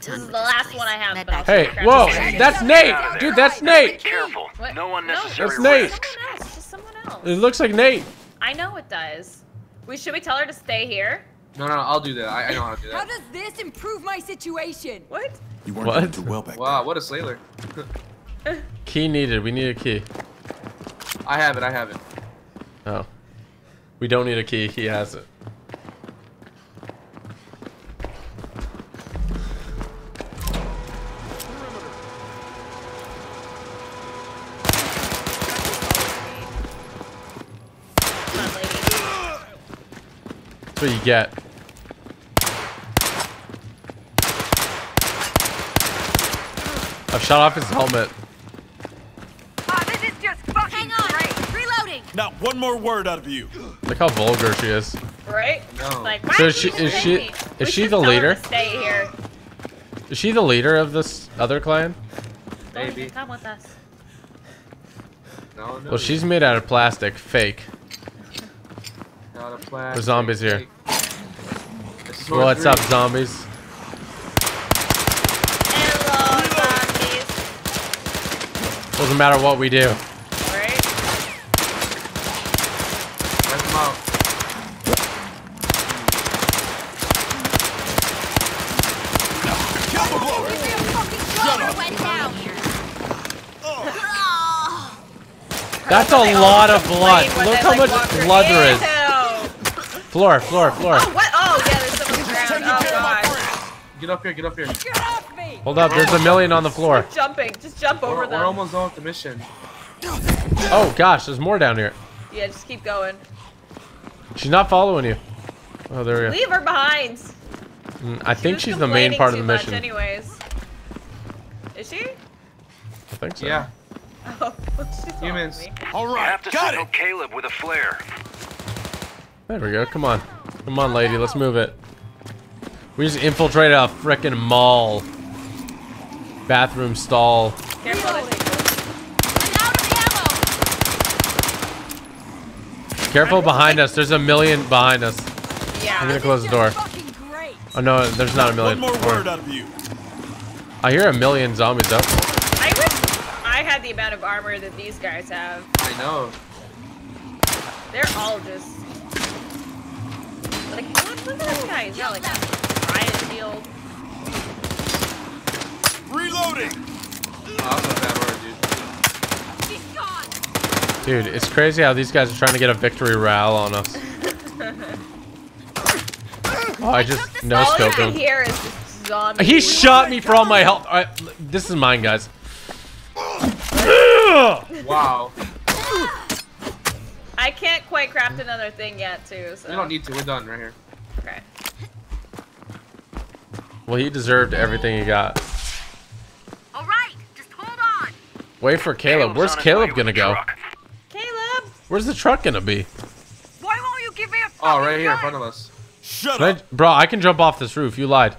This is the last one I have, but I'll Hey, whoa, that's Nate, out of there. dude. That's Be Nate. careful. What? No No, unnecessary That's Nate. Risks. else, just someone else. It looks like Nate. I know it does. We should we tell her to stay here? No, no, no, I'll do that. I, I know how to do that. How does this improve my situation? What? You weren't What? doing well back Wow, what a sailor. Key needed. We need a key. I have it. I have it. Oh. We don't need a key. He has it. Come on, lady. That's what you get. I've shot off his helmet. Ah, this is just fucking great. Reloading. Not one more word out of you. Look how vulgar she is. Right? No. Like, So is she- is she- is We she the leader? Stay here. Is she the leader of this other clan? Don't Maybe. come with us. No, no. Well, she's made out of plastic. Fake. There's zombies here. What's up, zombies? Hello, zombies. Doesn't matter what we do. That's a lot of blood. Look how much blood there is. Ew. Floor, floor, floor. Oh, what? Oh, yeah, there's someone on the ground. Oh, care of my God. Get up here. Get up here. Get off me. Hold up, there's a million on the floor. Jumping. Just jump over We're, them. we're almost done with the mission. Oh gosh, there's more down here. Yeah, just keep going. She's not following you. Oh, there we go. Leave her behind. Mm, I think she's the main part of the mission. Anyways. Is she? I think so. Yeah. Oh, she's following Humans. me. All You right, have to got signal it. Caleb with a flare. There we go. Come on. Come on, lady. Let's move it. We just infiltrated a frickin' mall. Bathroom stall. Careful. I'm out of ammo. Careful behind us. There's a million behind us. Yeah. I'm gonna close the door. Oh no, there's not a One million. One more word out of you. I hear a million zombies up. I wish I had the amount of armor that these guys have. I know. They're all just like look, look at this guy. He's got like a riot shield. Reloading. Oh, that's a bad word, dude. He's. Dude, it's crazy how these guys are trying to get a victory row on us. Oh, I just no all I scoped him. hear is just zombies. He shot me for all my health. I, this is mine, guys. Wow. Ah! I can't quite craft another thing yet, too. So. We don't need to. We're done right here. Okay. Well, he deserved everything he got. All right, just hold on. Wait for Caleb. Caleb's Where's Caleb gonna go? truck. Caleb. Where's the truck gonna be? Why won't you give me a Oh, fucking right here in front of us. Shut Can I, up. bro, I can jump off this roof. You lied.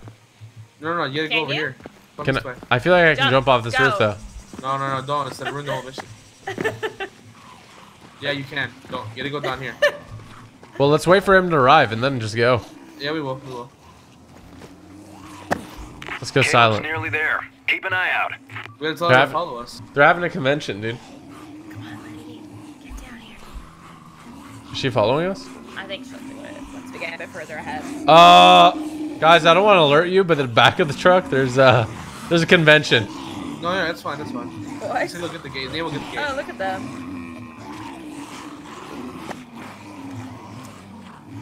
No, no, no. You gotta Can go over you? here. Come Can this I, way. I feel like I can Jump, jump off this go. roof though. No, no, no. Don't. Instead, ruin the whole mission. Yeah, you can. Don't. You gotta go down here. Well, let's wait for him to arrive and then just go. Yeah, we will. We will. Let's go Caleb's silent. nearly there. Keep an eye out. We gotta tell her Grab- to follow us. They're having a convention, dude. Get down here. Is she following us? I think she'll do it once we get a bit further ahead. Uh, guys, I don't want to alert you, but in the back of the truck, there's uh, there's a convention. No, yeah, that's fine. That's fine. What? Say look at the gate. They will get the gate. Oh, look at them.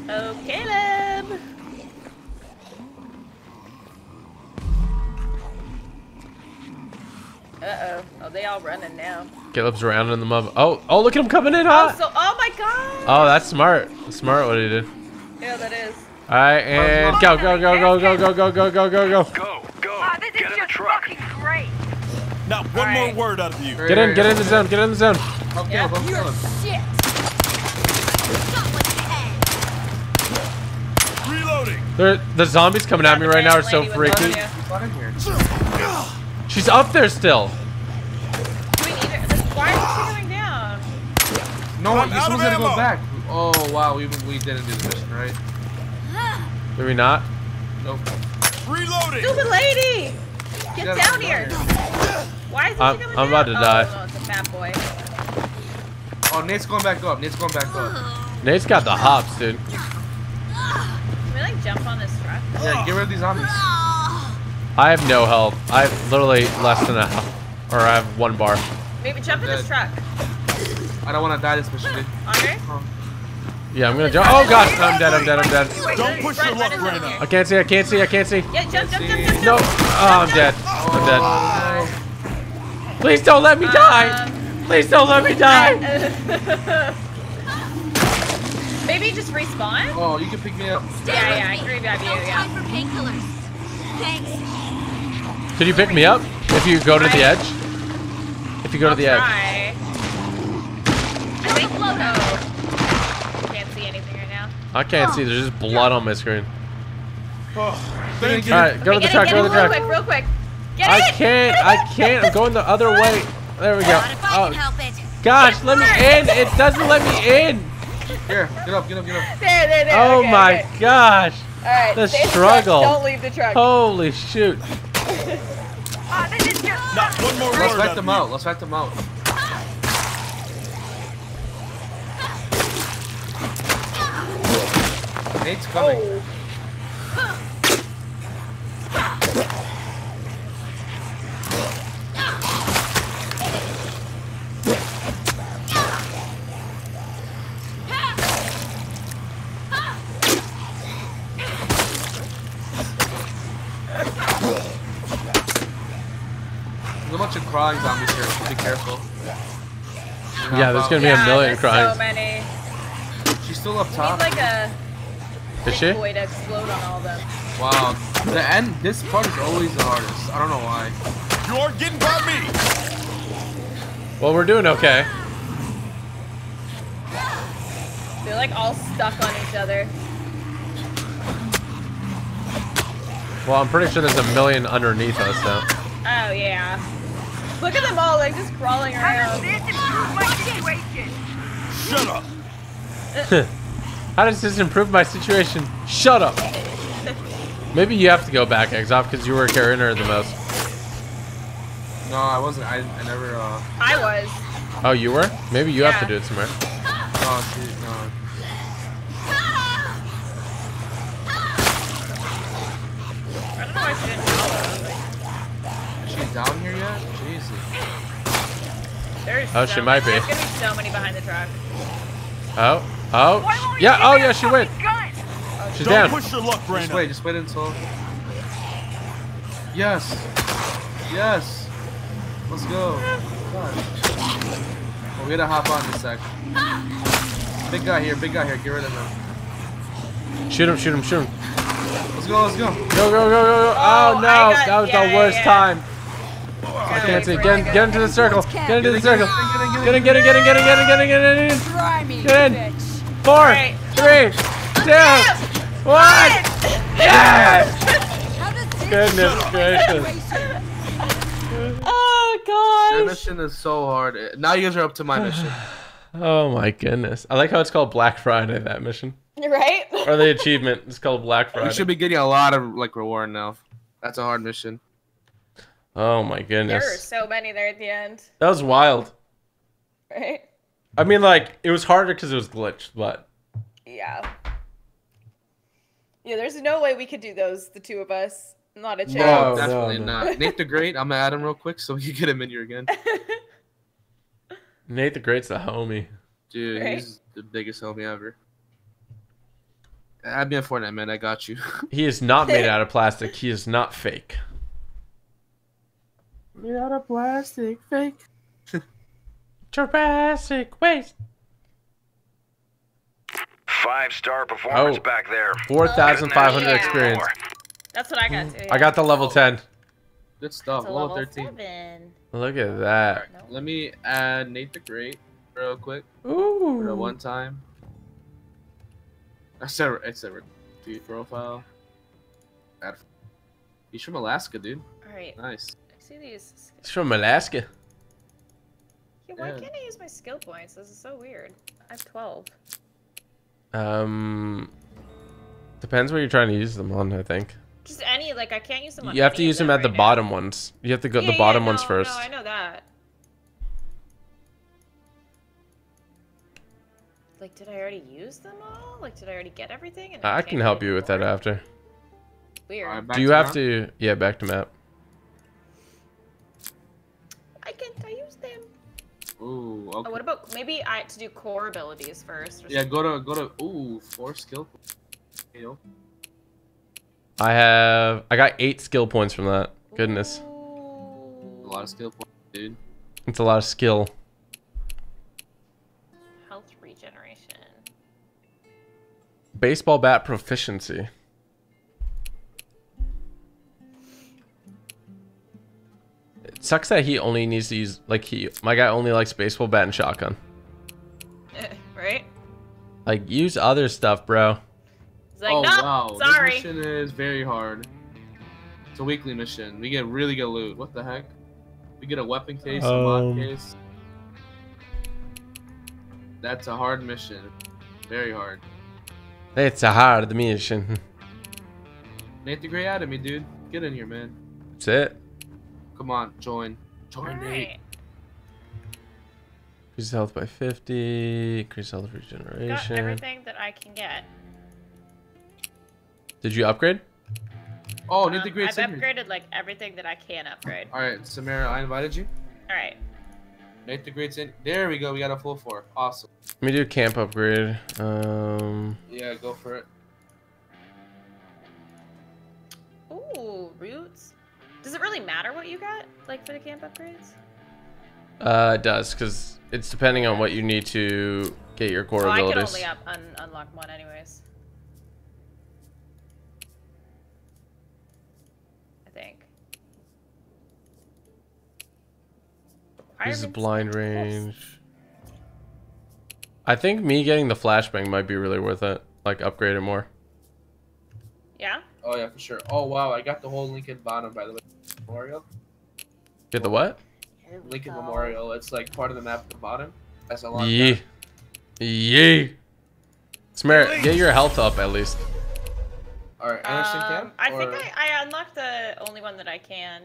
Oh, Caleb. Uh-oh. Oh, they all running now. Caleb's around in the mud. Oh, oh, look at him coming in Oh, so, oh my god. Oh, that's smart. Smart what he did. Yeah, that is. All right, and go, go, go, go, go, go, go, go, go, go, go. Go, go. Ah, this Get is in the truck. fucking great. Not one more word out of you. Get in, get in the zone, get in the zone. Help Yeah. You're shit. Not like head. Reloading. There, the zombies coming at me right now are so Lady freaky. Sonya. He's not in here. She's up there still. Do we need her? Why is she going down? No, I'm you're supposed to go back. Oh wow, we we didn't do the mission right. Did we not? Nope. Reloading. Stupid lady! Get Yeah, down get here! Why is I'm- she coming I'm about down? to die. Oh, no, it's a fat boy. Oh, Nate's going back up. Nate's going back up. Nate's got the hops, dude. Can we like jump on this truck? Yeah, get rid of these zombies. I have no health. I have literally less than a health. Or I have one bar. Maybe jump in this truck. I don't want to die this mission, dude. Andre? Yeah, I'm gonna jump. Oh gosh, I'm dead, I'm dead, I'm dead. Don't push your luck, Reyna. I can't see, I can't see, I can't see. Yeah, jump, jump, jump, jump, No. Oh, I'm dead. I'm dead. Oh, Please don't let me die. Um, Please don't let me die. Maybe just respawn? Oh, you can pick me up. Yeah, yeah, I can revive you, no yeah. for painkillers. Thanks. Could you pick me up if you go to the edge? If you go to I'll the edge. try. I think, oh. Can't see anything right now. I can't see. There's just blood on my screen. Oh, thank you. All right, go to the get truck. Go to the it real truck. quick, real quick. Get I it! can't. I can't. I'm going the other way. There we go. Not if I can Oh gosh, let me in. It doesn't let me in. Here, get up, get up, get up. There, there, there. Oh okay, my okay. gosh. All right, the stay in struggle. truck, Don't leave the truck. Holy shoot. Ah, Not one more ah. Let's word. fight them out. Let's fight them out. Nate's coming. Oh. Crawling zombies here. so Be careful. Yeah, there's gonna be a million there's crying. so many. She's still up We need top. like a Is she? boy to explode on all of them. Wow. The end. This part is always the hardest. I don't know why. You're getting by me. Well, we're doing okay. They're like all stuck on each other. Well, I'm pretty sure there's a million underneath us now. Oh yeah. Look at them all, they're just crawling around. How does this improve my situation? Shut up. How does this improve my situation? Shut up. Maybe you have to go back, Xoff, because you were carrying her the most. No, I wasn't. I, I never. Uh. I was. Oh, you were? Maybe you have to do it somewhere. No, she, no. I don't know why she didn't follow. Is she down here yet? Jesus. There's Oh, so she might many- be. There's gonna be so many behind the truck. Oh, oh, yeah, oh yeah, she went. She's Don't down. push your luck, Just wait. Just wait until. Yes. Yes. Let's go. Oh, we gotta hop on this sec. Big guy here. Big guy here. Get rid of him. Shoot him, shoot him, shoot him. Let's go. Let's go. Go, go, go, go, go. Oh, Oh, no, got- that was yeah, the yeah, worst yeah. time. I Gotta can't see. Get, it get into the circle. Get into the circle. get in, Get in, get in, get in, get in, get in, get in, get in, get in. Try me, Get in. bitch. Four, Alright. three, two, one. Yes! How does this Goodness gracious. situation? Oh That gosh. mission is so hard. Now you guys are up to my mission. Oh my goodness. I like how it's called Black Friday, that mission. Right? Or the achievement. It's called Black Friday. We should be getting a lot of like reward now. That's a hard mission. Oh my goodness. There were so many there at the end. That was wild. Right? I mean, like, it was harder because it was glitched, but Yeah. Yeah, there's no way we could do those, the two of us. Not a chance. No, No, definitely no. not. Nate the Great. I'm gonna add him real quick so you get him in here again. Nate the Great's the homie. Dude, Right. he's the biggest homie ever. Add me a Fortnite, man. I got you. He is not made out of plastic. He is not fake. Made out of plastic, fake. Jurassic waste. Five star performance Oh. back there. 4,500 Yeah. experience. That's what I got too. I got the level 10. Good stuff. It's a Level level 13. seven. Look at that. No. Let me add Nate the Great real quick for the Ooh. one time. I said it's a tweet profile. Add- He's from Alaska, dude. All right. Nice. See these. It's from Alaska. Yeah, why Yeah. can't I use my skill points? This is so weird. I have 12. Um, depends where you're trying to use them on. I think Just any, like, I can't use them on you have to use them at the right now. bottom ones. You have to go Yeah, the yeah, bottom ones first. No, I know that. Like, did I already use them all? Like, did I already get everything? And I can't can help you with that after. Weird. Alright, back Do you have map. to? Yeah, back to map. Ooh, okay. Oh, what about maybe I to do core abilities first? Or Yeah, go to go to ooh four skill. You know, I have. I got eight skill points from that. Goodness, a lot of skill points, dude. it's a lot of skill. Health regeneration. Baseball bat proficiency. Sucks that he only needs to use like he. My guy only likes baseball bat and shotgun. right? Like use other stuff, bro. It's like, oh nope, wow, sorry. this mission is very hard. It's a weekly mission. We get really good loot. What the heck? We get a weapon case, a mod Um. case. That's a hard mission. Very hard. It's a hard mission. Nate the Great Academy, dude. Get in here, man. That's it. Come on, join. Join Nate. Alright. Increase health by 50. Increase health regeneration. Got regeneration. everything that I can get. Did you upgrade? Oh, Nate the Um, Great I've Signature. upgraded like everything that I can upgrade. Alright, Samara, I invited you. Alright. Nate the Great's in. There we go. We got a full four. Awesome. Let me do a camp upgrade. Um, Yeah, go for it. Ooh, roots. Does it really matter what you got, like for the camp upgrades? uh, it does because it's depending on what you need to get your core oh, I can abilities. only up un unlock one anyways. I think. This is blind range. I think me getting the flashbang might be really worth it. Like upgrade it more. Yeah. Oh yeah, for sure. Oh wow, I got the whole link Lincoln bottom by the way. Memorial. Get the what? Lincoln go. Memorial. It's like part of the map at the bottom. That's a lot. Yee. Yee. Samara, get your health up at least. All right, Anderson Um, camp. I think I, I unlocked the only one that I can.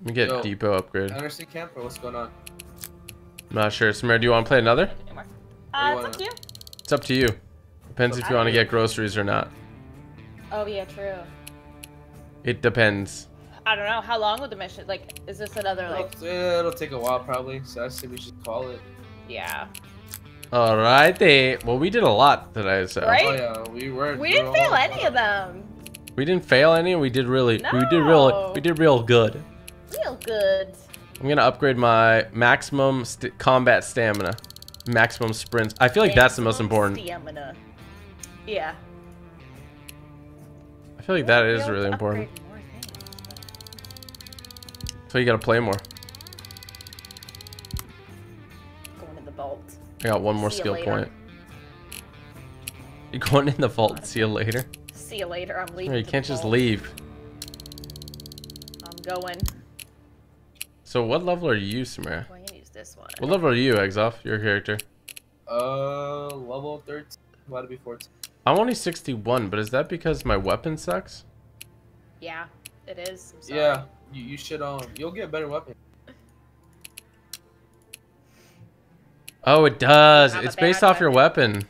Let me get Yo. depot upgrade. I'm Anderson camp or what's going on? not sure. Samara, do you want to play another? Uh, it's up wanna- to you. It's up to you. Depends if you want to get groceries or not. Oh yeah, true. It depends. I don't know. How long would the mission? Like, is this another like? It'll, it'll take a while probably, so I say we should call it. Yeah. Alrighty. Well, we did a lot today, so Right? Oh yeah, we were. We we didn't fail all- any of them. we didn't fail any. We did really. No. We did real. We did real good. Real good. I'm gonna upgrade my maximum st- combat stamina, maximum sprints. I feel like that's the most important. Stamina. Yeah. I feel like that We'll is really to important. Upgrade more things, So you gotta play more. Going in the vault. I got one more See skill later. point. You going in the vault? See you later. See you later. I'm leaving. No, you can't just vault. leave. I'm going. So what level are you, Samara? Going to use this one. What level are you, Xoff? Your character? Uh, level 13. About to be 14. I'm only 61, but is that because my weapon sucks? Yeah, it is. I'm sorry. Yeah, you, you should um, you'll get a better weapon. Oh, it does. have a It's based bad off your weapon.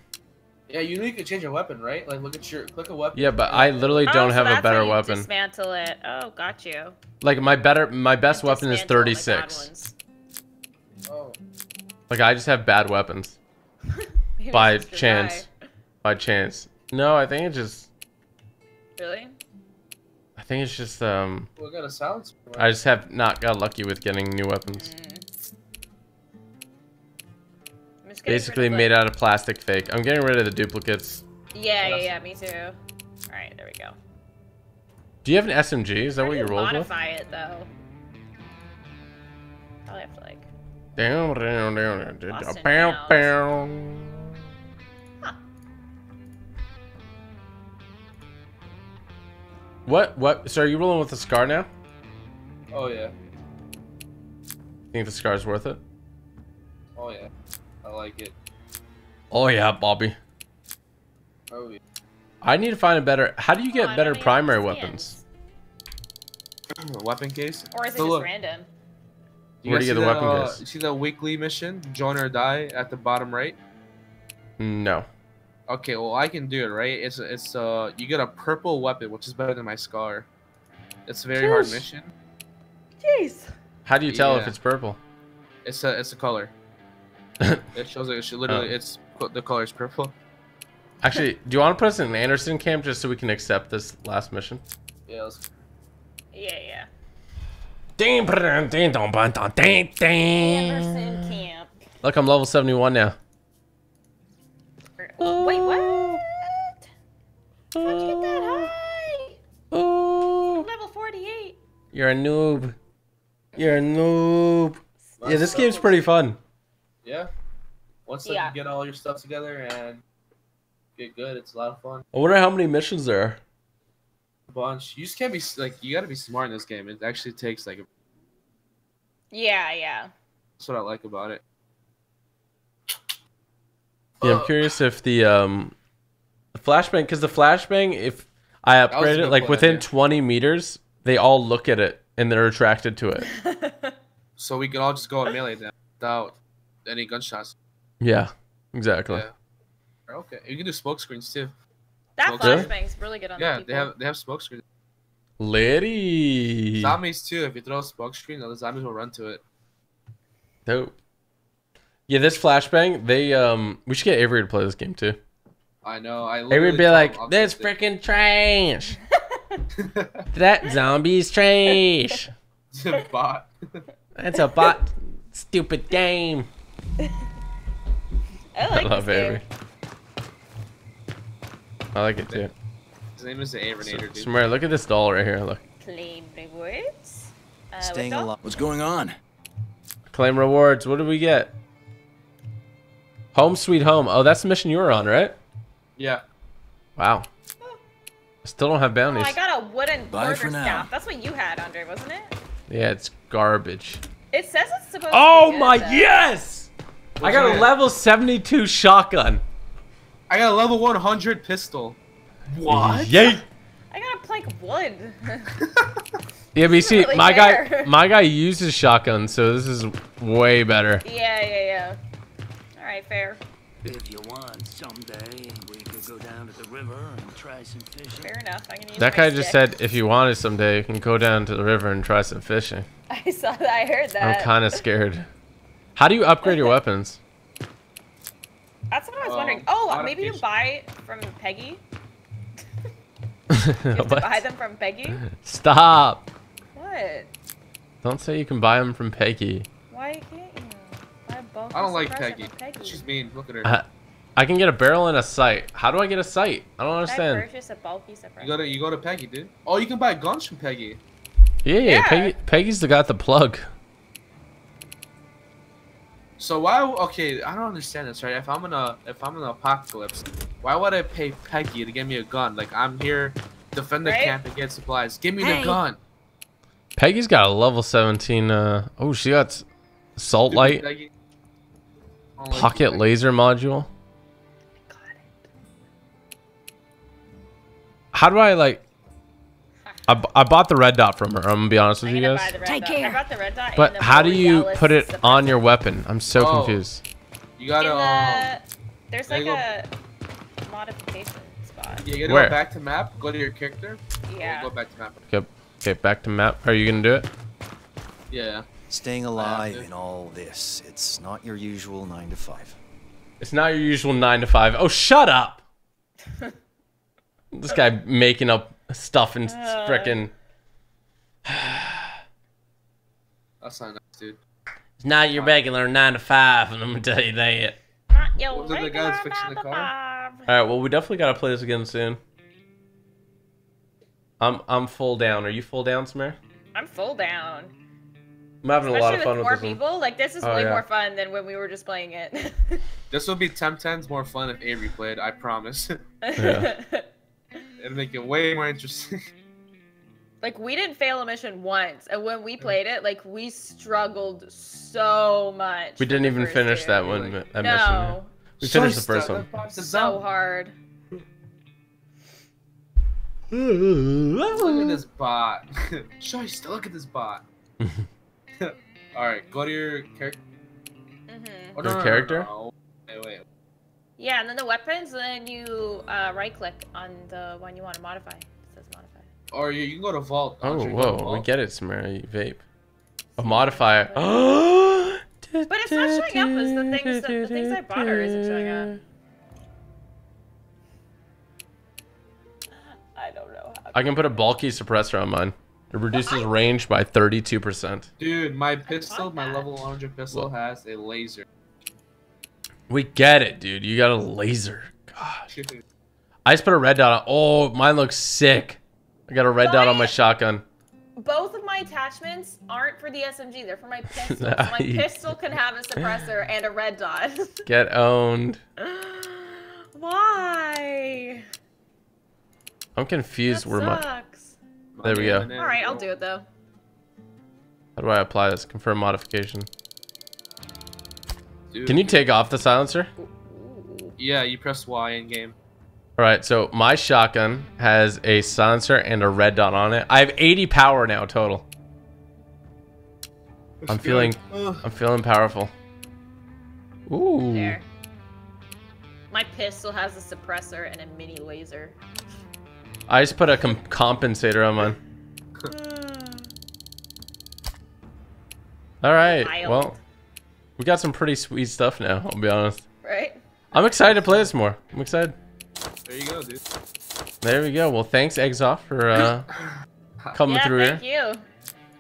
Yeah, you know you can change your weapon, right? Like look at your click a weapon. Yeah, but I literally Oh, don't so have a that's how better you weapon. Dismantle it. Oh, got you. Like my better, my best weapon is Dismantle my bad 36. Oh, Like I just have bad weapons by it's just chance. By chance. No, I think it's just. Really? I think it's just um. we got a silence. I just have not got lucky with getting new weapons. Mm. I'm just Basically of, like- made out of plastic fake. I'm getting rid of the duplicates. Yeah, yeah, yeah. Me too. All right, there we go. Do you have an SMG? Is that How what do you rolled with? modify it though? Probably have to like. Down, down, down, down, Boston down, Mouse. down. What? What? So are you rolling with the scar now? Oh yeah. Think the scar's worth it? Oh yeah, I like it. Oh yeah, Bobby. Oh yeah. I need to find a better. How do you Oh, get I better primary weapons? weapon case. Or is it So just look, random? you Where do you get see the that, weapon uh, case? You see the weekly mission, join or die, at the bottom right. No. Okay, well I can do it. Right? It's it's uh you get a purple weapon, which is better than my scar. It's a very hard mission. Jeez. How do you tell if it's purple? It's a it's a color. it shows it. it should literally Oh. it's the color is purple. Actually, do you want to put us in Anderson camp just so we can accept this last mission? Yeah. Yeah, yeah. Ding, ba-dum, ding, dong, ba, dong, ding, ding. Anderson Camp. Look, I'm level 71 now. Wait, what? How'd you get that oh. high? Oh, Level 48. you're a noob. You're a noob. Yeah, this game's pretty fun. yeah. Once Yeah. you get all your stuff together and get good, it's a lot of fun. I wonder how many missions there are. A bunch. You just can't be like you got to be smart in this game. It actually takes like Yeah, yeah. that's what I like about it. Yeah, I'm curious if the um, the flashbang, because the flashbang, if I upgrade it, like plan, within yeah. 20 meters, they all look at it and they're attracted to it. So we can all just go and melee them without any gunshots. Yeah, exactly. Yeah. Okay. You can do smoke screens too. That Smoke screen? flashbang's really good on Yeah, the they have they have smoke screens. Lady. Zombies too. If you throw a smoke screen, the zombies will run to it. Dope. Yeah, this flashbang, they um, we should get Avery to play this game too. I know. I Avery would be like, "This fix freaking trash. that zombie's trash. It's a bot. That's a bot. Stupid game." I I love this Avery. game. I like it too. His name is the Averinator, dude. Samara, look at this doll right here. Look. Claim rewards. Uh, Staying alive. What's going on? Claim rewards. What do we get? Home sweet home. Oh, that's the mission you were on, right? Yeah. Wow. I still don't have Oh, bounties. I got a wooden Bye quarter staff. That's what you had, Andre, wasn't it? Yeah, it's garbage. It says it's supposed Oh to be oh good, my though. yes! I What's got a that? level 72 shotgun. I got a level 100 pistol. What? Yay! I got a plank of wood. Yeah, but you see, Really my guy, my guy uses shotgun, so this is way better. yeah, yeah, yeah. All right, fair. If you want, someday we could go down to the river and try some fishing. Fair enough. I can use That my guy just said, if you want it someday, you can go down to the river and try some fishing. I saw that. I heard that. I'm kind of scared. How do you upgrade your weapons? That's what I was Um, wondering. Oh, maybe you buy from Peggy. You What? buy them from Peggy. Stop! What? Don't say you can buy them from Peggy. Why can't you? I don't like Peggy. Peggy. She's mean. Look at her. I, I can get a barrel and a sight. How do I get a sight? I don't Can I understand. purchase a bulky suppressor? You go to you go to Peggy, dude. Oh, you can buy guns from Peggy. Yeah, yeah, Yeah. Peggy, Peggy's the got the plug. So why? Okay, I don't understand this, right? If I'm in a if I'm in an apocalypse, why would I pay Peggy to give me a gun? Like I'm here, defend the Right? camp and get supplies. Give me Hey. the gun. Peggy's got a level 17. Uh, oh, she got salt assault Stupid light, Peggy. I pocket Peggy. laser module. How do I like? I, I bought the red dot from her. I'm gonna be honest with you guys. buy the red Take dot. care. I the red dot. But the how do you put it on your weapon? I'm so Oh. confused. You gotta um, there's like you go. a modification spot. you gotta Where? go back to map. Go to your character. Yeah. Go back to map. Okay, okay, back to map. Are you gonna do it? Yeah. Staying alive in all this. It's not your usual 9 to 5. It's not your usual nine to five. Oh, shut up! this guy making up stuff and Uh. frickin' That's not nice, dude. It's not your regular nine to five, and I'm gonna tell you that. Not your Was it the guy that's regular fixing the car? nine to All right, well, we definitely gotta play this again soon. I'm I'm full down. Are you full down, Samir? I'm full down. I'm having a lot of fun with with more this one. people. Like this is Oh, way yeah. more fun than when we were just playing it. This would be 10 times more fun if Avery played. I promise. Yeah. It'd make it way more interesting. Like we didn't fail a mission once, and when we played it, like we struggled so much. We didn't even finish year. that one. That mission. yeah. No, We finished the first one. so hard. Look at this bot. Shoysta, look at this bot. Alright, go to your character. hmm Oh, Your character? no. Wait, wait. Yeah, and then the weapons, then you uh, right click on the one you want to modify. It says modify. Or you, you can go to Vault. Oh, Andre, go to whoa. We get it, Samara. You vape. A modifier. But it's not showing up as the things that the things I bought her isn't showing up. I don't know how. I can put a bulky suppressor on mine. It reduces range by 32%. Dude, my pistol, my level 100 pistol has a laser. We get it, dude. You got a laser. Gosh. I just put a red dot on. Oh, mine looks sick. I got a red dot on my shotgun. Both of my attachments aren't for the SMG; they're for my pistol. So my pistol can have a suppressor and a red dot. Get owned. Why? I'm confused That where my. Sucks. There we go. All right, I'll do it though. How do I apply this? Confirm modification. Dude. Can you take off the silencer? Yeah, you press Y in game. All right, so my shotgun has a silencer and a red dot on it. I have 80 power now total. I'm feeling, I'm feeling powerful. Ooh. There. My pistol has a suppressor and a mini laser. I just put a com compensator on mine. All right, Wild. well, we got some pretty sweet stuff now. I'll be honest. Right? I'm excited to play this more. I'm excited. There you go, dude. There we go. Well, thanks Xoff for uh, coming yeah, through thank here. you.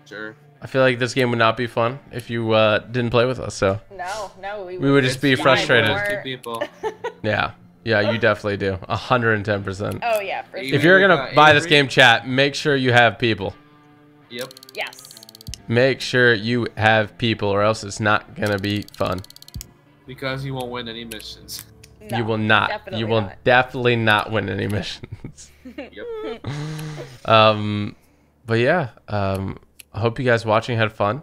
Sure. I feel like this game would not be fun if you uh, didn't play with us. So No, no, we, We would just be frustrated. more More- people. yeah, yeah, you definitely do. hundred and ten percent. Oh yeah, for sure. If you're gonna Uh, buy this game, chat, make sure you have people. Yep. Yes. Make sure you have people, or else it's not gonna be fun. Because you won't win any missions. No, you will not. definitely You will not. definitely not win any missions. Yep. um, but yeah, um, I hope you guys watching had fun.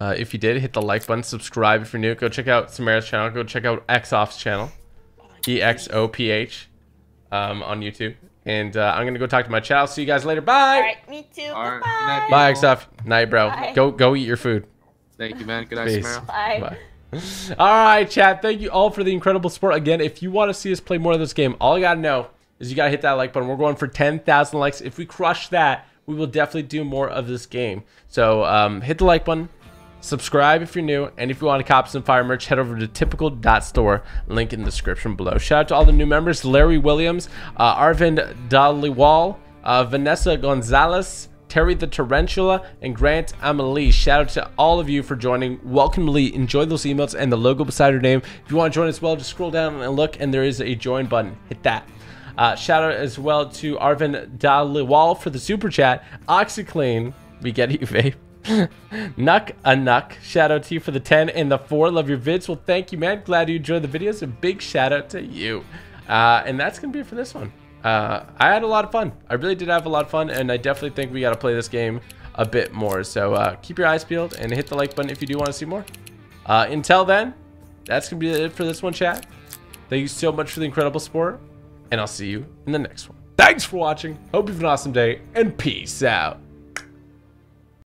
Uh, if you did, hit the like button, subscribe if you're new. Go check out Samara's channel. Go check out Xoff's channel, E X O P H, um, on YouTube. And uh, I'm gonna go talk to my child. See you guys later. Bye. All right, me too. All right. Bye. Night, Bye, people. Xoff. Night, bro. Bye. Go go eat your food. Thank you, man. Good night, Peace. Samara. Bye. Bye. All right, chat. Thank you all for the incredible support. Again, if you want to see us play more of this game, all you gotta know is you gotta hit that like button. We're going for 10,000 likes. If we crush that, we will definitely do more of this game. So um, hit the like button, subscribe if you're new, and if you want to cop some fire merch, head over to typical.store. Link in the description below. Shout out to all the new members: Larry Williams, uh, Arvind Daliwal, uh, Vanessa Gonzalez. Terry the Tarantula, and Grant Amelie. Shout out to all of you for joining. Welcome, Lee. Enjoy those emails and the logo beside your name. If you want to join as well, just scroll down and look, and there is a join button. Hit that. Uh, shout out as well to Arvin Daliwal for the super chat. OxyClean, we get you, vape. Nuck a Nuck, shout out to you for the 10 and the 4. Love your vids. Well, thank you, man. Glad you enjoyed the videos. A big shout out to you. Uh, and that's going to be it for this one. Uh, I had a lot of fun. I really did have a lot of fun, and I definitely think we got to play this game a bit more. So uh, keep your eyes peeled and hit the like button if you do want to see more. Uh, until then, that's going to be it for this one, chat. Thank you so much for the incredible support, and I'll see you in the next one. Thanks for watching. Hope you have an awesome day, and peace out.